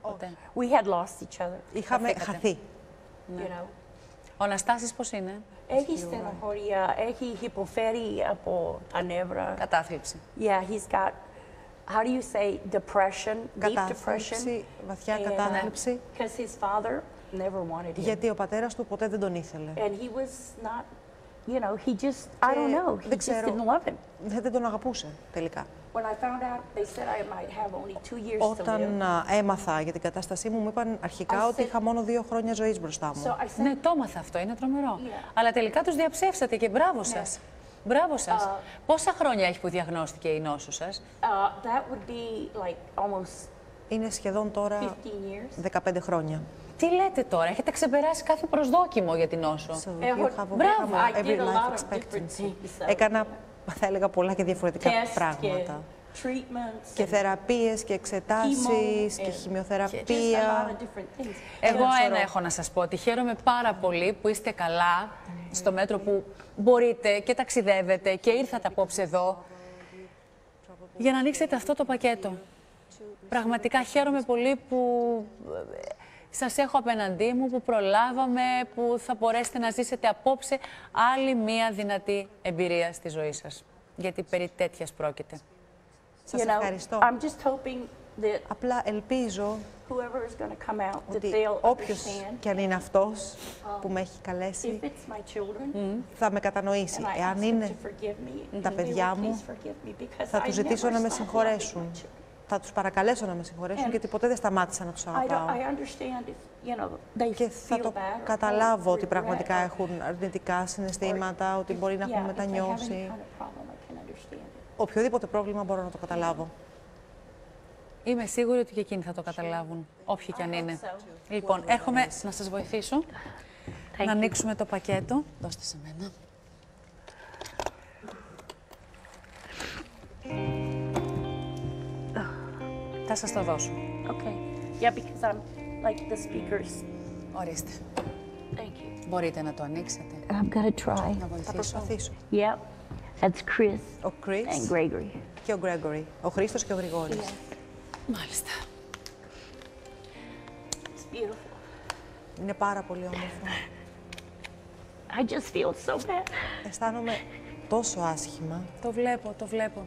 Ποτέ; We had lost each other, Είχαμε Χαθήκατε. χαθεί. you know. Ο Αναστάσης πώς είναι, Έχει στενοχωρία, έχει υποφέρει από τα νεύρα. κατάθλιψη. Yeah, he's got, how do you say, depression, deep depression; Κατάθλιψη, βαθιά And, uh, κατάθλιψη, Because his father never wanted him. γιατί ο πατέρας του ποτέ δεν τον ήθελε. And he was not, you know, he just, I don't Και know, he δεν just ξέρω. didn't love him. Δεν, δεν τον αγαπούσε τελικά. When I found out, they said I might have only two years to Όταν live. α, έμαθα για την κατάστασή μου, μου είπαν αρχικά I ότι said- είχα μόνο δύο χρόνια ζωής μπροστά So μου. I said, Ναι, το έμαθα αυτό, είναι τρομερό. Yeah. Αλλά τελικά τους διαψεύσατε και μπράβο σας. Μπράβο σας. Πόσα χρόνια έχει που διαγνώστηκε η νόσο σας; uh, that would be like almost Είναι σχεδόν τώρα 15 years. 15 χρόνια. Τι λέτε τώρα, έχετε ξεπεράσει κάθε προσδόκιμο για την νόσο. So Έχω- you have Μπράβο. I overcome every did a lot life of different expectancy. things. Έκανα, θα έλεγα, πολλά και διαφορετικά Tests και πράγματα. treatments Και and θεραπείες και εξετάσεις chemo και and just a lot χημειοθεραπεία. of different things. Εγώ Ένα ένα σωρό. έχω να σας πω, ότι χαίρομαι πάρα πολύ που είστε καλά, στο μέτρο που μπορείτε και ταξιδεύετε και ήρθατε απόψε εδώ για να ανοίξετε αυτό το πακέτο. Πραγματικά χαίρομαι πολύ που ε, σας έχω απέναντί μου, που προλάβαμε, που θα μπορέσετε να ζήσετε απόψε άλλη μία δυνατή εμπειρία στη ζωή σας. Γιατί περί τέτοιας πρόκειται. Σας you know, ευχαριστώ. I'm just hoping that Απλά ελπίζω whoever is going to come out, that ότι they'll όποιος understand. και αν είναι αυτός που με έχει καλέσει, If it's my children, θα με κατανοήσει. and I Εάν ask them είναι to forgive me, τα and they παιδιά will μου, please forgive me because θα I τους never ζητήσω να με stopped loving συγχωρέσουν. My children. Θα τους παρακαλέσω να με συγχωρέσουν And γιατί ποτέ δεν σταμάτησα να τους I, don't, αγαπάω. I understand if, you know, they Και θα feel το bad or καταλάβω ότι regret πραγματικά or- έχουν αρνητικά συναισθήματα, ότι μπορεί να yeah, έχουν if they have any μετανιώσει. kind of problem, I can understand it. Οποιοδήποτε πρόβλημα μπορώ να το καταλάβω. Είμαι σίγουρη ότι και εκείνοι θα το καταλάβουν, όποιοι κι αν είναι. so. Λοιπόν, έρχομαι να σας βοηθήσω Thank να you. ανοίξουμε το πακέτο. Δώστε σε μένα. Θα σας το δώσω. Okay. Yeah, because I'm like the speakers. Ορίστε. Thank you. Μπορείτε να το ανοίξετε. I'm gonna try. Να Θα βοηθήσω. προσπαθήσω. Yep. That's Chris Ο Chris and Gregory. και ο Γκρέγκορι. Ο Χρήστος και ο Γρηγόρης. Μάλιστα. It's beautiful. Είναι πάρα πολύ όμορφο. I just feel so bad. Αισθάνομαι τόσο άσχημα. Το βλέπω, το βλέπω.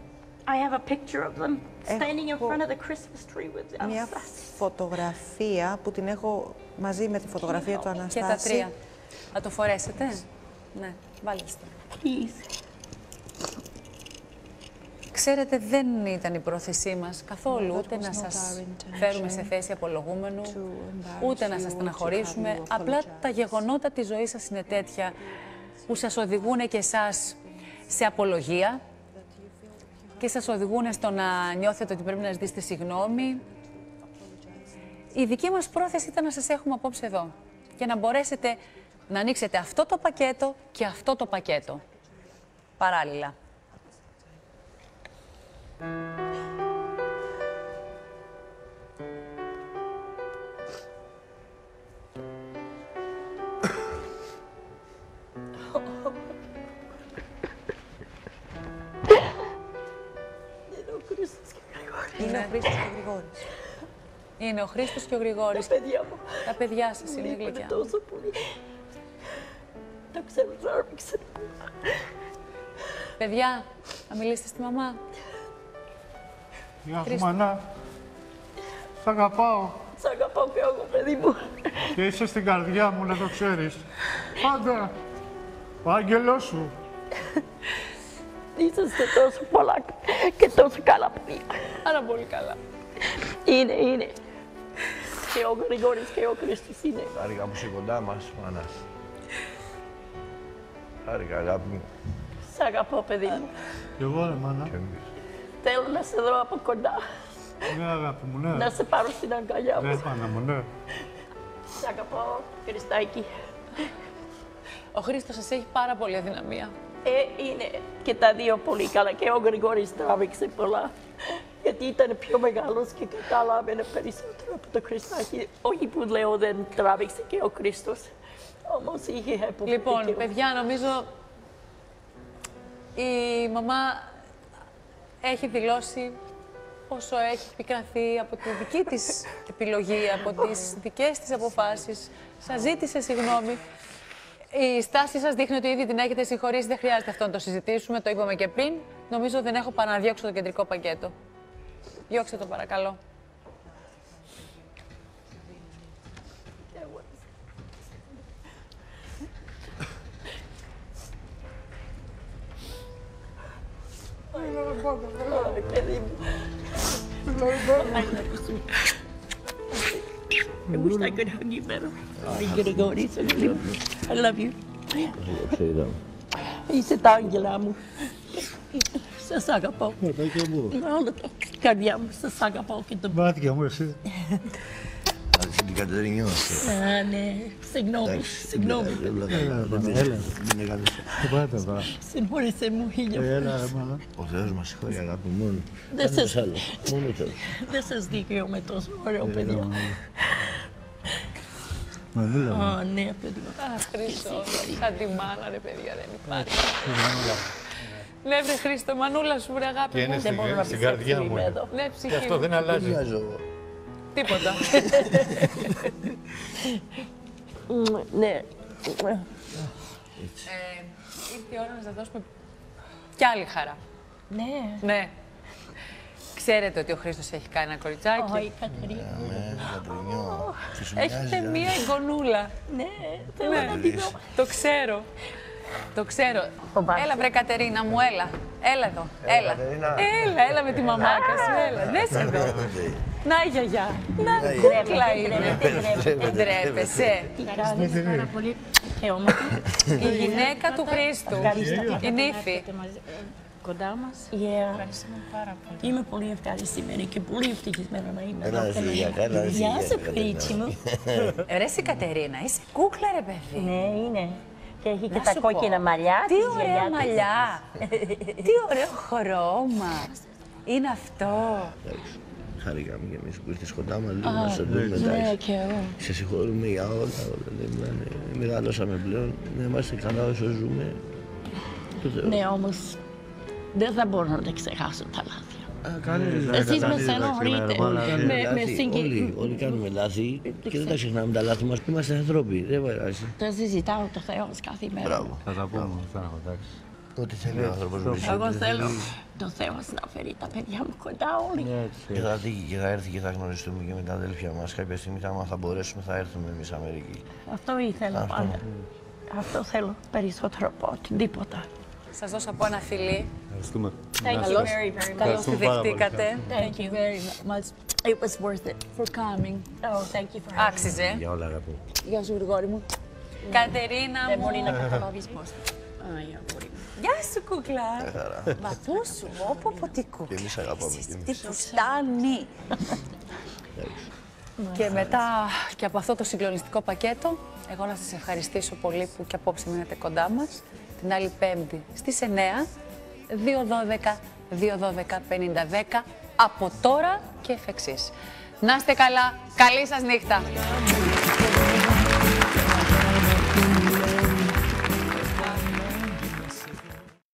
I have a picture of them standing in Έχω front of the Christmas tree with them. Μια φωτογραφία που την έχω μαζί με τη φωτογραφία του Και Αναστάση. τα τρία. Θα το φορέσετε; Ναι, βάλτε το. Please. Ξέρετε, δεν ήταν η πρόθεσή μας καθόλου that ούτε was να not σας our intention φέρουμε σε θέση απολογούμενου, embarrass ούτε να you σας or to στεναχωρήσουμε. have you Απλά apologize. τα γεγονότα της ζωής σας είναι τέτοια που σας οδηγούν και εσάς σε απολογία και σας οδηγούν στο να νιώθετε ότι πρέπει να ζητήσετε συγγνώμη. Η δική μας πρόθεση ήταν να σας έχουμε απόψε εδώ και να μπορέσετε να ανοίξετε αυτό το πακέτο και αυτό το πακέτο παράλληλα. Χρήστος και ο Γρηγόρης. Είναι ο Χρήστος και ο Γρηγόρης. Τα παιδιά μου. Τα παιδιά σας είναι Λείπουν γλυκιά. τόσο πολύ. Τα ξέρω, τράβηξε. Παιδιά, να μιλήσετε στη μαμά. Γεια σου, Χρήστο. μανά. Σ' αγαπάω Σ' αγαπάω και εγώ, παιδί μου. και είσαι στην καρδιά μου, να το ξέρεις. Πάντα. Ο άγγελός σου. Είσαστε τόσο πολλά και τόσο καλά παιδιά. Πάρα πολύ καλά. Είναι, είναι. Και ο Γρηγόρης και ο Χρήστος είναι. Χάρηκα που είσαι κοντά μας, μάνας. Χάρηκα, αγάπη μου. Σ' αγαπώ, παιδί μου. Κι εγώ, ρε μάνα. Και εμείς. Θέλω να σε δω από κοντά. Ναι, αγάπη μου, ναι. Να σε πάρω στην αγκαλιά Ναι, μου. μάνα μου, ναι. Σ' αγαπώ, Χριστάκη. Ο Χρήστος σας έχεις πάρα πολύ αδυναμία. Ε, είναι και τα δύο πολύ καλά. Και ο Γρηγόρης τράβηξε πολλά. Γιατί ήταν πιο μεγάλος και κατάλαβαινε περισσότερο από το Χριστάκη. Όχι που λέω δεν τράβηξε και ο Χριστός. Όμως είχε υποφέρει Λοιπόν, και ο- παιδιά, νομίζω η μαμά έχει δηλώσει πόσο έχει πικραθεί από τη δική της επιλογή, από τις δικές της αποφάσεις. Σας ζήτησε συγγνώμη. Η στάση σας δείχνει ότι ήδη την έχετε συγχωρήσει, δεν χρειάζεται αυτό να το συζητήσουμε, το είπαμε και πριν. Νομίζω δεν έχω παρά να διώξω το κεντρικό πακέτο. Διώξτε το παρακαλώ. Ай, παιδί μου. I love you so much. I wish I could hug you better. Γρηγόρη, σε λίγο. I love you. Είσαι τα άγγελά μου. Σας αγαπώ. Εδώ και εγώ. Με όλη την καρδιά μου σας αγαπώ και το... Μάτια μου, εσύ. Άρχισε την Κατερίνη μας. Α, ναι. Συγγνώμη, συγγνώμη. Έλα, μάνα, έλα. Μην έκανες. Πάτε τώρα. Συγχώρεσέ μου, χίλια. Έλα, ρε μάνα. Ο Θεός μας συγχωρεί, αγάπη μου. μόνο. Δεν Κανένας σας- άλλος. Μόνο ο Θεός. Δεν σας δικαιούμαι τόσο ωραίο παιδιά. Μανούλα μου. Α, ναι, παιδί μου. Αχ, Χρήστο, σαν τη μάνα ρε παιδιά, δεν υπάρχει. Ναι, βρε Χρήστο, μανούλα σου, βρε αγάπη Και είναι μου. στην, μπορώ να στην πιστέψω καρδιά που μου. είμαι είναι. εδώ. Ναι, Και ψυχή αυτό μου. δεν αλλάζει. Μοιάζω εγώ. Τίποτα. Ναι. Ε, ήρθε η ώρα να σας δώσουμε κι άλλη χαρά. Ναι. Ναι. Ξέρετε ότι ο Χρήστος έχει κάνει ένα κοριτσάκι. Όχι, Κατερίνα. Ναι, Κατρινιό. Τι σου Έχετε μοιάζει, ε; μία εγγονούλα. Ναι, θέλω Ναι. να τη δω. Το ξέρω. Το ξέρω. Φοβάσαι. Έλα βρε Κατερίνα μου, έλα. Έλα εδώ. Έλα. Κατερίνα. Έλα, έλα με τη μαμάκα σου, έλα. Δες εδώ. Να η γιαγιά. Να η κούκλα είναι. Ντρέπεται, Ντρέπεσαι. Τι κάνεις, πάρα πολύ και όμορφη. Η γυναίκα του Χρήστου. Η νύφη. Είστε μαζί- ε, Κοντά μας. Yeah. Ευχαριστούμε πάρα πολύ. Είμαι πολύ ευχαριστημένη και πολύ ευτυχισμένη να είμαι Έλα, εδώ. εσύ, γεια, έλα, εσύ, Γεια γεια, σου, Κατερίνα. πρίτσι μου. Ρε εσύ Κατερίνα, είσαι κούκλα ρε παιδί. Ναι, είναι. Και έχει και Να τα σου κόκκινα πω. μαλλιά Τι της ωραία γιαγιάς της. μαλλιά. Τι ωραίο χρώμα. Είναι αυτό. Εντάξει. Χαρήκαμε κι εμείς που ήρθες κοντά μας, λίγο να σε δούμε, Ναι, εντάξει. και εγώ. Σε συγχωρούμε για όλα, όλα. Δεν μιλάνε. Μεγαλώσαμε πλέον. Να είμαστε καλά όσο ζούμε. Το Θεό. Ναι, όμως δεν θα μπορώ να τα ξεχάσω τα λάθη. Α, κάνεις, Εσείς με κάνεις, στενοχωρείτε. Όλοι κάνουμε Με, με λάθη. συγκι... Όλοι, όλοι κάνουμε λάθη και δεν τα ξεχνάμε τα λάθη μας. Είμαστε ανθρώποι, δεν πειράζει. Το συζητάω το Θεό κάθε μέρα. Μπράβο. Θα τα πούμε, θα εντάξει. Ό,τι θέλει ο άνθρωπος μου. Εγώ θέλω το Θεό να φέρει τα παιδιά μου κοντά όλοι. Και θα τύχει και θα έρθει και θα γνωριστούμε και με τα αδέλφια μας. Κάποια στιγμή θα, θα μπορέσουμε, θα έρθουμε εμείς Αμερική. Αυτό ήθελα Αυτό. πάντα. Αυτό θέλω περισσότερο από οτιδήποτε. Σας δώσω από ένα φιλί. Ευχαριστούμε. Thank you Καλώς. very, very much. Καλώς τη Ευχαριστούμε πάρα πολύ. δεχτήκατε. Thank you very much. It was worth it. For coming. Oh, thank you for having me. Άξιζε. Για όλα αγαπώ. Γεια σου, Γρηγόρη μου. Κατερίνα Δεν μου. μπορεί να καταλάβεις πώς. Αϊ, αγόρι μου. Γεια σου κουκλά. Μπατού σου, όπου πω τι κουκλά. Και εμείς αγαπάμε κι Τι εμείς. τους φτάνει. Και μετά και από αυτό το συγκλονιστικό πακέτο, εγώ να σας ευχαριστήσω πολύ που και απόψε μείνατε κοντά μας. Την άλλη Πέμπτη στις 9, 2.12, 2.12, 50.10, από τώρα και εφ' εξής. Να είστε καλά, καλή σας νύχτα.